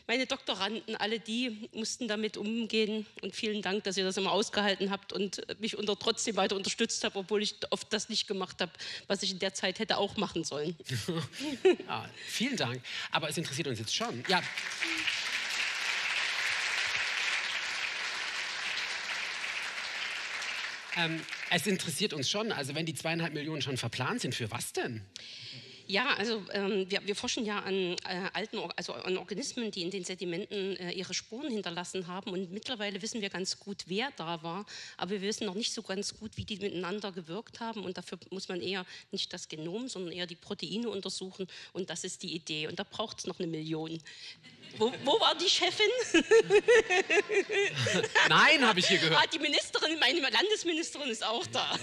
meine Doktoranden, alle die mussten damit umgehen. Und vielen Dank, dass ihr das immer ausgehalten habt und mich unter, trotzdem weiter unterstützt habt, obwohl ich oft das nicht gemacht habe, was ich in der Zeit hätte auch machen sollen. ja, <laughs> vielen Dank. Aber es interessiert uns jetzt schon. Ja. Ähm, es interessiert uns schon, also wenn die zweieinhalb Millionen schon verplant sind, für was denn? Ja, also ähm, wir, wir, forschen ja an äh, alten, also an Organismen, die in den Sedimenten äh, ihre Spuren hinterlassen haben. Und mittlerweile wissen wir ganz gut, wer da war, aber wir wissen noch nicht so ganz gut, wie die miteinander gewirkt haben. Und dafür muss man eher nicht das Genom, sondern eher die Proteine untersuchen. Und das ist die Idee. Und da braucht es noch eine Million. Wo, wo, war die Chefin? <laughs> Nein, habe ich hier gehört. Ah, die Ministerin, meine Landesministerin ist auch da.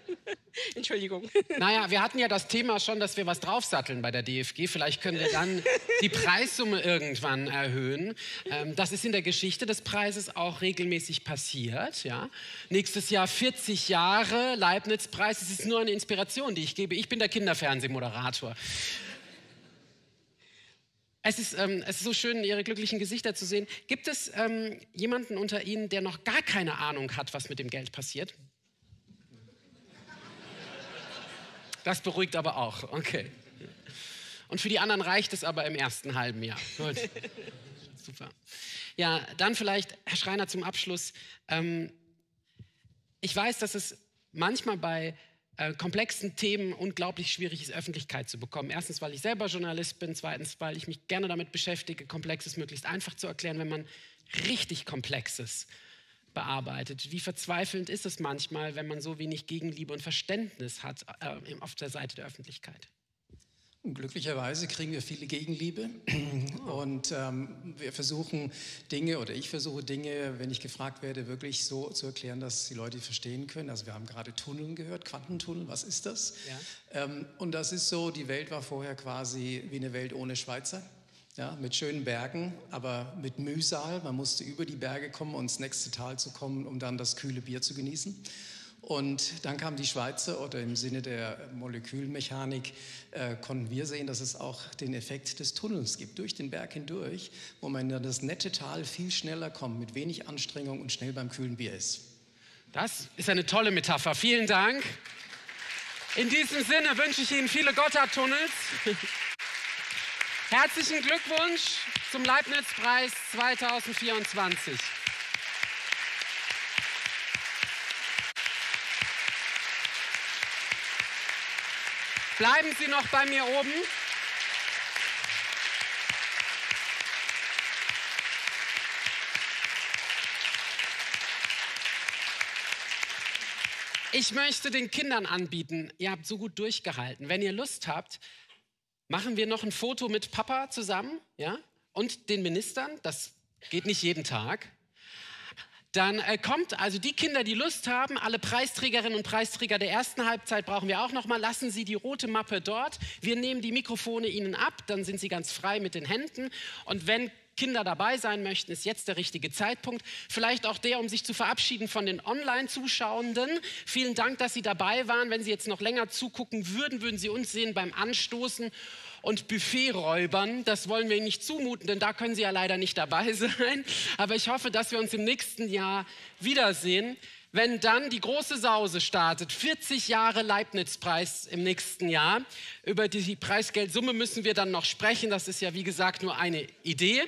<laughs> Entschuldigung. Naja, wir hatten ja das Thema schon, dass wir was draufsatteln bei der DFG. Vielleicht können wir dann die Preissumme irgendwann erhöhen. Ähm, das ist in der Geschichte des Preises auch regelmäßig passiert. Ja? Nächstes Jahr 40 Jahre Leibniz-Preis. Es ist nur eine Inspiration, die ich gebe. Ich bin der Kinderfernsehmoderator. Es ist, ähm, es ist so schön, Ihre glücklichen Gesichter zu sehen. Gibt es ähm, jemanden unter Ihnen, der noch gar keine Ahnung hat, was mit dem Geld passiert? Das beruhigt aber auch. Okay. Und für die anderen reicht es aber im ersten halben Jahr. Gut. Super. Ja, dann vielleicht, Herr Schreiner, zum Abschluss. Ähm, ich weiß, dass es manchmal bei äh, komplexen Themen unglaublich schwierig ist, Öffentlichkeit zu bekommen. Erstens, weil ich selber Journalist bin, zweitens, weil ich mich gerne damit beschäftige, Komplexes möglichst einfach zu erklären, wenn man richtig Komplexes bearbeitet. Wie verzweifelnd ist es manchmal, wenn man so wenig Gegenliebe und Verständnis hat äh, auf der Seite der Öffentlichkeit? Glücklicherweise kriegen wir viele Gegenliebe und ähm, wir versuchen Dinge oder ich versuche Dinge, wenn ich gefragt werde, wirklich so zu erklären, dass die Leute verstehen können. Also wir haben gerade Tunneln gehört, Quantentunnel, was ist das? Ja. Ähm, und das ist so, die Welt war vorher quasi wie eine Welt ohne Schweizer. Ja, mit schönen Bergen, aber mit Mühsal. Man musste über die Berge kommen, um ins nächste Tal zu kommen, um dann das kühle Bier zu genießen. Und dann kamen die Schweizer oder im Sinne der Molekülmechanik äh, konnten wir sehen, dass es auch den Effekt des Tunnels gibt, durch den Berg hindurch, wo man in das nette Tal viel schneller kommt, mit wenig Anstrengung und schnell beim kühlen Bier ist. Das ist eine tolle Metapher. Vielen Dank. In diesem Sinne wünsche ich Ihnen viele Gotthardtunnels. Herzlichen Glückwunsch zum Leibniz-Preis 2024. Bleiben Sie noch bei mir oben. Ich möchte den Kindern anbieten, ihr habt so gut durchgehalten. Wenn ihr Lust habt, machen wir noch ein Foto mit Papa zusammen, ja? Und den Ministern, das geht nicht jeden Tag dann äh, kommt also die Kinder, die Lust haben, alle Preisträgerinnen und Preisträger der ersten Halbzeit brauchen wir auch noch mal. Lassen Sie die rote Mappe dort. Wir nehmen die Mikrofone Ihnen ab, dann sind Sie ganz frei mit den Händen. Und wenn Kinder dabei sein möchten, ist jetzt der richtige Zeitpunkt. Vielleicht auch der, um sich zu verabschieden von den Online-Zuschauenden. Vielen Dank, dass Sie dabei waren. Wenn Sie jetzt noch länger zugucken würden, würden Sie uns sehen beim Anstoßen und Buffeträubern. Das wollen wir Ihnen nicht zumuten, denn da können Sie ja leider nicht dabei <laughs> sein. Aber ich hoffe, dass wir uns im nächsten Jahr wiedersehen, wenn dann die große Sause startet. 40 Jahre Leibniz-Preis im nächsten Jahr. Über die Preisgeldsumme müssen wir dann noch sprechen. Das ist ja, wie gesagt, nur eine Idee.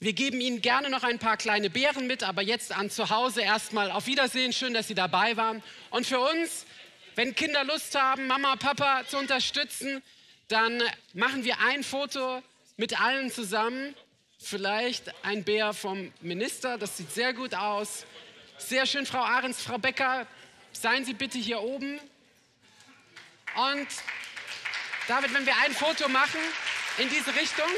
Wir geben Ihnen gerne noch ein paar kleine Beeren mit, aber jetzt an zu Hause erstmal auf Wiedersehen. Schön, dass Sie dabei waren. Und für uns, wenn Kinder Lust haben, Mama, Papa zu unterstützen, dann machen wir ein Foto mit allen zusammen. Vielleicht ein Bär vom Minister, das sieht sehr gut aus. Sehr schön, Frau Ahrens, Frau Becker, seien Sie bitte hier oben. Und David, wenn wir ein Foto machen in diese Richtung.